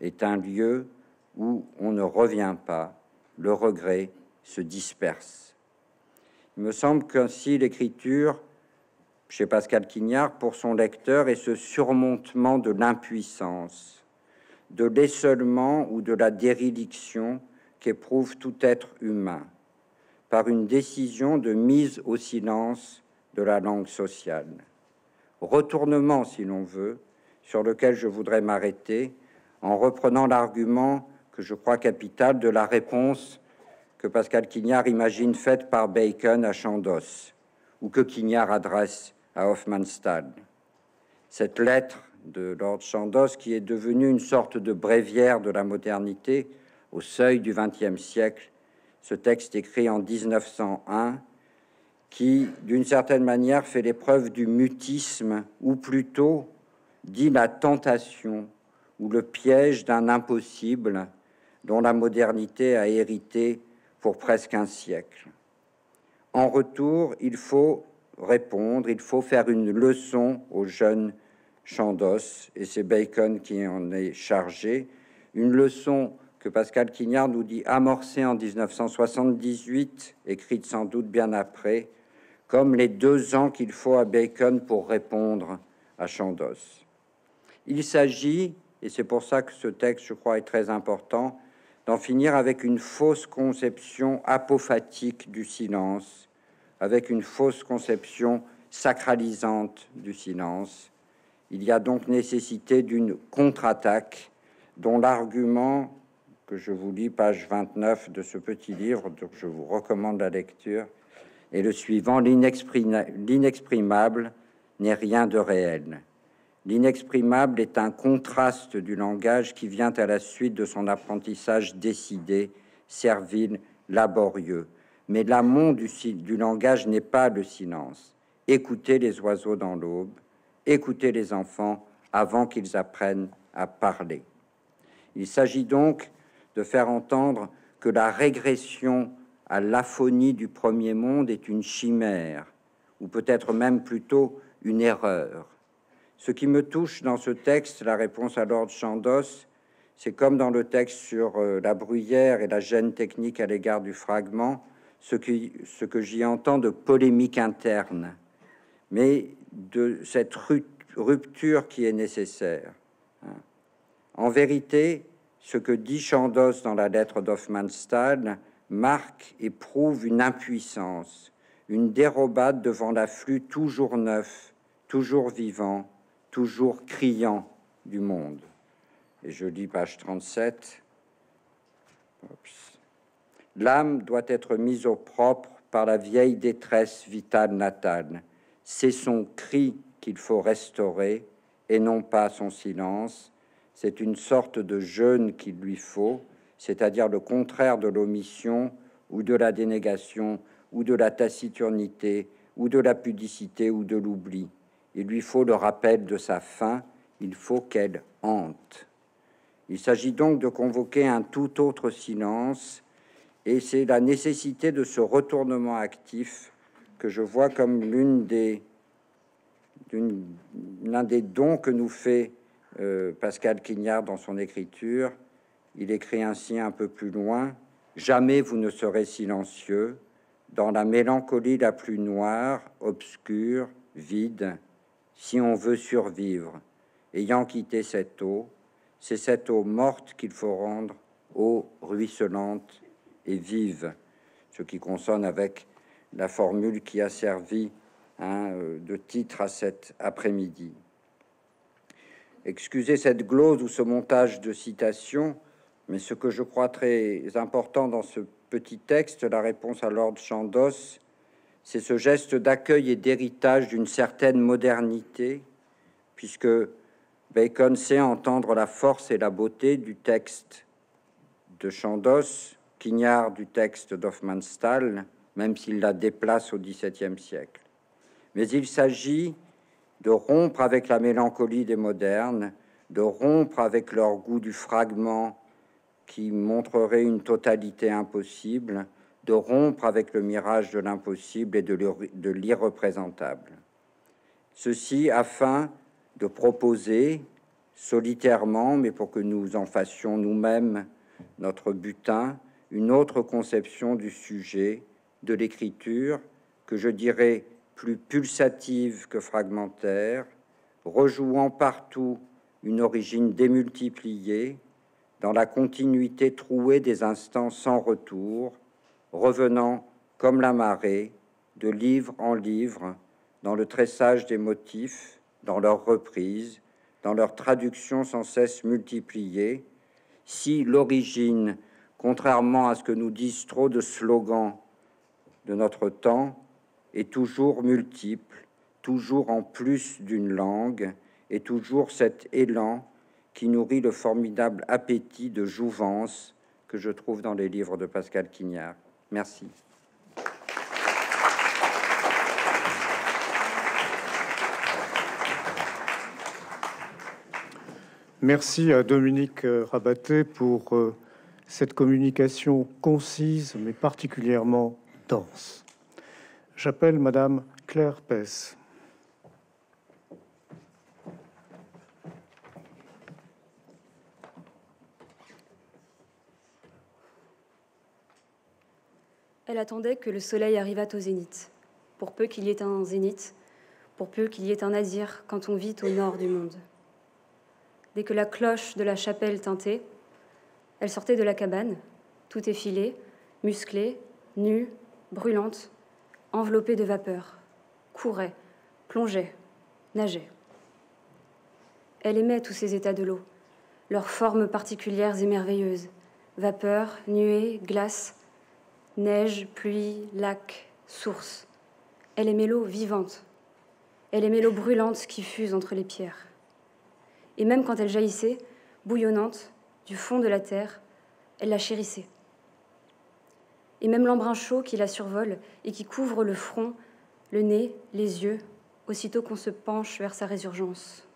est un lieu où on ne revient pas, le regret se disperse. Il me semble qu'ainsi l'écriture, chez Pascal Quignard, pour son lecteur, est ce surmontement de l'impuissance, de l'essolement ou de la déréliction qu'éprouve tout être humain par une décision de mise au silence de la langue sociale. Retournement, si l'on veut, sur lequel je voudrais m'arrêter en reprenant l'argument que je crois capital de la réponse que Pascal Quignard imagine faite par Bacon à Chandos ou que Quignard adresse à Hofmannsthal. Cette lettre de Lord Chandos, qui est devenue une sorte de bréviaire de la modernité au seuil du XXe siècle, ce texte écrit en 1901, qui, d'une certaine manière, fait l'épreuve du mutisme, ou plutôt dit la tentation ou le piège d'un impossible dont la modernité a hérité pour presque un siècle. En retour, il faut répondre, il faut faire une leçon aux jeunes Chandos, et c'est Bacon qui en est chargé, une leçon que Pascal Quignard nous dit amorcée en 1978, écrite sans doute bien après, comme les deux ans qu'il faut à Bacon pour répondre à Chandos. Il s'agit, et c'est pour ça que ce texte, je crois, est très important, d'en finir avec une fausse conception apophatique du silence, avec une fausse conception sacralisante du silence. Il y a donc nécessité d'une contre-attaque dont l'argument que je vous lis, page 29 de ce petit livre, donc je vous recommande la lecture, et le suivant, l'inexprimable n'est rien de réel. L'inexprimable est un contraste du langage qui vient à la suite de son apprentissage décidé, servile, laborieux. Mais l'amont du, du langage n'est pas le silence. Écoutez les oiseaux dans l'aube, écoutez les enfants avant qu'ils apprennent à parler. Il s'agit donc de faire entendre que la régression à l'aphonie du premier monde est une chimère, ou peut-être même plutôt une erreur. Ce qui me touche dans ce texte, la réponse à Lord Chandos, c'est comme dans le texte sur euh, la bruyère et la gêne technique à l'égard du fragment, ce, que j'y entends de polémique interne, mais de cette rupture qui est nécessaire. Hein. En vérité, ce que dit Chandos dans la lettre d'Hoffmannsthal marque et prouve une impuissance, une dérobade devant l'afflux toujours neuf, toujours vivant, toujours criant du monde. Et je lis page 37. L'âme doit être mise au propre par la vieille détresse vitale natale. C'est son cri qu'il faut restaurer et non pas son silence. C'est une sorte de jeûne qu'il lui faut, c'est-à-dire le contraire de l'omission ou de la dénégation ou de la taciturnité ou de la pudicité ou de l'oubli. Il lui faut le rappel de sa fin, il faut qu'elle hante. Il s'agit donc de convoquer un tout autre silence, et c'est la nécessité de ce retournement actif que je vois comme l'une des l'un des dons que nous fait euh, Pascal Quignard dans son écriture. Il écrit ainsi un peu plus loin Jamais vous ne serez silencieux dans la mélancolie la plus noire, obscure, vide, si on veut survivre. Ayant quitté cette eau, c'est cette eau morte qu'il faut rendre eau ruisselante et vive, ce qui consonne avec la formule qui a servi hein, euh, de titre à cet après-midi. Excusez cette glose ou ce montage de citations, mais ce que je crois très important dans ce petit texte, la réponse à Lord Chandos, c'est ce geste d'accueil et d'héritage d'une certaine modernité, puisque Bacon sait entendre la force et la beauté du texte de Chandos, Quignard du texte d'Hoffmannsthal, même s'il la déplace au XVIIe siècle. Mais il s'agit de rompre avec la mélancolie des modernes, de rompre avec leur goût du fragment qui montrerait une totalité impossible, de rompre avec le mirage de l'impossible et de l'irreprésentable. Ceci afin de proposer solitairement, mais pour que nous en fassions nous-mêmes notre butin, une autre conception du sujet, de l'écriture, que je dirais plus pulsative que fragmentaire, rejouant partout une origine démultipliée, dans la continuité trouée des instants sans retour, revenant comme la marée, de livre en livre, dans le tressage des motifs, dans leur reprise, dans leur traduction sans cesse multipliée, si l'origine, contrairement à ce que nous disent trop de slogans de notre temps, est toujours multiple, toujours en plus d'une langue, et toujours cet élan qui nourrit le formidable appétit de jouvence que je trouve dans les livres de Pascal Quignard. Merci. Merci à Dominique euh, Rabaté pour euh, cette communication concise mais particulièrement dense. J'appelle Madame Claire Pess. Elle attendait que le soleil arrivât au zénith, pour peu qu'il y ait un zénith, pour peu qu'il y ait un azir quand on vit au nord du monde. Dès que la cloche de la chapelle tintait, elle sortait de la cabane, tout effilée, musclée, nue, brûlante, enveloppée de vapeur, courait, plongeait, nageait. Elle aimait tous ces états de l'eau, leurs formes particulières et merveilleuses, vapeur, nuée, glace, neige, pluie, lac, source. Elle aimait l'eau vivante. Elle aimait l'eau brûlante qui fuse entre les pierres et même quand elle jaillissait, bouillonnante, du fond de la terre, elle la chérissait. Et même l'embrun chaud qui la survole et qui couvre le front, le nez, les yeux, aussitôt qu'on se penche vers sa résurgence.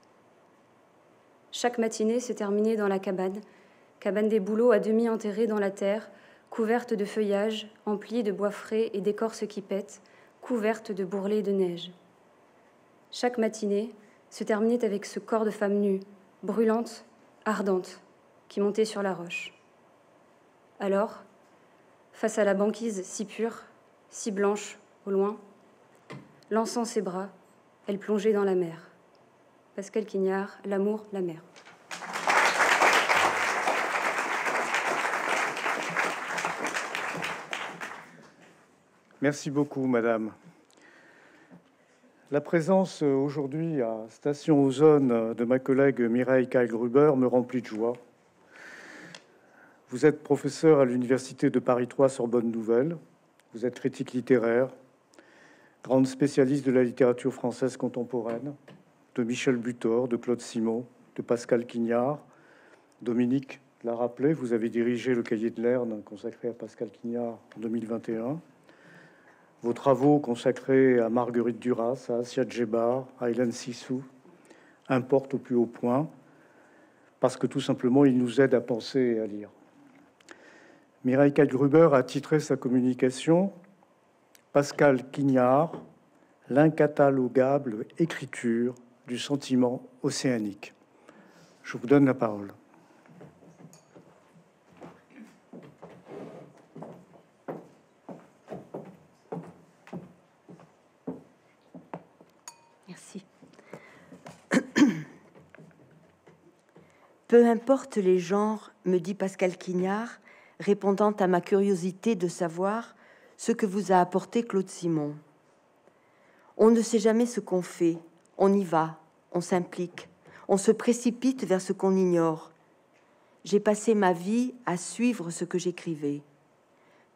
Chaque matinée se terminait dans la cabane, cabane des bouleaux à demi enterrée dans la terre, couverte de feuillage, emplie de bois frais et d'écorces qui pètent, couverte de bourrelets de neige. Chaque matinée se terminait avec ce corps de femme nue, brûlante, ardente, qui montait sur la roche. Alors, face à la banquise si pure, si blanche, au loin, lançant ses bras, elle plongeait dans la mer. Pascal Quignard, L'amour, la mer. Merci beaucoup, Madame. La présence aujourd'hui à Station Ozone de ma collègue Mireille Kyle-Gruber me remplit de joie. Vous êtes professeur à l'Université de Paris 3 Sorbonne Nouvelle. Vous êtes critique littéraire, grande spécialiste de la littérature française contemporaine, de Michel Butor, de Claude Simon, de Pascal Quignard. Dominique l'a rappelé, vous avez dirigé le cahier de l'Erne consacré à Pascal Quignard en 2021. Vos travaux consacrés à Marguerite Duras, à Asia Djebar, à Hélène Sissou importent au plus haut point parce que tout simplement ils nous aident à penser et à lire. Mireille Gruber a titré sa communication Pascal Quignard, l'incatalogable écriture du sentiment océanique. Je vous donne la parole. Merci. Peu importe les genres, me dit Pascal Quignard, répondant à ma curiosité de savoir ce que vous a apporté Claude Simon. On ne sait jamais ce qu'on fait, on y va, on s'implique, on se précipite vers ce qu'on ignore. J'ai passé ma vie à suivre ce que j'écrivais.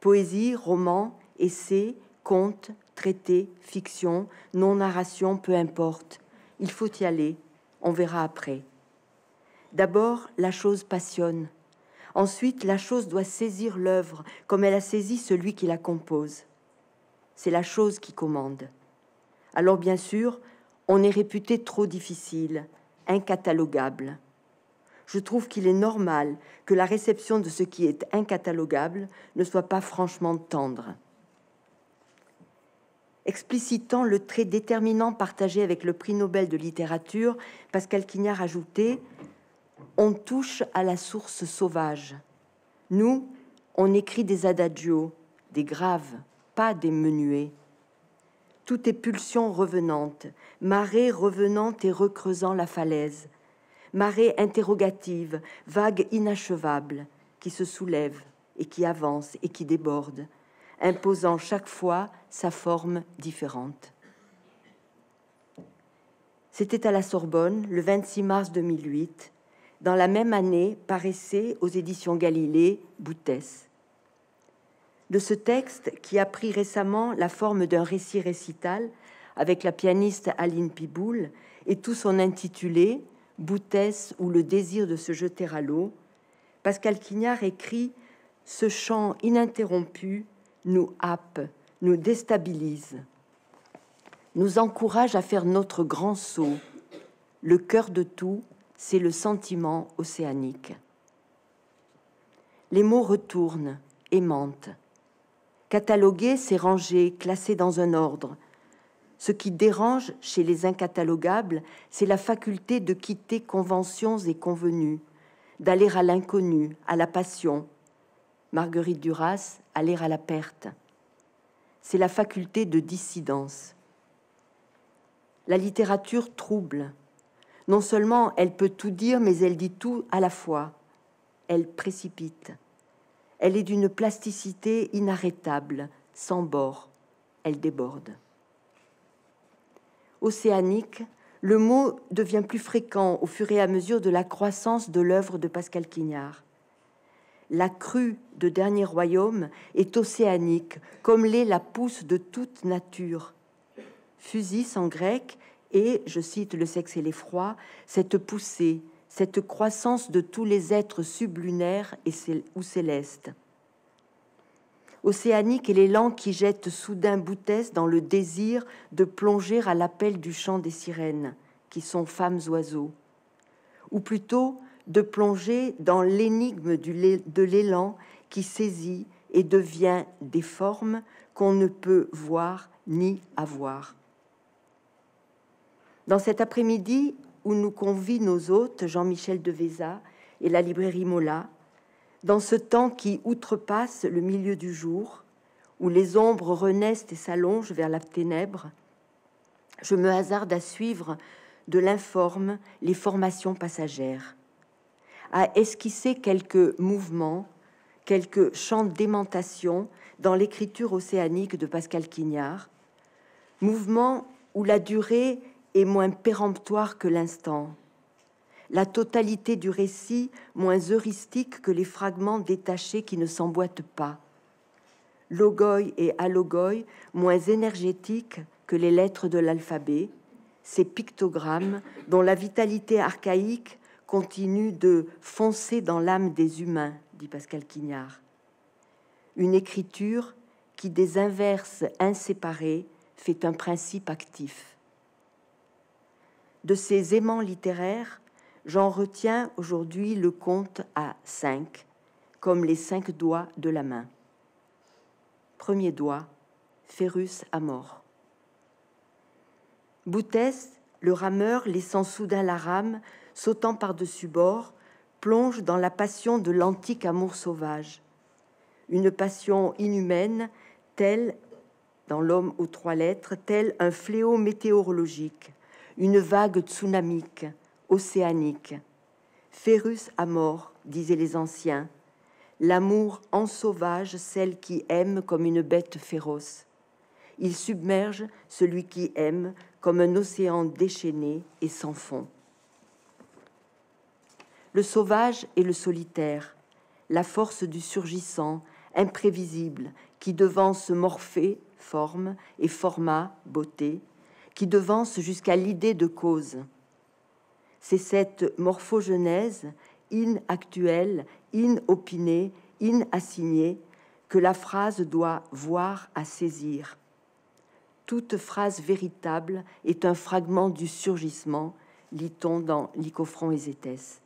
Poésie, roman, essai, conte, traité, fiction, non-narration, peu importe. Il faut y aller, on verra après. D'abord, la chose passionne. Ensuite, la chose doit saisir l'œuvre comme elle a saisi celui qui la compose. C'est la chose qui commande. Alors bien sûr, on est réputé trop difficile, incatalogable. Je trouve qu'il est normal que la réception de ce qui est incatalogable ne soit pas franchement tendre. Explicitant le trait déterminant partagé avec le prix Nobel de littérature, Pascal Quignard ajoutait on touche à la source sauvage. Nous, on écrit des adagios, des graves, pas des menuets. Tout est pulsion revenante, marée revenante et recreusant la falaise, marée interrogative, vague inachevable, qui se soulève et qui avance et qui déborde, imposant chaque fois sa forme différente. C'était à la Sorbonne, le 26 mars 2008, dans la même année paraissait aux éditions Galilée Boutès. De ce texte, qui a pris récemment la forme d'un récit récital avec la pianiste Aline Piboul et tout son intitulé Boutès ou le désir de se jeter à l'eau, Pascal Quignard écrit Ce chant ininterrompu nous happe, nous déstabilise, nous encourage à faire notre grand saut, le cœur de tout, c'est le sentiment océanique. Les mots retournent, aimantent. Cataloguer, c'est ranger, classer dans un ordre. Ce qui dérange chez les incatalogables, c'est la faculté de quitter conventions et convenus, d'aller à l'inconnu, à la passion. Marguerite Duras, aller à la perte. C'est la faculté de dissidence. La littérature trouble, non seulement elle peut tout dire, mais elle dit tout à la fois. Elle précipite. Elle est d'une plasticité inarrêtable, sans bord. Elle déborde. Océanique, le mot devient plus fréquent au fur et à mesure de la croissance de l'œuvre de Pascal Quignard. La crue de Dernier Royaume est océanique, comme l'est la pousse de toute nature. Fusis en grec et, je cite le sexe et l'effroi, cette poussée, cette croissance de tous les êtres sublunaires et ou célestes. Océanique est l'élan qui jette soudain Boutès dans le désir de plonger à l'appel du chant des sirènes, qui sont femmes oiseaux, ou plutôt de plonger dans l'énigme de l'élan qui saisit et devient des formes qu'on ne peut voir ni avoir. Dans cet après-midi où nous convient nos hôtes Jean-Michel Deveza et la librairie Mola, dans ce temps qui outrepasse le milieu du jour, où les ombres renaissent et s'allongent vers la ténèbre, je me hasarde à suivre de l'informe les formations passagères, à esquisser quelques mouvements, quelques champs d'aimantation dans l'écriture océanique de Pascal Quignard, mouvements où la durée est moins péremptoire que l'instant, la totalité du récit moins heuristique que les fragments détachés qui ne s'emboîtent pas, logoi et allogoi moins énergétiques que les lettres de l'alphabet, ces pictogrammes dont la vitalité archaïque continue de foncer dans l'âme des humains, dit Pascal Quignard. Une écriture qui des inverses inséparés fait un principe actif. De ces aimants littéraires, j'en retiens aujourd'hui le compte à cinq, comme les cinq doigts de la main. Premier doigt, Férus à mort. Boutès, le rameur, laissant soudain la rame, sautant par-dessus bord, plonge dans la passion de l'antique amour sauvage. Une passion inhumaine, telle, dans l'homme aux trois lettres, telle un fléau météorologique, une vague tsunamique, océanique. Férus à mort, disaient les anciens, l'amour en sauvage, celle qui aime comme une bête féroce. Il submerge celui qui aime comme un océan déchaîné et sans fond. Le sauvage et le solitaire, la force du surgissant, imprévisible, qui devance morphée, forme, et format, beauté, qui devance jusqu'à l'idée de cause. C'est cette morphogenèse inactuelle, inopinée, inassignée que la phrase doit voir à saisir. Toute phrase véritable est un fragment du surgissement, lit-on dans Lycophron et Zétès.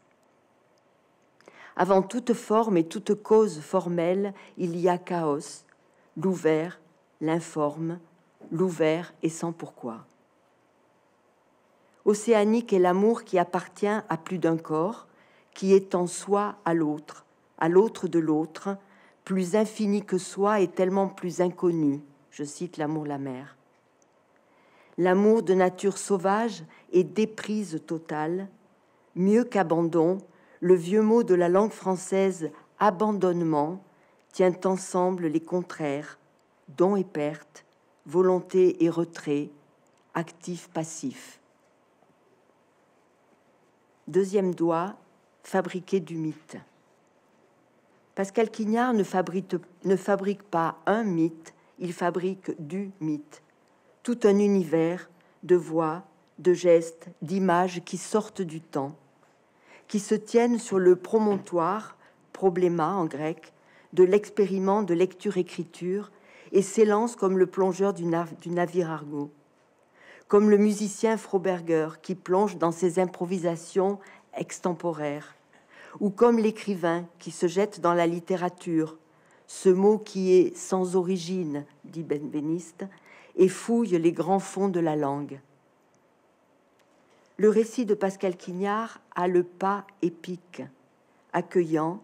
Avant toute forme et toute cause formelle, il y a chaos, l'ouvert, l'informe, l'ouvert et sans pourquoi. Océanique est l'amour qui appartient à plus d'un corps, qui est en soi à l'autre, à l'autre de l'autre, plus infini que soi et tellement plus inconnu. Je cite l'amour la mer. L'amour de nature sauvage est déprise totale, mieux qu'abandon, le vieux mot de la langue française abandonnement tient ensemble les contraires, don et perte, volonté et retrait, actif-passif. Deuxième doigt, fabriquer du mythe. Pascal Quignard ne fabrique, pas un mythe, il fabrique du mythe, tout un univers de voix, de gestes, d'images qui sortent du temps qui se tiennent sur le promontoire, probléma en grec, de l'expériment de lecture-écriture et s'élancent comme le plongeur du, du navire Argo, comme le musicien Froberger qui plonge dans ses improvisations extemporaires, ou comme l'écrivain qui se jette dans la littérature, ce mot qui est sans origine, dit Benveniste, et fouille les grands fonds de la langue. Le récit de Pascal Quignard a le pas épique. Accueillant,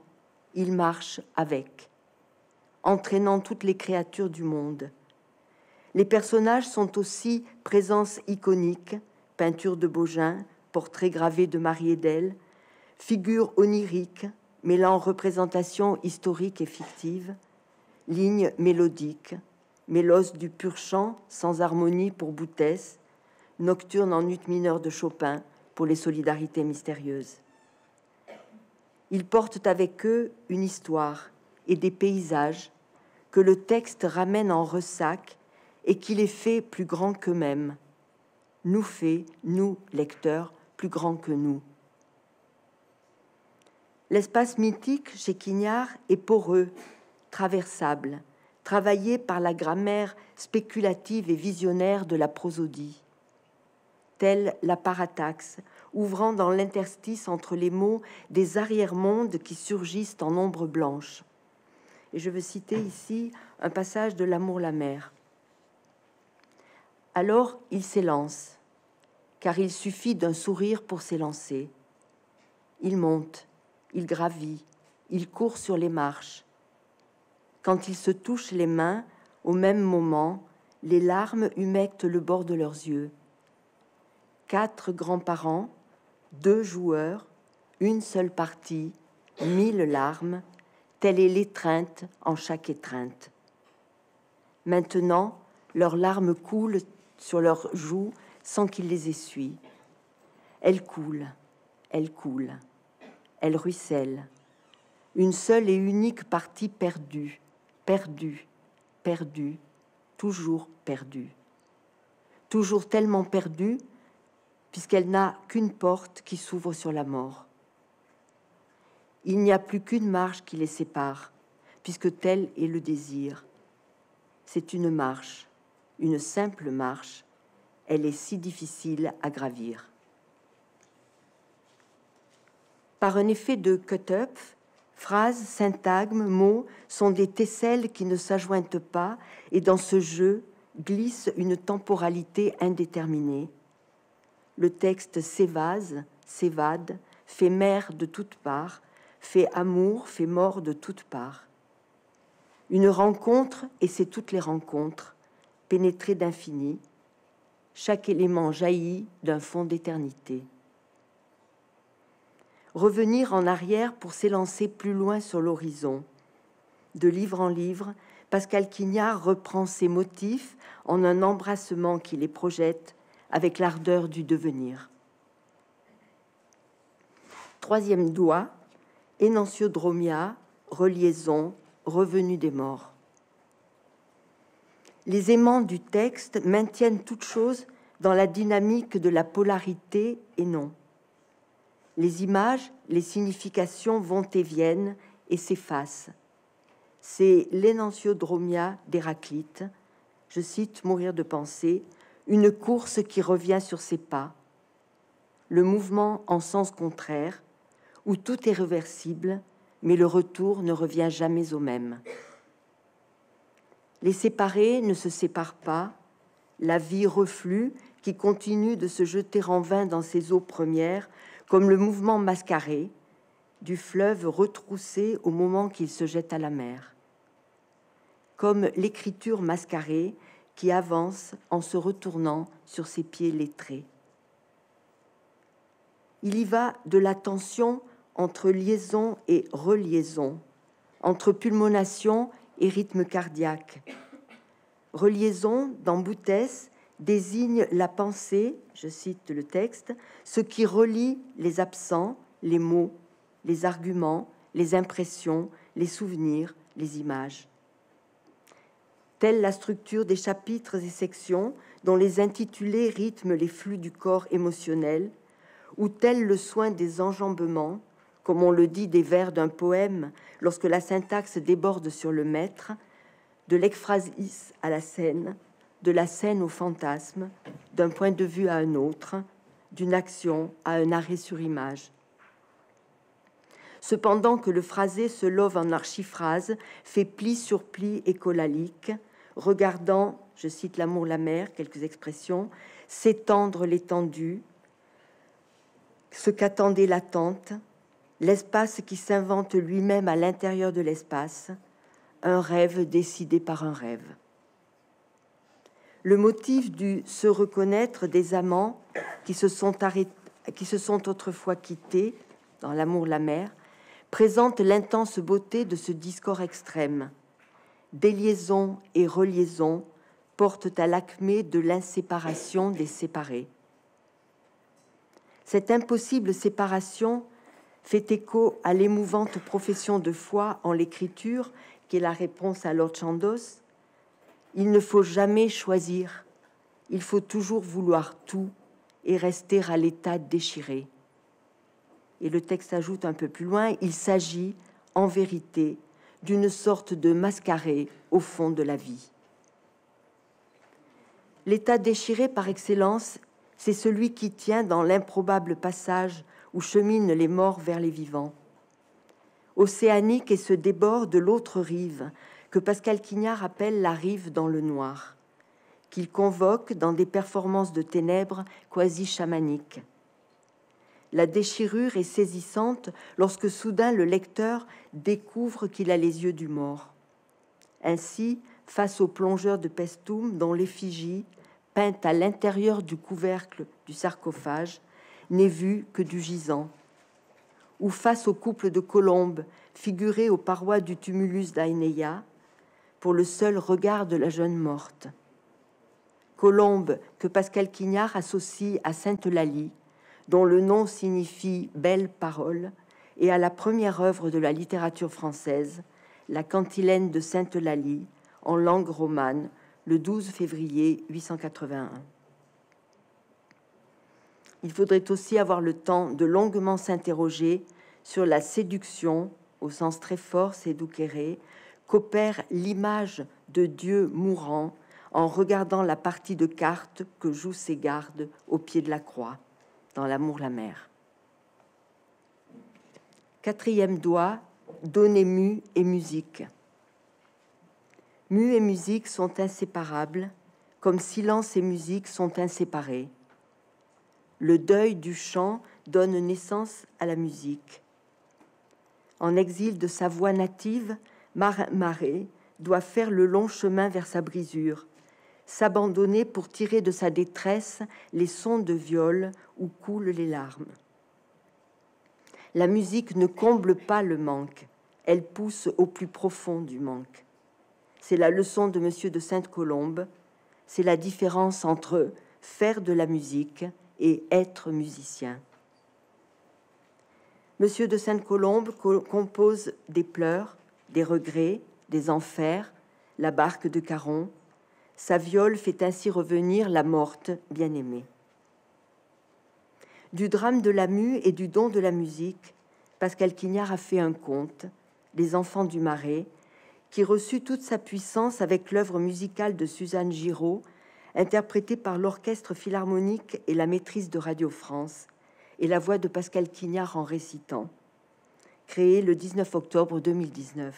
il marche avec, entraînant toutes les créatures du monde. Les personnages sont aussi présence iconique, peinture de Beaugin, portrait gravé de Marie Edel, figure onirique, mêlant représentation historique et fictive, ligne mélodique, mélose du pur chant sans harmonie pour Boutès, nocturne en ut mineure de Chopin pour les solidarités mystérieuses. Ils portent avec eux une histoire et des paysages que le texte ramène en ressac et qui les fait plus grands qu'eux-mêmes, nous fait, nous, lecteurs, plus grands que nous. L'espace mythique chez Quignard est poreux, traversable, travaillé par la grammaire spéculative et visionnaire de la prosodie telle la parataxe, ouvrant dans l'interstice entre les mots des arrière-mondes qui surgissent en ombre blanche. Et je veux citer ici un passage de L'amour la mer. Alors il s'élance, car il suffit d'un sourire pour s'élancer. Il monte, il gravit, il court sur les marches. Quand il se touche les mains, au même moment, les larmes humectent le bord de leurs yeux. Quatre grands-parents, deux joueurs, une seule partie, mille larmes, telle est l'étreinte en chaque étreinte. Maintenant, leurs larmes coulent sur leurs joues sans qu'ils les essuient. Elles coulent, elles coulent, elles ruissellent. Une seule et unique partie perdue, perdue, perdue, toujours perdue. Toujours tellement perdue, puisqu'elle n'a qu'une porte qui s'ouvre sur la mort. Il n'y a plus qu'une marche qui les sépare, puisque tel est le désir. C'est une marche, une simple marche. Elle est si difficile à gravir. Par un effet de cut-up, phrases, syntagmes, mots sont des tesselles qui ne s'ajointent pas et dans ce jeu glisse une temporalité indéterminée. Le texte s'évase, s'évade, fait mer de toutes parts, fait amour, fait mort de toutes parts. Une rencontre, et c'est toutes les rencontres, pénétrées d'infini, chaque élément jaillit d'un fond d'éternité. Revenir en arrière pour s'élancer plus loin sur l'horizon. De livre en livre, Pascal Quignard reprend ses motifs en un embrassement qui les projette avec l'ardeur du devenir. Troisième doigt, énonciodromia, reliaison, revenu des morts. Les aimants du texte maintiennent toute chose dans la dynamique de la polarité et non. Les images, les significations vont et viennent et s'effacent. C'est l'énonciodromia d'Héraclite, je cite Mourir de penser, une course qui revient sur ses pas, le mouvement en sens contraire, où tout est réversible, mais le retour ne revient jamais au même. Les séparés ne se séparent pas, la vie reflue qui continue de se jeter en vain dans ses eaux premières, comme le mouvement mascaré du fleuve retroussé au moment qu'il se jette à la mer, comme l'écriture mascarée qui avance en se retournant sur ses pieds lettrés. Il y va de la tension entre liaison et reliaison, entre pulmonation et rythme cardiaque. Reliaison, dans Boutès, désigne la pensée, je cite le texte, ce qui relie les absents, les mots, les arguments, les impressions, les souvenirs, les images. Telle la structure des chapitres et sections dont les intitulés rythment les flux du corps émotionnel, ou tel le soin des enjambements, comme on le dit des vers d'un poème lorsque la syntaxe déborde sur le maître, de l'ekphrasis à la scène, de la scène au fantasme, d'un point de vue à un autre, d'une action à un arrêt sur image. Cependant que le phrasé se love en archiphrase, fait pli sur pli écolalique, regardant, je cite l'amour la mer, quelques expressions, s'étendre l'étendue, ce qu'attendait l'attente, l'espace qui s'invente lui-même à l'intérieur de l'espace, un rêve décidé par un rêve. Le motif du se reconnaître des amants qui se sont, autrefois quittés dans l'amour la mer présente l'intense beauté de ce discours extrême. Déliaison et reliaison portent à l'acmé de l'inséparation des séparés. Cette impossible séparation fait écho à l'émouvante profession de foi en l'écriture, qui est la réponse à Lord Chandos. Il ne faut jamais choisir, il faut toujours vouloir tout et rester à l'état déchiré. Et le texte ajoute un peu plus loin, il s'agit en vérité d'une sorte de mascaré au fond de la vie. L'état déchiré par excellence, c'est celui qui tient dans l'improbable passage où cheminent les morts vers les vivants. océanique et se déborde de l'autre rive, que Pascal Quignard appelle la rive dans le noir, qu'il convoque dans des performances de ténèbres quasi chamaniques. La déchirure est saisissante lorsque soudain le lecteur découvre qu'il a les yeux du mort. Ainsi, face au plongeur de Pestum dont l'effigie, peinte à l'intérieur du couvercle du sarcophage, n'est vue que du gisant, ou face au couple de colombes figurées aux parois du tumulus d'Aineia, pour le seul regard de la jeune morte. Colombe que Pascal Quignard associe à Sainte-Lalie, dont le nom signifie belle parole, et à la première œuvre de la littérature française, la cantilène de Sainte-Lalie, en langue romane, le 12 février 881. Il faudrait aussi avoir le temps de longuement s'interroger sur la séduction, au sens très fort, séduquere, qu'opère l'image de Dieu mourant en regardant la partie de cartes que jouent ses gardes au pied de la croix, dans L'amour la mer. Quatrième doigt, donner mu et musique. Mu et musique sont inséparables, comme silence et musique sont inséparés. Le deuil du chant donne naissance à la musique. En exil de sa voix native, Marin Marais doit faire le long chemin vers sa brisure, s'abandonner pour tirer de sa détresse les sons de viol où coulent les larmes. La musique ne comble pas le manque, elle pousse au plus profond du manque. C'est la leçon de Monsieur de Sainte-Colombe, c'est la différence entre faire de la musique et être musicien. Monsieur de Sainte-Colombe compose des pleurs, des regrets, des enfers, la barque de Caron. Sa viole fait ainsi revenir la morte bien-aimée. Du drame de la mue et du don de la musique, Pascal Quignard a fait un conte, Les enfants du marais, qui reçut toute sa puissance avec l'œuvre musicale de Suzanne Giraud interprétée par l'Orchestre Philharmonique et la Maîtrise de Radio France, et la voix de Pascal Quignard en récitant, créé le 19 octobre 2019.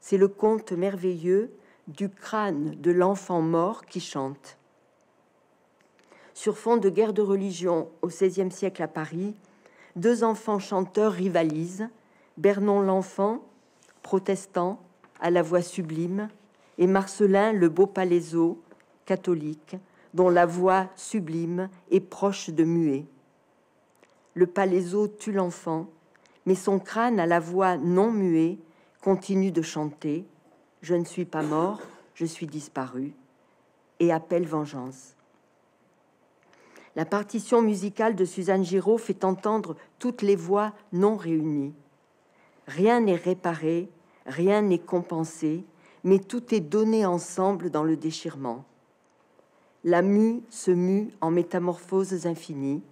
C'est le conte merveilleux du crâne de l'enfant mort qui chante. Sur fond de guerre de religion au XVIe siècle à Paris, deux enfants chanteurs rivalisent, Bernon l'enfant, protestant, à la voix sublime, et Marcelin le beau palaiseau, catholique, dont la voix sublime est proche de muet. Le palaiseau tue l'enfant, mais son crâne à la voix non muet continue de chanter Je ne suis pas mort, je suis disparu, et appelle vengeance. La partition musicale de Suzanne Giraud fait entendre toutes les voix non réunies. Rien n'est réparé, rien n'est compensé, mais tout est donné ensemble dans le déchirement. La mue se mue en métamorphoses infinies.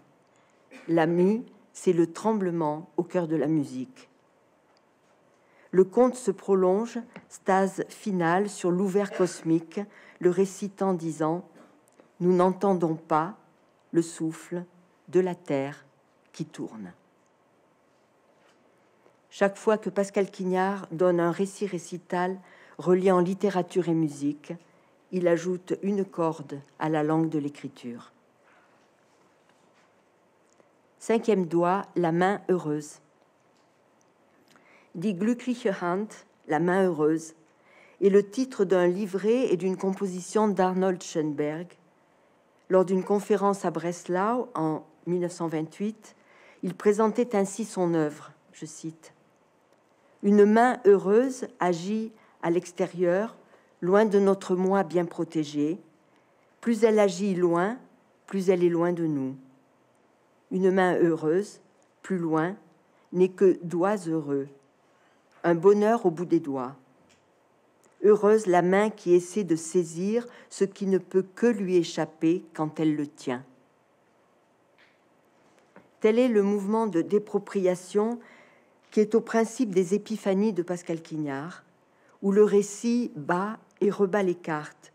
La mue, c'est le tremblement au cœur de la musique. Le conte se prolonge, stase finale sur l'ouvert cosmique, le récitant disant Nous n'entendons pas le souffle de la terre qui tourne. Chaque fois que Pascal Quignard donne un récit récital reliant littérature et musique, il ajoute une corde à la langue de l'écriture. Cinquième doigt, la main heureuse. Die glückliche Hand, la main heureuse, est le titre d'un livret et d'une composition d'Arnold Schoenberg. Lors d'une conférence à Breslau en 1928, il présentait ainsi son œuvre, je cite, Une main heureuse agit à l'extérieur loin de notre moi bien protégé. Plus elle agit loin, plus elle est loin de nous. Une main heureuse, plus loin, n'est que doigts heureux, un bonheur au bout des doigts. Heureuse la main qui essaie de saisir ce qui ne peut que lui échapper quand elle le tient. Tel est le mouvement de dépropriation qui est au principe des épiphanies de Pascal Quignard, où le récit bat et rebat les cartes,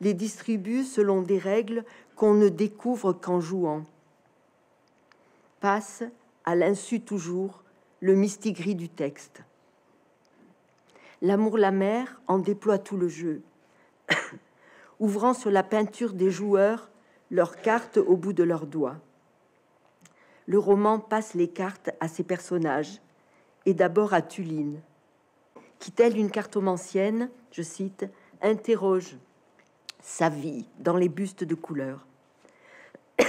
les distribue selon des règles qu'on ne découvre qu'en jouant. Passe, à l'insu toujours, le mistigris du texte. L'amour la mer en déploie tout le jeu, (coughs) ouvrant sur la peinture des joueurs leurs cartes au bout de leurs doigts. Le roman passe les cartes à ses personnages, et d'abord à Tuline, qui, telle une cartomancienne, je cite, interroge sa vie dans les bustes de couleur. (coughs)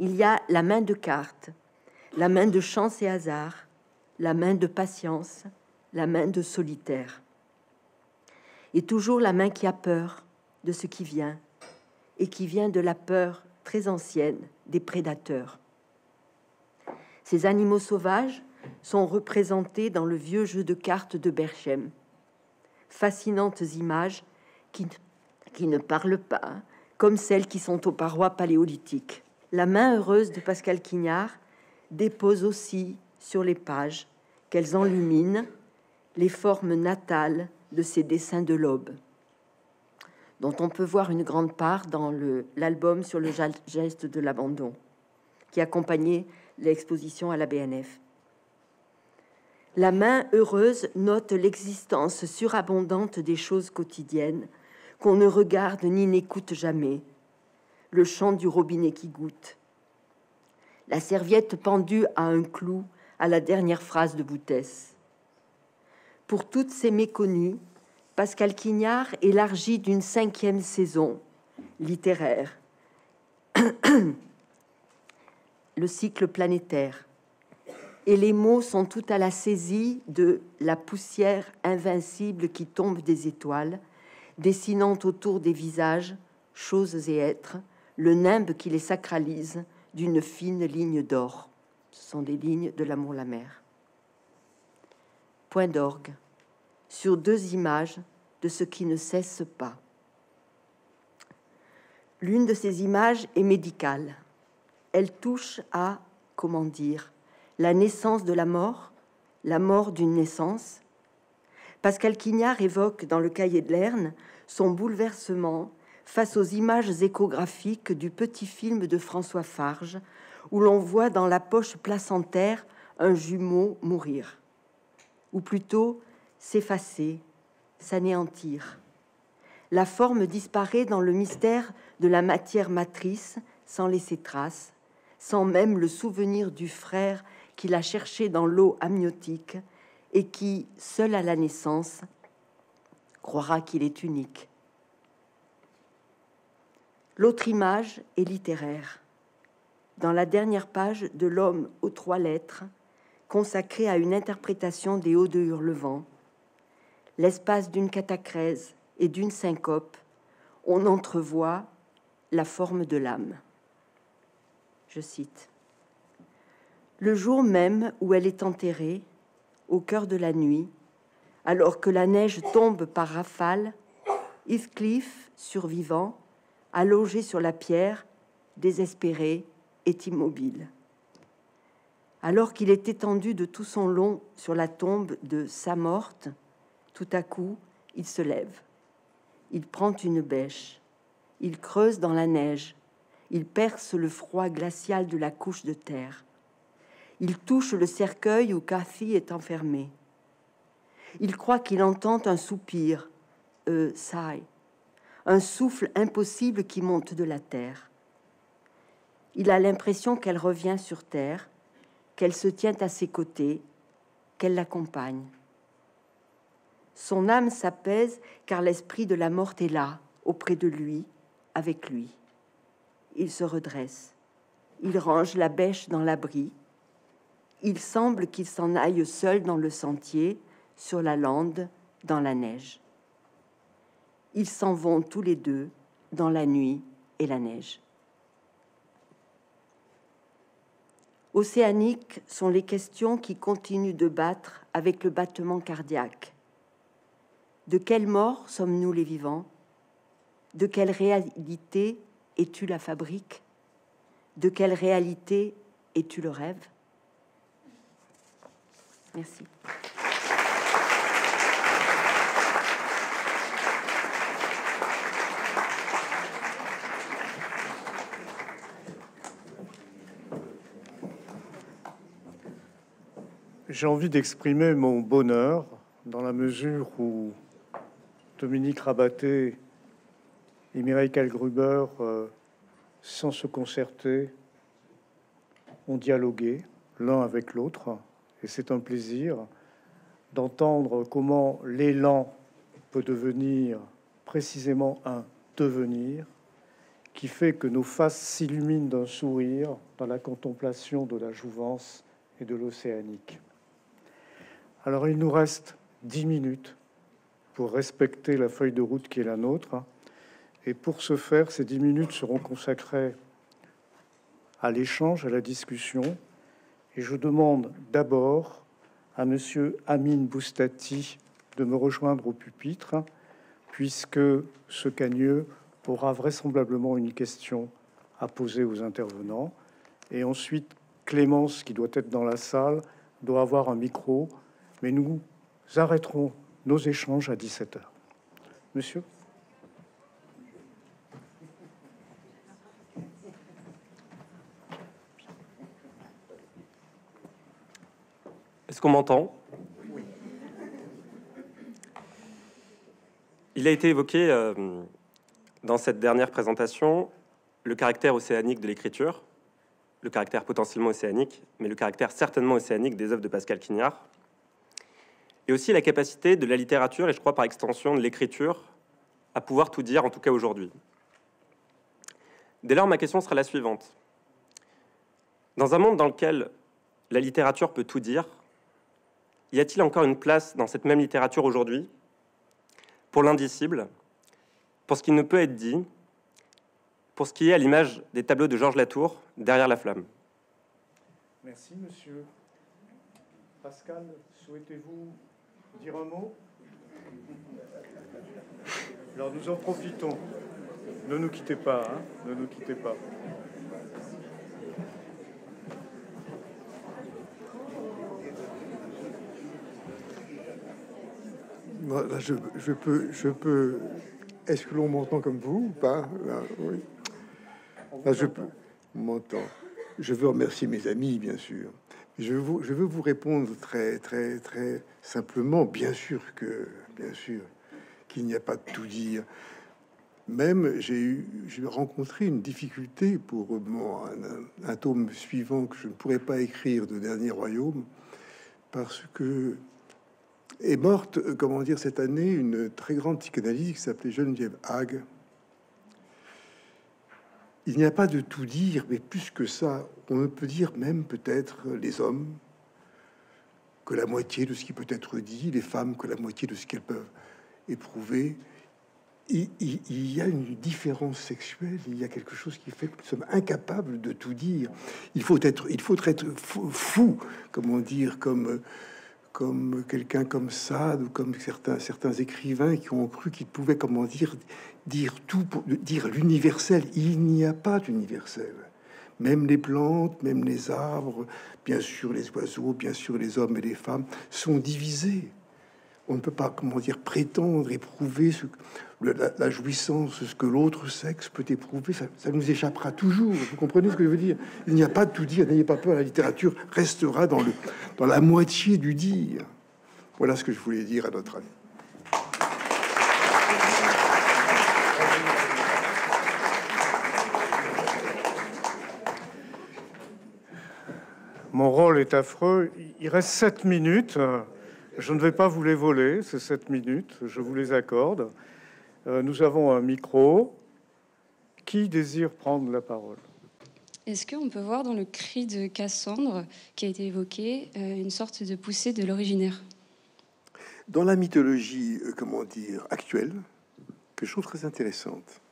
Il y a la main de cartes, la main de chance et hasard, la main de patience, la main de solitaire. Et toujours la main qui a peur de ce qui vient, et qui vient de la peur très ancienne des prédateurs. Ces animaux sauvages sont représentés dans le vieux jeu de cartes de Berchem. Fascinantes images qui, qui ne parlent pas, comme celles qui sont aux parois paléolithiques. La main heureuse de Pascal Quignard dépose aussi sur les pages qu'elles enluminent les formes natales de ces dessins de l'aube, dont on peut voir une grande part dans l'album sur le geste de l'abandon, qui accompagnait l'exposition à la BNF. La main heureuse note l'existence surabondante des choses quotidiennes qu'on ne regarde ni n'écoute jamais. Le chant du robinet qui goûte. La serviette pendue à un clou à la dernière phrase de Boutès. Pour toutes ces méconnues, Pascal Quignard élargit d'une cinquième saison littéraire (clears throat) le cycle planétaire et les mots sont tout à la saisie de la poussière invincible qui tombe des étoiles, dessinant autour des visages, choses et êtres, le nimbe qui les sacralise d'une fine ligne d'or. Ce sont des lignes de l'amour la mer. Point d'orgue sur deux images de ce qui ne cesse pas. L'une de ces images est médicale. Elle touche à, comment dire, la naissance de la mort, la mort d'une naissance. Pascal Quignard évoque dans le cahier de Lerne son bouleversement face aux images échographiques du petit film de François Farge, où l'on voit dans la poche placentaire un jumeau mourir, ou plutôt s'effacer, s'anéantir. La forme disparaît dans le mystère de la matière matrice sans laisser trace, sans même le souvenir du frère qu'il a cherché dans l'eau amniotique et qui, seul à la naissance, croira qu'il est unique. L'autre image est littéraire. Dans la dernière page de L'homme aux trois lettres, consacrée à une interprétation des hauts de Hurlevent, l'espace d'une catacrèse et d'une syncope, on entrevoit la forme de l'âme. Je cite le jour même où elle est enterrée, au cœur de la nuit, alors que la neige tombe par rafales, Heathcliff, survivant, allongé sur la pierre, désespéré, est immobile. Alors qu'il est étendu de tout son long sur la tombe de sa morte, tout à coup, il se lève. Il prend une bêche. Il creuse dans la neige. Il perce le froid glacial de la couche de terre. Il touche le cercueil où Cathy est enfermée. Il croit qu'il entend un soupir, euh, un souffle impossible qui monte de la terre. Il a l'impression qu'elle revient sur terre, qu'elle se tient à ses côtés, qu'elle l'accompagne. Son âme s'apaise car l'esprit de la morte est là, auprès de lui, avec lui. Il se redresse. Il range la bêche dans l'abri il semble qu'il s'en aille seul dans le sentier, sur la lande, dans la neige. Ils s'en vont tous les deux dans la nuit et la neige. Océaniques sont les questions qui continuent de battre avec le battement cardiaque. De quelle mort sommes-nous les vivants? De quelle réalité es-tu la fabrique? De quelle réalité es-tu le rêve? J'ai envie d'exprimer mon bonheur dans la mesure où Dominique Rabaté et Mireille Kalgruber, euh, sans se concerter, ont dialogué l'un avec l'autre. Et c'est un plaisir d'entendre comment l'élan peut devenir précisément un devenir qui fait que nos faces s'illuminent d'un sourire dans la contemplation de la jouvence et de l'océanique. Alors il nous reste dix minutes pour respecter la feuille de route qui est la nôtre. Et pour ce faire, ces dix minutes seront consacrées à l'échange, à la discussion. Et je demande d'abord à Monsieur Amin Boustati de me rejoindre au pupitre, puisque ce cagneux aura vraisemblablement une question à poser aux intervenants. Et ensuite, Clémence, qui doit être dans la salle, doit avoir un micro, mais nous arrêterons nos échanges à 17h. Monsieur? Est-ce qu'on m'entend Il a été évoqué euh, dans cette dernière présentation le caractère océanique de l'écriture, le caractère potentiellement océanique, mais le caractère certainement océanique des œuvres de Pascal Quignard, et aussi la capacité de la littérature, et je crois par extension de l'écriture, à pouvoir tout dire, en tout cas aujourd'hui. Dès lors, ma question sera la suivante. Dans un monde dans lequel la littérature peut tout dire, y a-t-il encore une place dans cette même littérature aujourd'hui pour l'indicible, pour ce qui ne peut être dit, pour ce qui est à l'image des tableaux de Georges Latour, Derrière la flamme? Merci, monsieur. Pascal, souhaitez-vous dire un mot? Alors nous en profitons. Ne nous quittez pas, hein ne nous quittez pas. Je, je, peux, je peux. Est-ce que l'on m'entend comme vous ou pas? Oui. je peux. M'entend. Je veux remercier mes amis, bien sûr. Je veux, vous, je veux vous répondre très, très, très simplement. Bien sûr que, bien sûr, qu'il n'y a pas de tout dire. Même j'ai eu, j'ai rencontré une difficulté pour un, un, tome suivant que je ne pourrais pas écrire de Dernier Royaume parce que est morte, euh, comment dire, cette année, une très grande psychanalyste qui s'appelait Geneviève Hague. Il n'y a pas de tout dire, mais plus que ça, on ne peut dire même peut-être les hommes que la moitié de ce qui peut être dit, les femmes que la moitié de ce qu'elles peuvent éprouver. Il, y a une différence sexuelle, il y a quelque chose qui fait que nous sommes incapables de tout dire. Il faut être, il faut être fou, fou comment dire, comme comme quelqu'un comme ça, ou comme certains, certains écrivains qui ont cru qu'ils pouvaient, comment dire, dire tout, pour, dire l'universel. Il n'y a pas d'universel. Même les plantes, même les arbres, bien sûr les oiseaux, bien sûr les hommes et les femmes sont divisés. On ne peut pas, comment dire, prétendre éprouver la, jouissance, ce que l'autre sexe peut éprouver. Ça, nous échappera toujours. Vous comprenez ce que je veux dire? Il n'y a pas de tout dire. N'ayez pas peur. La littérature restera dans, dans la moitié du dire. Voilà ce que je voulais dire à notre avis. Mon rôle est affreux. Il reste sept minutes. Je ne vais pas vous les voler, ces sept minutes, je vous les accorde. Euh, nous avons un micro. Qui désire prendre la parole? Est-ce qu'on peut voir dans le cri de Cassandre, qui a été évoqué, euh, une sorte de poussée de l'originaire? Dans la mythologie, euh, comment dire, actuelle, quelque chose très intéressante.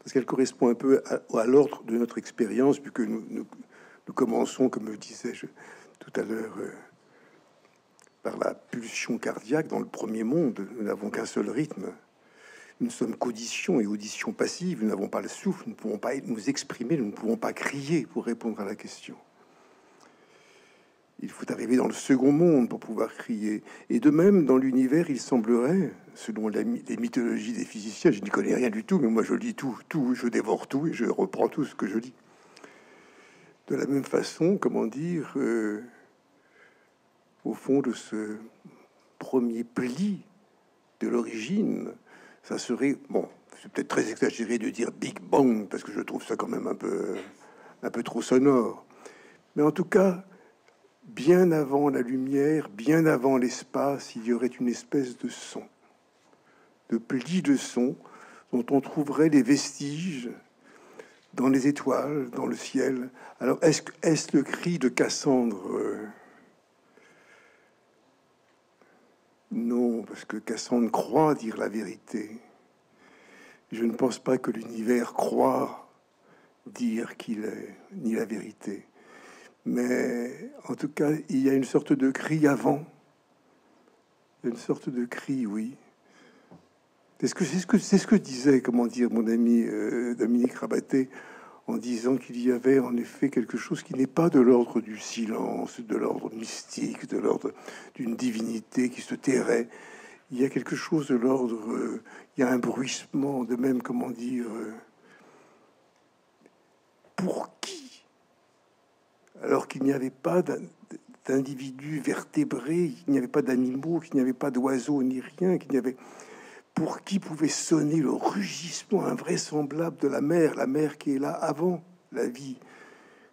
Parce qu'elle correspond un peu à, l'ordre de notre expérience, puisque nous, nous, nous, commençons, comme me disais-je tout à l'heure, par la pulsion cardiaque dans le premier monde. Nous n'avons qu'un seul rythme. Nous ne sommes qu'audition et audition passive. Nous n'avons pas le souffle. Nous ne pouvons pas nous exprimer. Nous ne pouvons pas crier pour répondre à la question. Il faut arriver dans le second monde pour pouvoir crier. Et de même, dans l'univers, il semblerait, selon les mythologies des physiciens, je n'y connais rien du tout, mais moi je lis tout, tout, je dévore tout et je reprends tout ce que je lis. De la même façon, comment dire, euh, au fond, de ce premier pli de l'origine. Ça serait, bon, c'est peut-être très exagéré de dire Big Bang, parce que je trouve ça quand même un peu, un peu trop sonore. Mais en tout cas, bien avant la lumière, bien avant l'espace, il y aurait une espèce de son, de pli de son, dont on trouverait les vestiges dans les étoiles, dans le ciel. Alors, est-ce est le cri de Cassandre euh, Non, parce que Cassandre croit dire la vérité. Je ne pense pas que l'univers croit dire qu'il est ni la vérité. Mais en tout cas, il y a une sorte de cri avant. Une sorte de cri, oui. C'est ce que disait, comment dire, mon ami euh, Dominique Rabaté en disant qu'il y avait en effet quelque chose qui n'est pas de l'ordre du silence, de l'ordre mystique, de l'ordre d'une divinité qui se tairait. Il y a quelque chose de l'ordre, euh, il y a un bruissement, de même, comment dire, euh, pour qui? Alors qu'il n'y avait pas d'individus vertébrés, qu'il n'y avait pas d'animaux, qu'il n'y avait pas d'oiseaux ni rien, qu'il n'y avait pour qui pouvait sonner le rugissement invraisemblable de la mer, la mer qui est là avant la vie.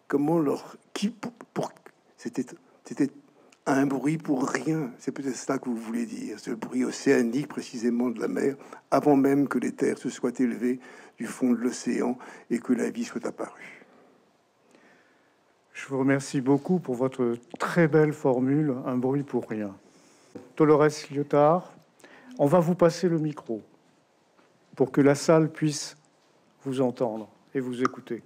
Comment leur qui pour, c'était c'était un bruit pour rien. C'est peut-être ça que vous voulez dire, ce bruit océanique précisément de la mer, avant même que les terres se soient élevées du fond de l'océan et que la vie soit apparue. Je vous remercie beaucoup pour votre très belle formule, un bruit pour rien. Dolores Lyotard, on va vous passer le micro pour que la salle puisse vous entendre et vous écouter.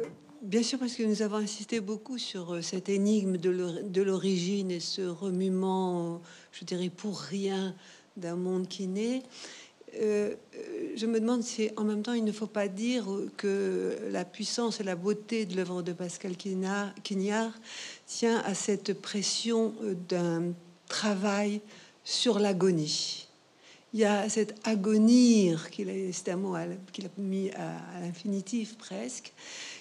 Euh, bien sûr, parce que nous avons insisté beaucoup sur euh, cette énigme de l'origine et ce remuement, je dirais, pour rien d'un monde qui naît. Euh, je me demande si en même temps il ne faut pas dire que la puissance et la beauté de l'œuvre de Pascal Quignard tient à cette pression d'un travail sur l'agonie. Il y a cette agonir c'est un mot qu'il a mis à, l'infinitif presque,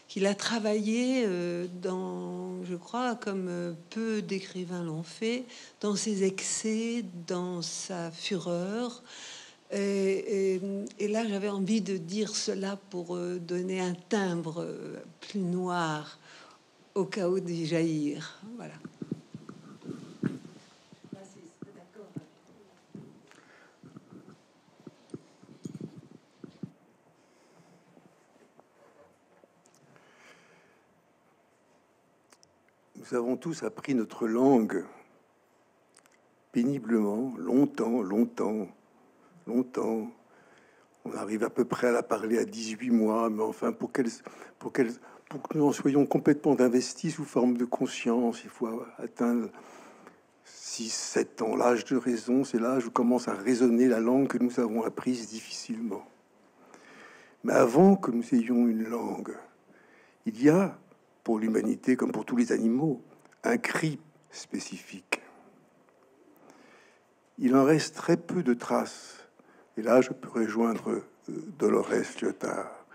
qu'il a travaillé euh, dans, je crois, comme euh, peu d'écrivains l'ont fait, dans ses excès, dans sa fureur. Et, là, j'avais envie de dire cela pour euh, donner un timbre plus noir au chaos des jaillir. Voilà. Nous avons tous appris notre langue péniblement, longtemps, longtemps, longtemps. On arrive à peu près à la parler à 18 mois, mais enfin, pour, pour, pour que nous en soyons complètement investis sous forme de conscience, il faut atteindre 6, 7 ans, l'âge de raison, c'est l'âge où commence à résonner la langue que nous avons apprise difficilement. Mais avant que nous ayons une langue, il y a pour l'humanité comme pour tous les animaux, un cri spécifique. Il en reste très peu de traces. Et là, je peux rejoindre euh, Dolores Lyotard.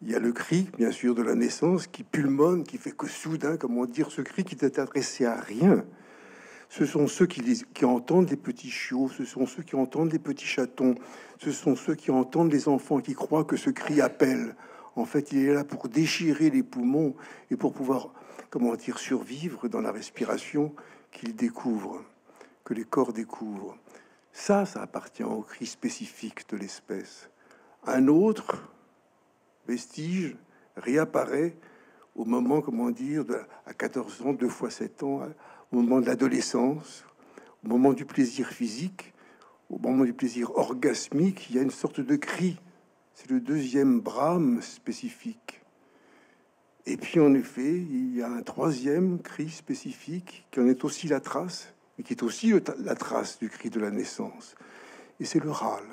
Il y a le cri, bien sûr, de la naissance qui pulmonne, qui fait que soudain, comment dire, ce cri qui n'est adressé à rien. Ce sont ceux qui, qui entendent les petits chiots, ce sont ceux qui entendent les petits chatons, ce sont ceux qui entendent les enfants qui croient que ce cri appelle en fait, il est là pour déchirer les poumons et pour pouvoir, comment dire, survivre dans la respiration qu'il découvre, que les corps découvrent. Ça, ça appartient au cri spécifique de l'espèce. Un autre vestige réapparaît au moment, comment dire, de, à 14 ans, deux fois 7 ans, au moment de l'adolescence, au moment du plaisir physique, au moment du plaisir orgasmique, il y a une sorte de cri c'est le deuxième brame spécifique. Et puis en effet, il y a un troisième cri spécifique qui en est aussi la trace, mais qui est aussi la trace du cri de la naissance. Et c'est le râle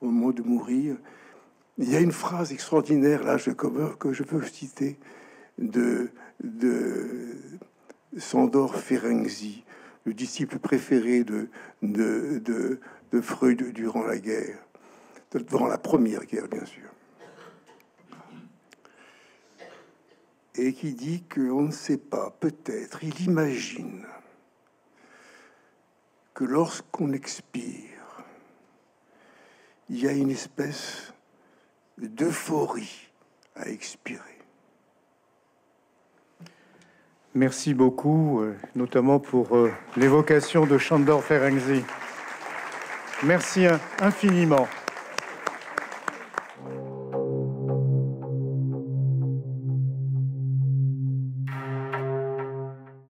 au moment de mourir. Il y a une phrase extraordinaire là, je, que je veux citer de, de Sandor Ferenczi, le disciple préféré de Freud durant la guerre durant la première guerre, bien sûr. et qui dit qu'on ne sait pas, peut-être, il imagine que lorsqu'on expire, il y a une espèce d'euphorie à expirer. Merci beaucoup, euh, notamment pour euh, l'évocation de Chandor Ferenczi. Merci infiniment.